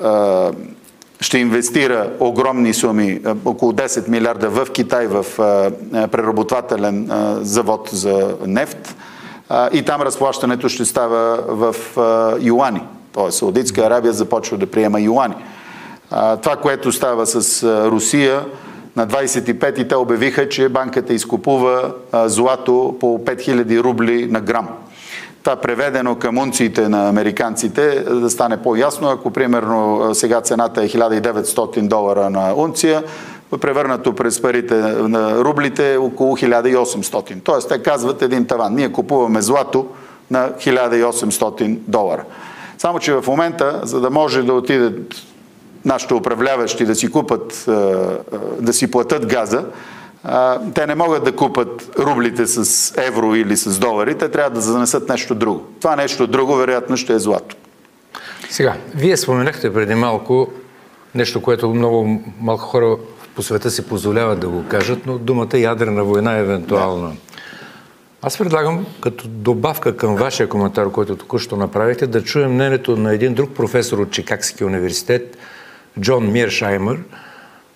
ще инвестира огромни суми, около 10 милиарда в Китай, в преработвателен завод за нефт и там разплащането ще става в юани. Тоест Саудитска Арабия започва да приема юани. Това, което става с Русия, на 25-ти те обявиха, че банката изкупува злато по 5000 рубли на грам. Това преведено към унциите на американците, да стане по-ясно, ако примерно сега цената е 1900 долара на унция, превърнато през парите на рублите около 1800. Тоест те казват един таван. Ние купуваме злато на 1800 долара. Само, че в момента, за да може да отидат нашите управляващи да си купат, да си платят газа, те не могат да купат рублите с евро или с долари, те трябва да занесат нещо друго. Това нещо друго, вероятно, ще е злато. Сега, вие споменахте преди малко нещо, което много малко хора по света си позволяват да го кажат, но думата ядрена война е евентуална. Да. Аз предлагам, като добавка към вашия коментар, който току-що направихте, да чуем мнението на един друг професор от Чикагския университет, Джон Миршаймер,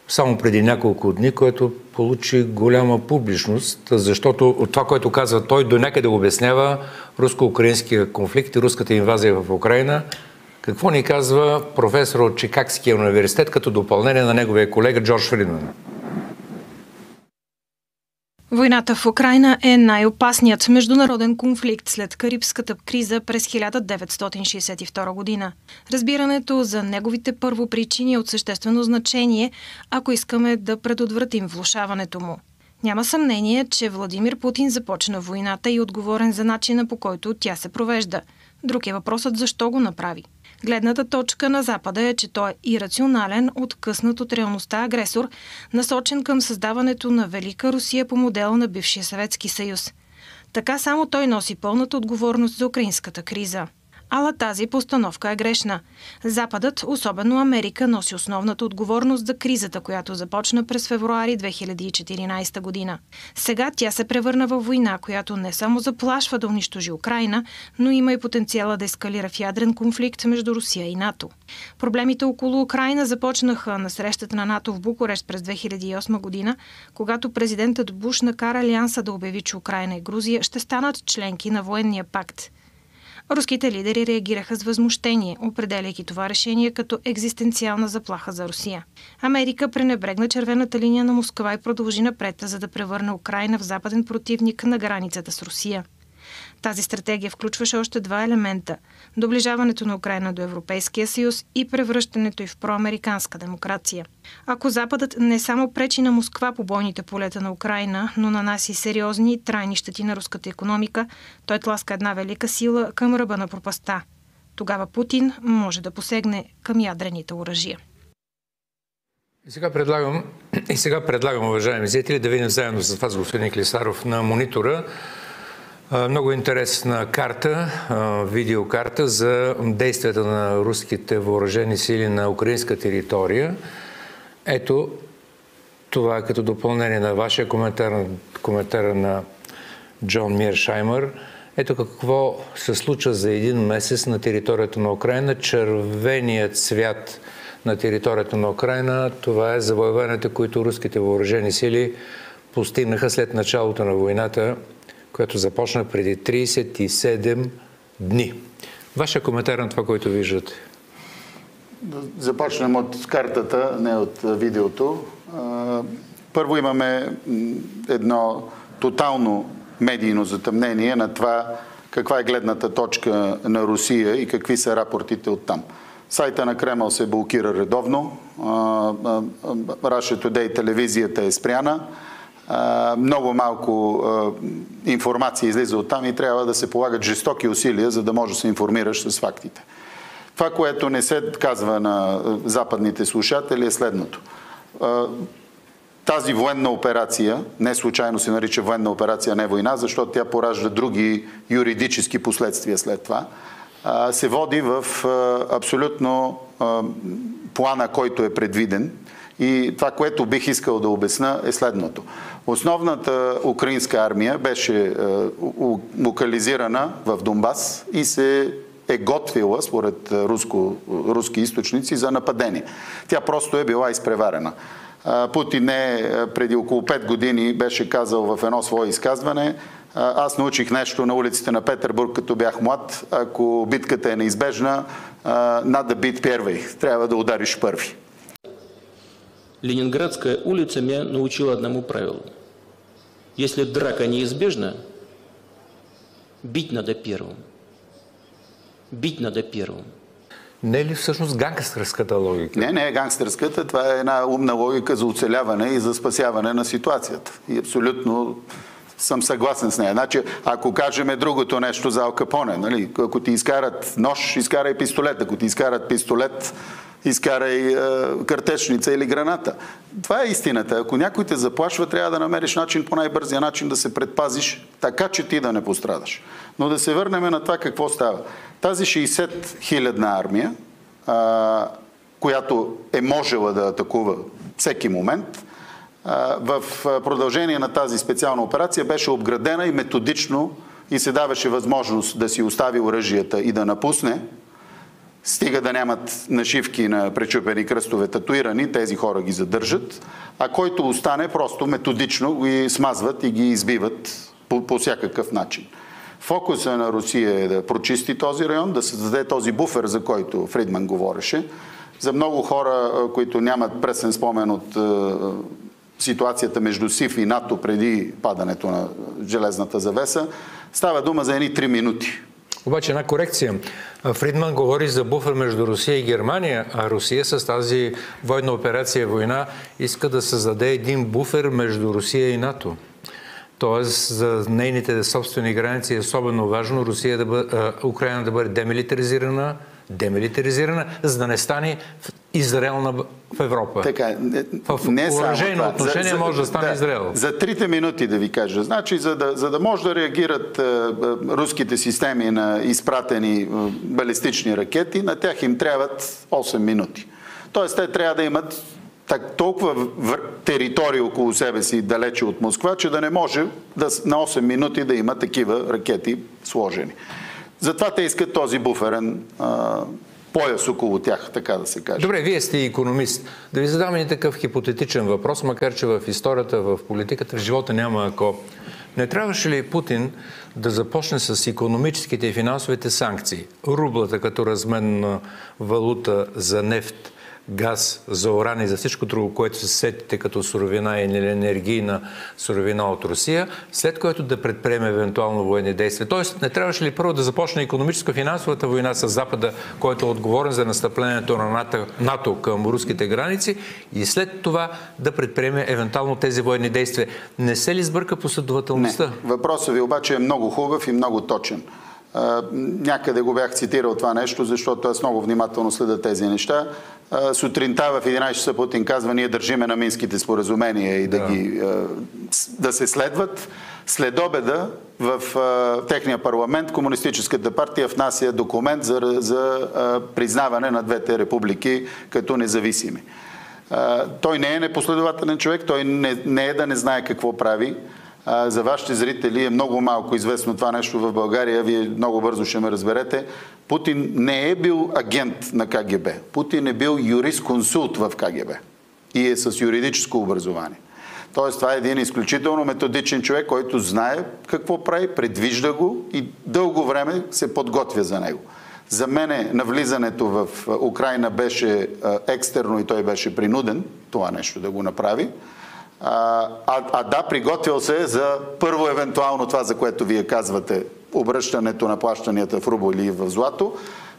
само преди няколко дни, който получи голяма публичност, защото от това, което казва той, до някъде обяснява руско-украинския конфликт и руската инвазия в Украина. Какво ни казва професор от Чикагския университет като допълнение на неговия колега Джордж Фридман? Войната в Украина е най-опасният международен конфликт след Карибската криза през 1962 година. Разбирането за неговите първопричини е от съществено значение, ако искаме да предотвратим влушаването му. Няма съмнение, че Владимир Путин започна войната и е отговорен за начина по който тя се провежда. Друг е въпросът защо го направи. Гледната точка на Запада е, че той е ирационален, откъснат от реалността агресор, насочен към създаването на Велика Русия по модела на бившия Съветски съюз. Така само той носи пълната отговорност за украинската криза. Ала тази постановка е грешна. Западът, особено Америка, носи основната отговорност за кризата, която започна през февруари 2014 година. Сега тя се превърна в война, която не само заплашва да унищожи Украина, но има и потенциала да ескалира в ядрен конфликт между Русия и НАТО. Проблемите около Украина започнаха на срещата на НАТО в Букурещ през 2008 година, когато президентът Буш накара Алианса да обяви, че Украина и Грузия ще станат членки на военния пакт – Руските лидери реагираха с възмущение, определяйки това решение като екзистенциална заплаха за Русия. Америка пренебрегна червената линия на Москва и продължи напред, за да превърне Украина в западен противник на границата с Русия. Тази стратегия включваше още два елемента – доближаването на Украина до Европейския съюз и превръщането й в проамериканска демокрация. Ако Западът не само пречи на Москва по бойните полета на Украина, но нанаси сериозни и трайни щети на руската економика, той тласка една велика сила към ръба на пропаста. Тогава Путин може да посегне към ядрените оръжия. И сега предлагам, и сега предлагам, уважаеми зрители, да видим заедно с вас, господин Клисаров, на монитора много интересна карта, видеокарта за действията на руските въоръжени сили на украинска територия. Ето, това е като допълнение на вашия коментар, коментара на Джон Миршаймър. Ето какво се случва за един месец на територията на Украина. Червеният цвят на територията на Украина, това е завоеванията, които руските въоръжени сили постигнаха след началото на войната която започна преди 37 дни. Вашия коментар на това, което виждате? Започнем от картата, не от видеото. Първо имаме едно тотално медийно затъмнение на това каква е гледната точка на Русия и какви са рапортите от там. Сайта на Кремъл се блокира редовно. Russia Today телевизията е спряна много малко информация излиза от там и трябва да се полагат жестоки усилия, за да можеш да се информираш с фактите. Това, което не се казва на западните слушатели е следното. Тази военна операция, не случайно се нарича военна операция, не война, защото тя поражда други юридически последствия след това, се води в абсолютно плана, който е предвиден. И това, което бих искал да обясна е следното. Основната украинска армия беше е, локализирана в Донбас и се е готвила, според руско, руски източници, за нападение. Тя просто е била изпреварена. Путин не преди около 5 години беше казал в едно свое изказване, Аз научих нещо на улиците на Петербург, като бях млад. Ако битката е неизбежна, надо бит първи. Трябва да удариш първи. Ленинградская улица меня научила одному правилу. Если драка неизбежна, бить надо первым. Бить надо первым. Не е ли всъщност гангстерската логика? Не, не е гангстерската. Това е една умна логика за оцеляване и за спасяване на ситуацията. И абсолютно съм съгласен с нея. Значи, ако кажем другото нещо за Алкапоне, нали? ако ти изкарат нож, изкарай пистолет. Ако ти изкарат пистолет, изкарай е, картечница или граната. Това е истината. Ако някой те заплашва, трябва да намериш начин по най-бързия начин да се предпазиш, така че ти да не пострадаш. Но да се върнем на това какво става. Тази 60 хилядна армия, а, която е можела да атакува всеки момент, в продължение на тази специална операция беше обградена и методично и се даваше възможност да си остави оръжията и да напусне, стига да нямат нашивки на пречупени кръстове татуирани, тези хора ги задържат, а който остане, просто методично ги смазват и ги избиват по, по всякакъв начин. Фокуса на Русия е да прочисти този район, да създаде този буфер, за който Фридман говореше. За много хора, които нямат пресен спомен от ситуацията между СИФ и НАТО преди падането на железната завеса, става дума за едни 3 минути. Обаче една корекция. Фридман говори за буфер между Русия и Германия, а Русия с тази военна операция война иска да създаде един буфер между Русия и НАТО. Тоест за нейните собствени граници е особено важно Русия да бъде, Украина да бъде демилитаризирана, демилитаризирана, за да не стане Израел на, в Европа. Така, не, в не оръжейно отношение за, може да стане да, Израел. За трите минути да ви кажа. Значи, за да, за да може да реагират а, руските системи на изпратени а, балистични ракети, на тях им трябват 8 минути. Тоест, те трябва да имат так, толкова в територия около себе си, далече от Москва, че да не може да, на 8 минути да има такива ракети сложени. Затова те искат този буферен а, пояс около тях, така да се каже. Добре, вие сте економист. Да ви задам и такъв хипотетичен въпрос, макар че в историята, в политиката, в живота няма ако. Не трябваше ли Путин да започне с економическите и финансовите санкции? Рублата като разменна валута за нефт – газ, за уран и за всичко друго, което се сетите като суровина или енергийна суровина от Русия, след което да предприеме евентуално военни действия. Тоест, не трябваше ли първо да започне економическо-финансовата война с Запада, който е отговорен за настъплението на НАТО, към руските граници и след това да предприеме евентуално тези военни действия. Не се ли сбърка последователността? Не. Въпросът ви обаче е много хубав и много точен. Някъде го бях цитирал това нещо, защото аз много внимателно следа тези неща. Сутринта в 11 часа Путин казва, ние държиме на минските споразумения и да, да. ги да се следват. След обеда в техния парламент Комунистическата партия внася документ за, за признаване на двете републики като независими. Той не е непоследователен човек, той не, не е да не знае какво прави за вашите зрители е много малко известно това нещо в България. Вие много бързо ще ме разберете. Путин не е бил агент на КГБ. Путин е бил юрист-консулт в КГБ и е с юридическо образование. Тоест, това е един изключително методичен човек, който знае какво прави, предвижда го и дълго време се подготвя за него. За мене навлизането в Украина беше екстерно и той беше принуден това нещо да го направи. А, а да, приготвил се за първо евентуално това, за което вие казвате, обръщането на плащанията в рубло или в злато,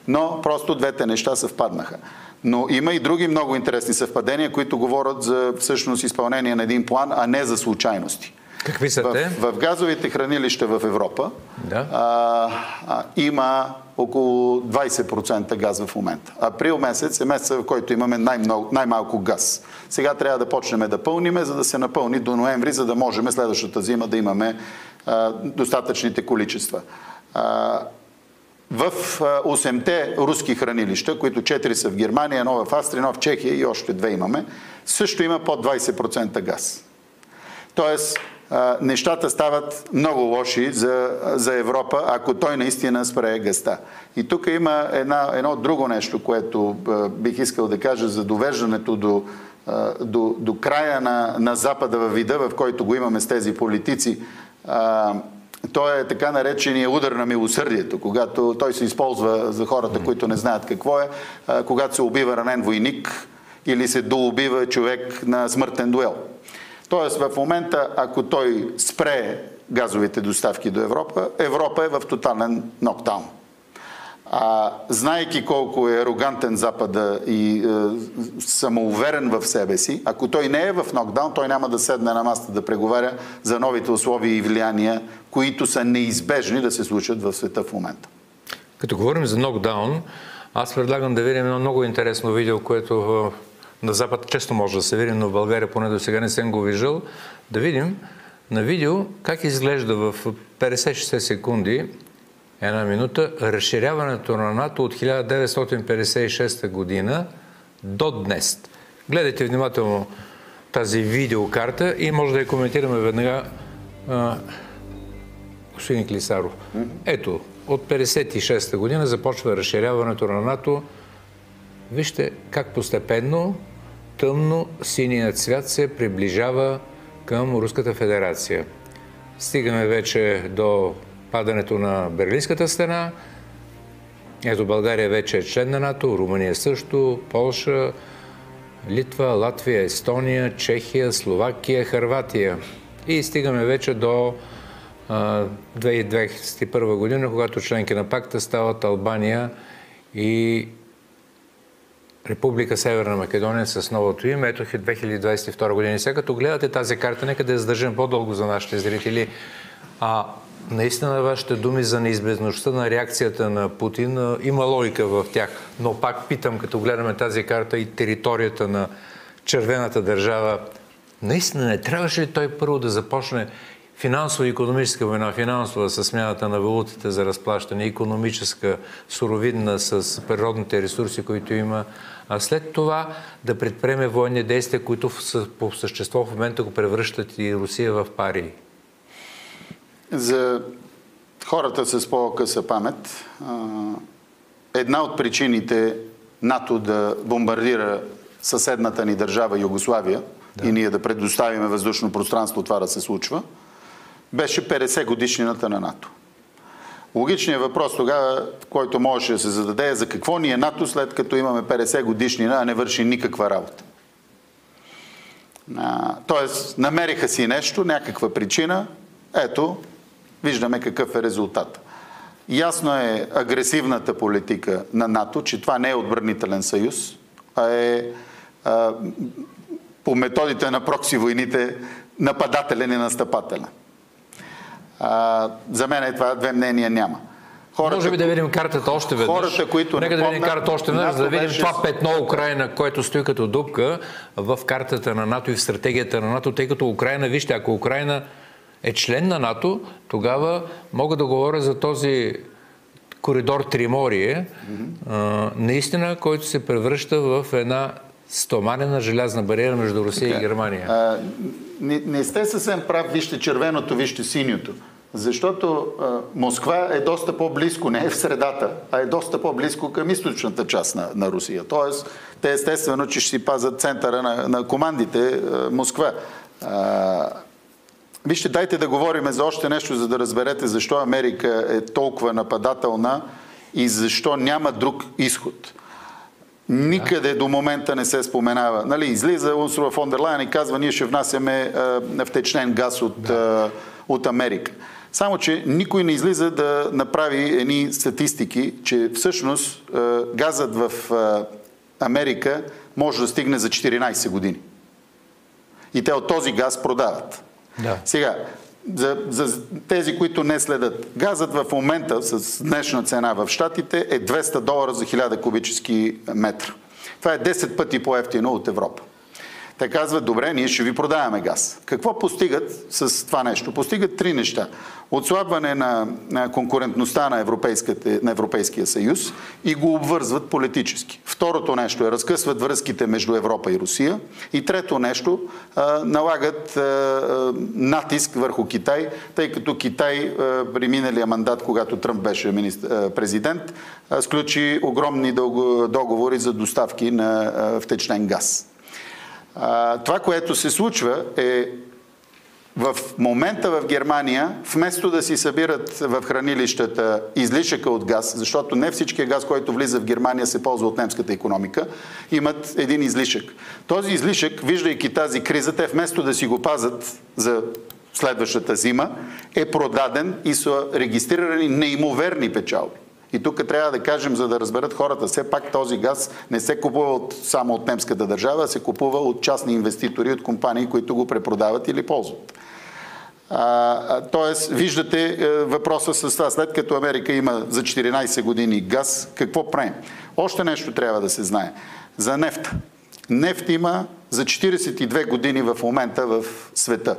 но просто двете неща съвпаднаха. Но има и други много интересни съвпадения, които говорят за всъщност изпълнение на един план, а не за случайности. Какви са в, те? В газовите хранилища в Европа да. а, а, има около 20% газ в момента. Април месец е месеца, в който имаме най-малко газ. Сега трябва да почнем да пълниме, за да се напълни до ноември, за да можем следващата зима да имаме а, достатъчните количества. А, в 8-те руски хранилища, които 4 са в Германия, едно в Австрия, едно в Чехия и още две имаме, също има под 20% газ. Тоест, нещата стават много лоши за, за Европа, ако той наистина спре гъста. И тук има една, едно друго нещо, което бих искал да кажа за довеждането до, до, до края на, на Запада във вида, в който го имаме с тези политици. той е така наречения удар на милосърдието, когато той се използва за хората, които не знаят какво е, когато се убива ранен войник или се доубива човек на смъртен дуел. Тоест в момента, ако той спре газовите доставки до Европа, Европа е в тотален нокдаун. А, знайки колко е арогантен Запада и е, самоуверен в себе си, ако той не е в нокдаун, той няма да седне на масата да преговаря за новите условия и влияния, които са неизбежни да се случат в света в момента. Като говорим за нокдаун, аз предлагам да видим едно много интересно видео, което на Запад често може да се види, но в България поне до сега не съм го виждал. Да видим на видео как изглежда в 50-60 секунди една минута, разширяването на НАТО от 1956 година до днес. Гледайте внимателно тази видеокарта и може да я коментираме веднага господин Клисаров. Ето, от 56 година започва разширяването на НАТО. Вижте как постепенно тъмно синият цвят се приближава към Руската федерация. Стигаме вече до падането на Берлинската стена. Ето България вече е член на НАТО, Румъния също, Полша, Литва, Латвия, Естония, Чехия, Словакия, Харватия. И стигаме вече до 2021 година, когато членки на пакта стават Албания и Република Северна Македония с новото име. Ето 2022 година. И сега като гледате тази карта, нека да я задържим по-дълго за нашите зрители. А, наистина вашите думи за неизбежността на реакцията на Путин има логика в тях. Но пак питам, като гледаме тази карта и територията на червената държава, наистина не трябваше ли той първо да започне финансово-економическа война, финансова с смяната на валутите за разплащане, економическа, суровидна с природните ресурси, които има, а след това да предприеме военни действия, които по същество в момента го превръщат и Русия в пари. За хората с по-къса памет, една от причините НАТО да бомбардира съседната ни държава Югославия да. и ние да предоставиме въздушно пространство това да се случва, беше 50 годишнината на НАТО. Логичният въпрос тогава, който можеше да се зададе е за какво ни е НАТО след като имаме 50 годишнина, а не върши никаква работа. тоест, намериха си нещо, някаква причина. Ето, виждаме какъв е резултат. Ясно е агресивната политика на НАТО, че това не е отбранителен съюз, а е а, по методите на прокси войните нападателен и настъпателен. А, за мен е това две мнения няма. Хората, Може би да видим картата още веднъж. Хората, които Нека да видим картата още веднъж, за да видим беше... това петно Украина, което стои като дупка в картата на НАТО и в стратегията на НАТО, тъй като Украина, вижте, ако Украина е член на НАТО, тогава мога да говоря за този коридор Триморие, mm-hmm. наистина, който се превръща в една стоманена желязна бариера между Русия така, и Германия. А, не, не сте съвсем прав, вижте червеното, вижте синьото. Защото а, Москва е доста по-близко, не е в средата, а е доста по-близко към източната част на, на Русия. Тоест, те естествено, че ще си пазят центъра на, на командите а, Москва. А, вижте, дайте да говорим за още нещо, за да разберете защо Америка е толкова нападателна и защо няма друг изход. Никъде до момента не се споменава. Нали, излиза Унсула фон дер Лайен и казва, ние ще внасяме а, втечнен газ от, да. а, от Америка. Само, че никой не излиза да направи едни статистики, че всъщност а, газът в а, Америка може да стигне за 14 години. И те от този газ продават. Да. Сега, за, за тези, които не следят. Газът в момента с днешна цена в Штатите е 200 долара за 1000 кубически метра. Това е 10 пъти по-ефтино от Европа. Те казват, добре, ние ще ви продаваме газ. Какво постигат с това нещо? Постигат три неща. Отслабване на, на конкурентността на, на Европейския съюз и го обвързват политически. Второто нещо е разкъсват връзките между Европа и Русия. И трето нещо, а, налагат а, натиск върху Китай, тъй като Китай а, при миналия мандат, когато Тръмп беше министр, президент, сключи огромни договори за доставки на втечнен газ това, което се случва е в момента в Германия, вместо да си събират в хранилищата излишъка от газ, защото не всичкия газ, който влиза в Германия, се ползва от немската економика, имат един излишък. Този излишък, виждайки тази криза, те вместо да си го пазат за следващата зима, е продаден и са регистрирани неимоверни печалби. И тук трябва да кажем, за да разберат хората, все пак този газ не се купува от, само от немската държава, а се купува от частни инвеститори, от компании, които го препродават или ползват. А, тоест, виждате е, въпроса с това. След като Америка има за 14 години газ, какво правим? Още нещо трябва да се знае. За нефт. Нефт има за 42 години в момента в света.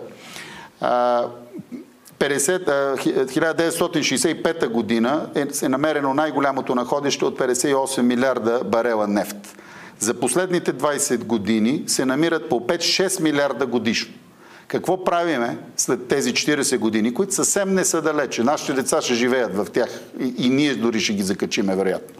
1965 година е, е намерено най-голямото находище от 58 милиарда барела нефт. За последните 20 години се намират по 5-6 милиарда годишно. Какво правиме след тези 40 години, които съвсем не са далече? Нашите деца ще живеят в тях и, и ние дори ще ги закачиме, вероятно.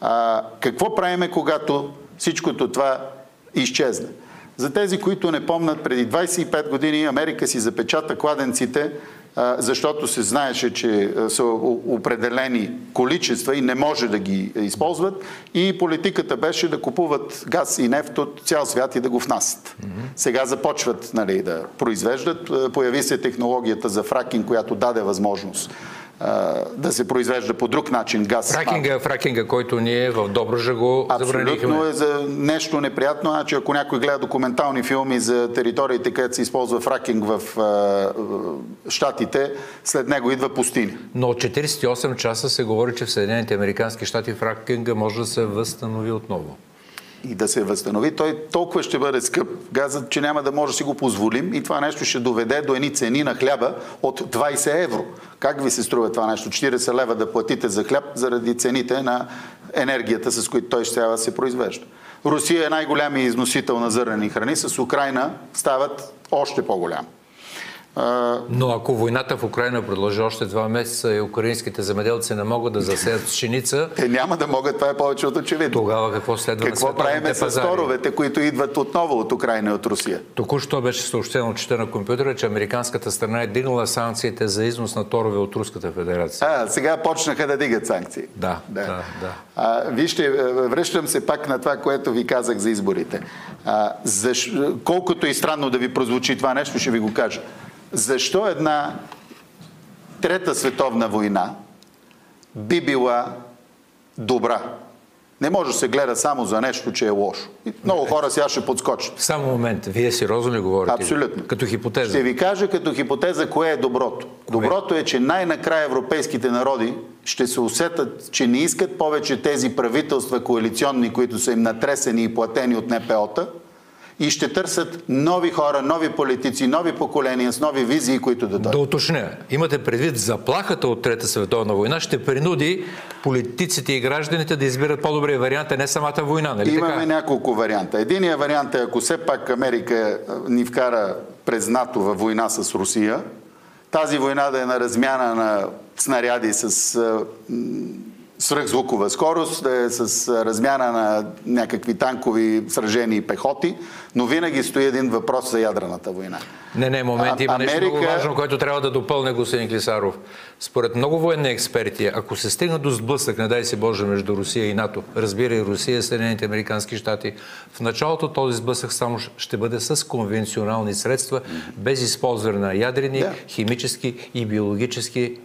А, какво правиме, когато всичкото това изчезне? За тези, които не помнят, преди 25 години Америка си запечата кладенците защото се знаеше, че са определени количества и не може да ги използват. И политиката беше да купуват газ и нефт от цял свят и да го внасят. Сега започват нали, да произвеждат. Появи се технологията за фракинг, която даде възможност да се произвежда по друг начин газ. Фракинга, фракинга който ние в Добружа го забранихме. Абсолютно е за нещо неприятно. Значи, ако някой гледа документални филми за териториите, където се използва фракинг в а, Штатите, след него идва пустиня. Но от 48 часа се говори, че в Съединените Американски щати фракинга може да се възстанови отново и да се възстанови, той толкова ще бъде скъп газът, че няма да може да си го позволим и това нещо ще доведе до едни цени на хляба от 20 евро. Как ви се струва това нещо? 40 лева да платите за хляб заради цените на енергията, с които той ще трябва да се произвежда. Русия е най-голямият износител на зърнени храни, с Украина стават още по-голям. Но ако войната в Украина продължи още два месеца и украинските земеделци не могат да засеят пшеница... Те няма да могат, това е повече от очевидно. Тогава какво следва какво на правим с сторовете, които идват отново от Украина и от Русия? Току-що беше съобщено, чета на компютъра, че американската страна е дигнала санкциите за износ на торове от Руската федерация. А, сега почнаха да дигат санкции. Да, да, да. да. А, вижте, връщам се пак на това, което ви казах за изборите. А, защ... Колкото и странно да ви прозвучи това нещо, ще ви го кажа защо една трета световна война би била добра. Не може да се гледа само за нещо, че е лошо. И много хора сега ще подскочат. Само момент. Вие сериозно ли говорите? Абсолютно. Като хипотеза? Ще ви кажа като хипотеза кое е доброто. Кое? Доброто е, че най-накрая европейските народи ще се усетат, че не искат повече тези правителства коалиционни, които са им натресени и платени от НПО-та, и ще търсят нови хора, нови политици, нови поколения с нови визии, които да дойдат. Да уточня. Имате предвид заплахата от Трета световна война ще принуди политиците и гражданите да избират по-добрия вариант, а не самата война, нали Имаме така? няколко варианта. Единият вариант е, ако все пак Америка ни вкара през НАТО във война с Русия, тази война да е на размяна на снаряди с свръхзвукова скорост, е с размяна на някакви танкови сражени и пехоти, но винаги стои един въпрос за ядрената война. Не, не, момент, има Америка... нещо много важно, което трябва да допълне господин Клисаров. Според много военни експерти, ако се стигна до сблъсък, не дай се Боже, между Русия и НАТО, разбира и Русия и Съединените Американски щати, в началото този сблъсък само ще бъде с конвенционални средства, без използване на ядрени, да. химически и биологически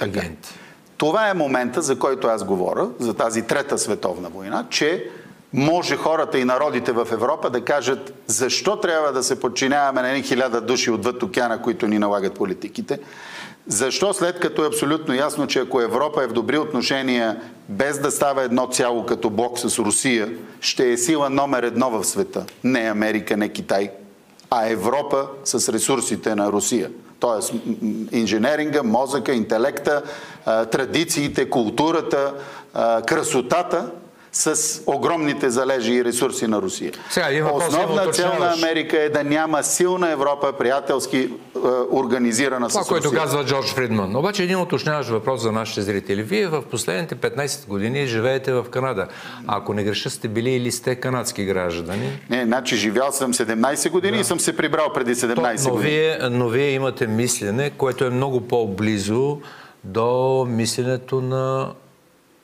агенти. Това е момента, за който аз говоря, за тази трета световна война, че може хората и народите в Европа да кажат защо трябва да се подчиняваме на едни хиляда души отвъд океана, които ни налагат политиките. Защо след като е абсолютно ясно, че ако Европа е в добри отношения, без да става едно цяло като блок с Русия, ще е сила номер едно в света. Не Америка, не Китай, а Европа с ресурсите на Русия. Тоест инженеринга, мозъка, интелекта, традициите, културата, красотата с огромните залежи и ресурси на Русия. Сега, има Основна цел на Америка е да няма силна Европа, приятелски е, организирана Това, с което Русия. казва Джордж Фридман. Обаче един уточняващ въпрос за нашите зрители. Вие в последните 15 години живеете в Канада. Ако не греша, сте били или сте канадски граждани? Не, значи живял съм 17 години да. и съм се прибрал преди 17 но години. Вие, но вие имате мислене, което е много по-близо до мисленето на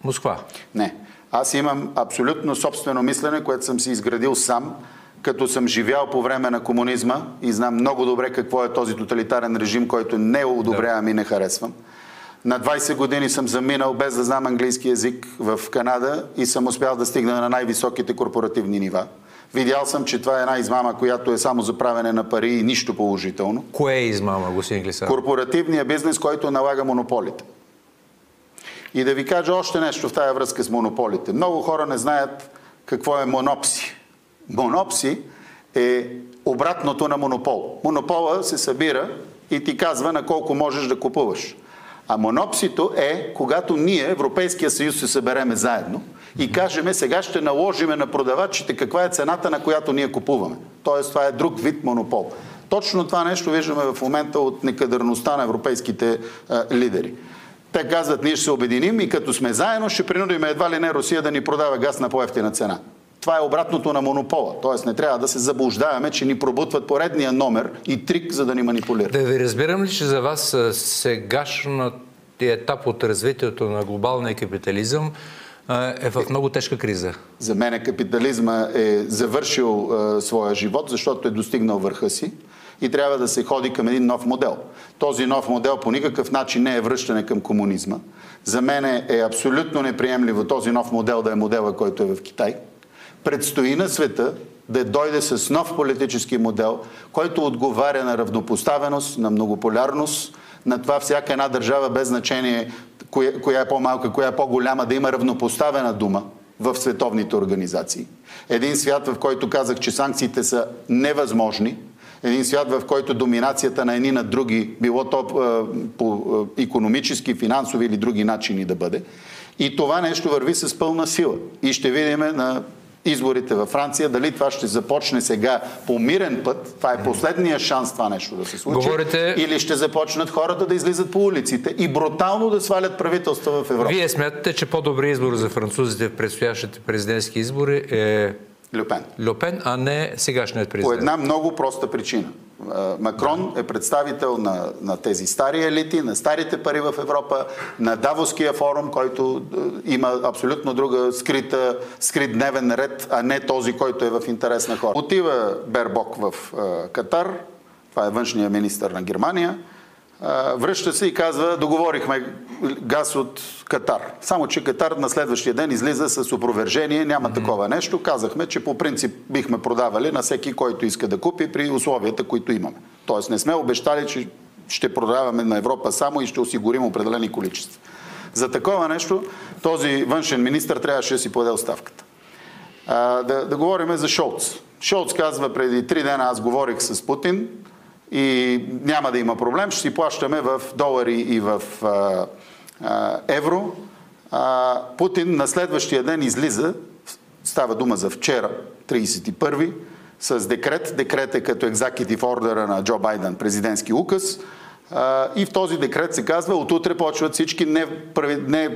Москва. Не. Аз имам абсолютно собствено мислене, което съм си изградил сам, като съм живял по време на комунизма и знам много добре какво е този тоталитарен режим, който не одобрявам да. и не харесвам. На 20 години съм заминал без да знам английски язик в Канада и съм успял да стигна на най-високите корпоративни нива. Видял съм, че това е една измама, която е само за правене на пари и нищо положително. Кое е измама, господин Глисан? Корпоративният бизнес, който налага монополите. И да ви кажа още нещо в тая връзка с монополите. Много хора не знаят какво е монопси. Монопси е обратното на монопол. Монопола се събира и ти казва на колко можеш да купуваш. А монопсито е, когато ние, Европейския съюз, се събереме заедно и кажеме, сега ще наложиме на продавачите каква е цената, на която ние купуваме. Тоест, това е друг вид монопол. Точно това нещо виждаме в момента от некадърността на европейските а, лидери. Те казват, ние ще се обединим и като сме заедно, ще принудим едва ли не Русия да ни продава газ на по-ефтина цена. Това е обратното на монопола. Тоест не трябва да се заблуждаваме, че ни пробутват поредния номер и трик, за да ни манипулират. Да ви разбирам ли, че за вас сегашният етап от развитието на глобалния капитализъм е в много тежка криза? За мен капитализма е завършил е, своя живот, защото е достигнал върха си и трябва да се ходи към един нов модел. Този нов модел по никакъв начин не е връщане към комунизма. За мен е абсолютно неприемливо този нов модел да е модела, който е в Китай. Предстои на света да дойде с нов политически модел, който отговаря на равнопоставеност, на многополярност, на това всяка една държава без значение коя, коя е по-малка, коя е по-голяма, да има равнопоставена дума в световните организации. Един свят, в който казах, че санкциите са невъзможни, един свят, в който доминацията на едни над други, било то по економически, финансови или други начини да бъде. И това нещо върви с пълна сила. И ще видим на изборите във Франция, дали това ще започне сега по мирен път, това е последния шанс това нещо да се случи, Говорите... или ще започнат хората да излизат по улиците и брутално да свалят правителства в Европа. Вие смятате, че по-добри избор за французите в предстоящите президентски избори е Люпен. Люпен, а не сегашният президент. По една много проста причина. Макрон е представител на, на тези стари елити, на старите пари в Европа, на Давоския форум, който има абсолютно друга скрита, скрит дневен ред, а не този, който е в интерес на хора. Отива Бербок в Катар, това е външния министр на Германия, връща се и казва, договорихме газ от Катар. Само, че Катар на следващия ден излиза с опровержение, няма mm-hmm. такова нещо. Казахме, че по принцип бихме продавали на всеки, който иска да купи при условията, които имаме. Тоест не сме обещали, че ще продаваме на Европа само и ще осигурим определени количества. За такова нещо този външен министр трябваше да си подаде оставката. А, да, да говорим за Шолц. Шолц казва преди три дена аз говорих с Путин, и няма да има проблем. Ще си плащаме в долари и в а, а, евро. А, Путин на следващия ден излиза, става дума за вчера, 31 с декрет. Декрет е като екзакутив ордера на Джо Байден, президентски указ. И в този декрет се казва, от утре почват всички не, не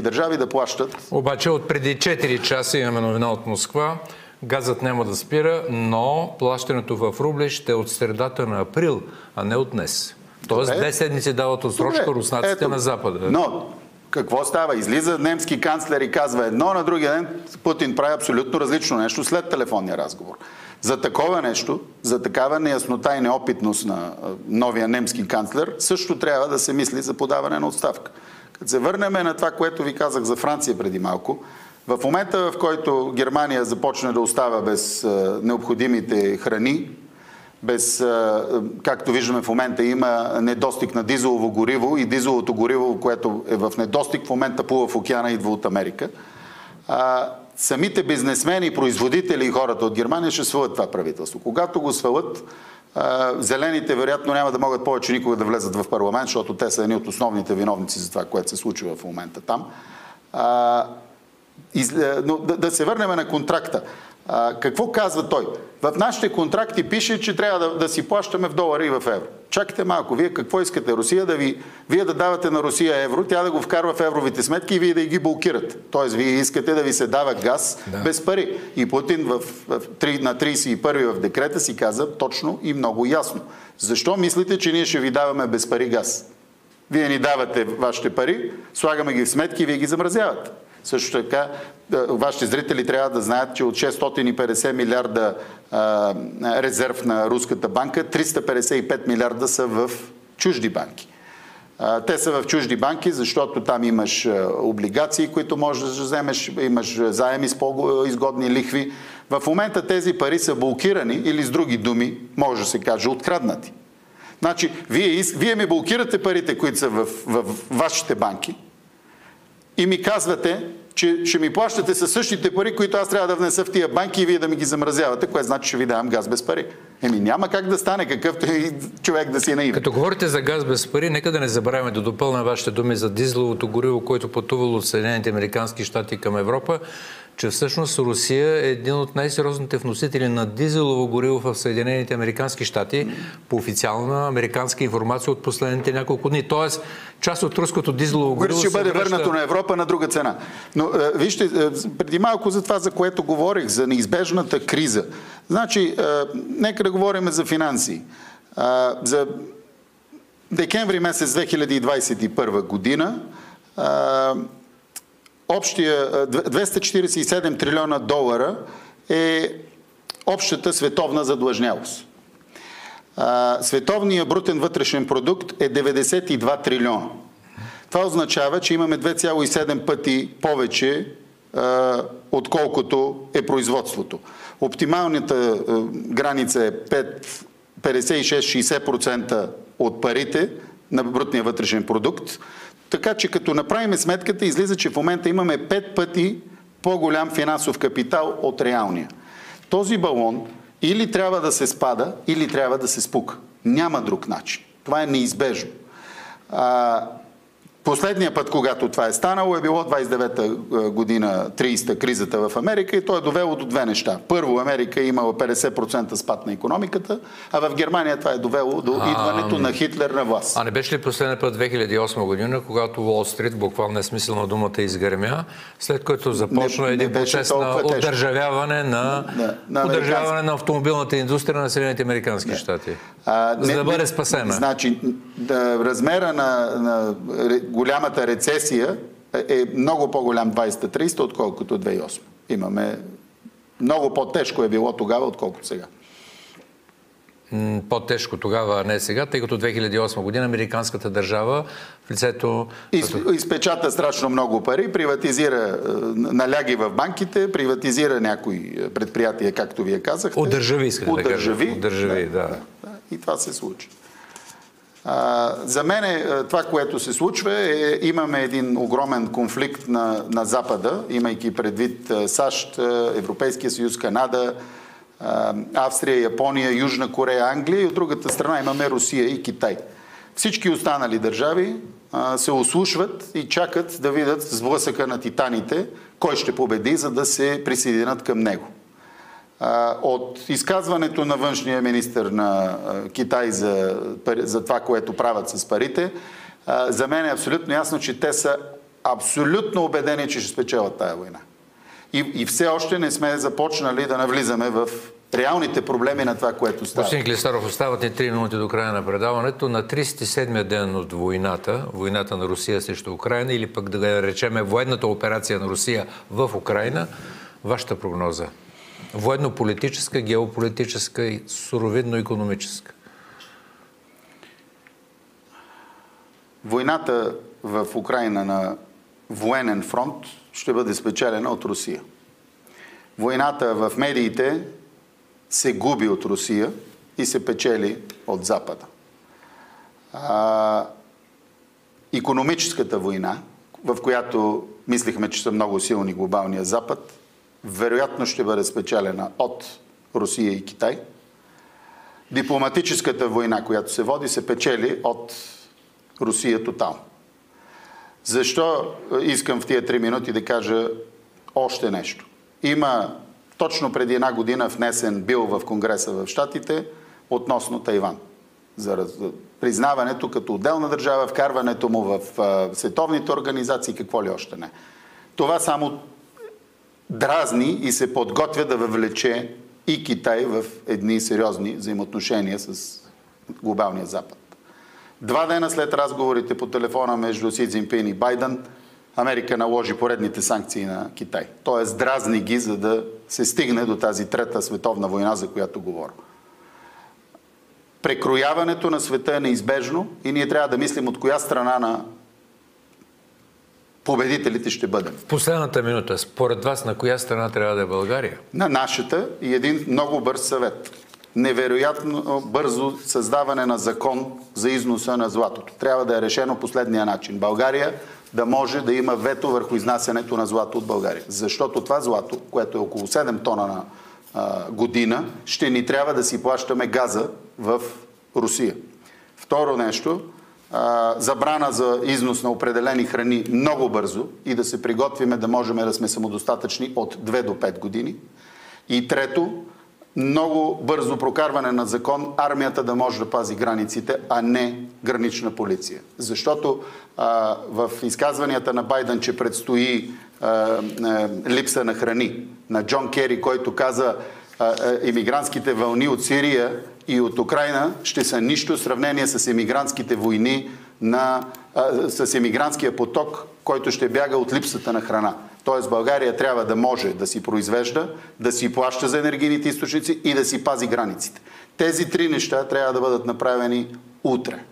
държави да плащат. Обаче от преди 4 часа имаме новина от Москва. Газът няма да спира, но плащането в рубли ще е от средата на април, а не от днес. Тоест, две седмици дават отсрочка руснаците Ето, на Запада. Но, какво става? Излиза немски канцлер и казва едно, на другия ден Путин прави абсолютно различно нещо след телефонния разговор. За такова нещо, за такава неяснота и неопитност на новия немски канцлер, също трябва да се мисли за подаване на отставка. Като се върнем на това, което ви казах за Франция преди малко, в момента, в който Германия започне да остава без необходимите храни, без, както виждаме в момента, има недостиг на дизелово гориво и дизеловото гориво, което е в недостиг, в момента плува в океана, идва от Америка. А, самите бизнесмени, производители и хората от Германия ще свалят това правителство. Когато го свалят, а, зелените вероятно няма да могат повече никога да влезат в парламент, защото те са едни от основните виновници за това, което се случва в момента там. Но да, да се върнем на контракта. А, какво казва той? В нашите контракти пише, че трябва да, да си плащаме в долари и в евро. Чакайте малко, вие какво искате? Русия да ви, вие да давате на Русия евро, тя да го вкарва в евровите сметки и вие да ги блокирате. Тоест, вие искате да ви се дава газ да. без пари. И Путин в, в, на 31 в декрета си каза точно и много ясно. Защо мислите, че ние ще ви даваме без пари газ? Вие ни давате вашите пари, слагаме ги в сметки и вие ги замразявате. Също така, вашите зрители трябва да знаят, че от 650 милиарда резерв на Руската банка, 355 милиарда са в чужди банки. Те са в чужди банки, защото там имаш облигации, които можеш да вземеш, имаш заеми с по-изгодни лихви. В момента тези пари са блокирани или с други думи, може да се каже, откраднати. Значи, вие, вие ми блокирате парите, които са в, в вашите банки, и ми казвате, че ще ми плащате със същите пари, които аз трябва да внеса в тия банки и вие да ми ги замразявате, което значи, че ви давам газ без пари. Еми няма как да стане какъвто и човек да си е наивен. Като говорите за газ без пари, нека да не забравяме да допълня вашите думи за дизеловото гориво, което пътувало от Съединените Американски щати към Европа че всъщност Русия е един от най-сериозните вносители на дизелово гориво в Съединените Американски щати по официална американска информация от последните няколко дни. Тоест, част от руското дизелово гориво ще бъде връща... върнато на Европа на друга цена. Но е, вижте, е, преди малко за това, за което говорих, за неизбежната криза. Значи, е, нека да говорим за финанси. За декември месец 2021 година общия 247 трилиона долара е общата световна задлъжнялост. Световният брутен вътрешен продукт е 92 трилиона. Това означава, че имаме 2,7 пъти повече, отколкото е производството. Оптималната граница е 56-60% от парите на брутния вътрешен продукт. Така че като направим сметката, излиза, че в момента имаме пет пъти по-голям финансов капитал от реалния. Този балон или трябва да се спада, или трябва да се спука. Няма друг начин. Това е неизбежно. А, Последния път, когато това е станало, е било 29-та година, 30-та кризата в Америка и то е довело до две неща. Първо, Америка е имала 50% спад на економиката, а в Германия това е довело до идването а, на Хитлер на власт. А не беше ли последния път 2008 година, когато Уолл Стрит, буквално е смисъл на думата, изгърмя, след което започна не, един не процес на отдържавяване на, на, на, отдържавяване на автомобилната индустрия на Съединените Американски щати? А, за не, да бъде спасена. Значи, да, размера на, на голямата рецесия е много по-голям 20-30, отколкото 2008. Имаме много по-тежко е било тогава, отколкото сега. По-тежко тогава, не сега, тъй като 2008 година американската държава в лицето... Из, изпечата страшно много пари, приватизира е, наляги в банките, приватизира някои предприятия, както вие казахте. От държави, искате да кажа. От държави, да. да. да. И това се случи. За мен е, това, което се случва е, имаме един огромен конфликт на, на Запада, имайки предвид САЩ, Европейския съюз, Канада, Австрия, Япония, Южна Корея, Англия и от другата страна имаме Русия и Китай. Всички останали държави се ослушват и чакат да видят сблъсъка на титаните, кой ще победи, за да се присъединят към него. От изказването на външния министр на Китай за, за това, което правят с парите, за мен е абсолютно ясно, че те са абсолютно убедени, че ще спечелят тая война. И, и все още не сме започнали да навлизаме в реалните проблеми на това, което става. Господин Клисаров, остават ни 3 минути до края на предаването. На 37-я ден от войната, войната на Русия срещу Украина, или пък да речеме военната операция на Русия в Украина, вашата прогноза? Военно-политическа, геополитическа и суровидно-економическа. Войната в Украина на военен фронт ще бъде спечелена от Русия. Войната в медиите се губи от Русия и се печели от Запада. А, економическата война, в която мислихме, че са много силни глобалния Запад, вероятно ще бъде спечелена от Русия и Китай. Дипломатическата война, която се води, се печели от Русия тотално. Защо искам в тия три минути да кажа още нещо. Има точно преди една година внесен бил в Конгреса в Штатите относно Тайван. За признаването като отделна държава, вкарването му в а, световните организации, какво ли още не. Това само дразни и се подготвя да въвлече и Китай в едни сериозни взаимоотношения с глобалния Запад. Два дена след разговорите по телефона между Си Цзинпин и Байден, Америка наложи поредните санкции на Китай. Тоест дразни ги, за да се стигне до тази трета световна война, за която говоря. Прекрояването на света е неизбежно и ние трябва да мислим от коя страна на победителите ще бъдем. В последната минута, според вас, на коя страна трябва да е България? На нашата и един много бърз съвет. Невероятно бързо създаване на закон за износа на златото. Трябва да е решено последния начин. България да може да има вето върху изнасянето на злато от България. Защото това злато, което е около 7 тона на а, година, ще ни трябва да си плащаме газа в Русия. Второ нещо, а, забрана за износ на определени храни много бързо и да се приготвиме да можем да сме самодостатъчни от 2 до 5 години. И трето, много бързо прокарване на закон, армията да може да пази границите, а не гранична полиция. Защото а, в изказванията на Байден, че предстои а, а, липса на храни, на Джон Кери, който каза емигрантските вълни от Сирия и от Украина ще са нищо в сравнение с емигрантските войни на, а, с емигрантския поток, който ще бяга от липсата на храна. Тоест България трябва да може да си произвежда, да си плаща за енергийните източници и да си пази границите. Тези три неща трябва да бъдат направени утре.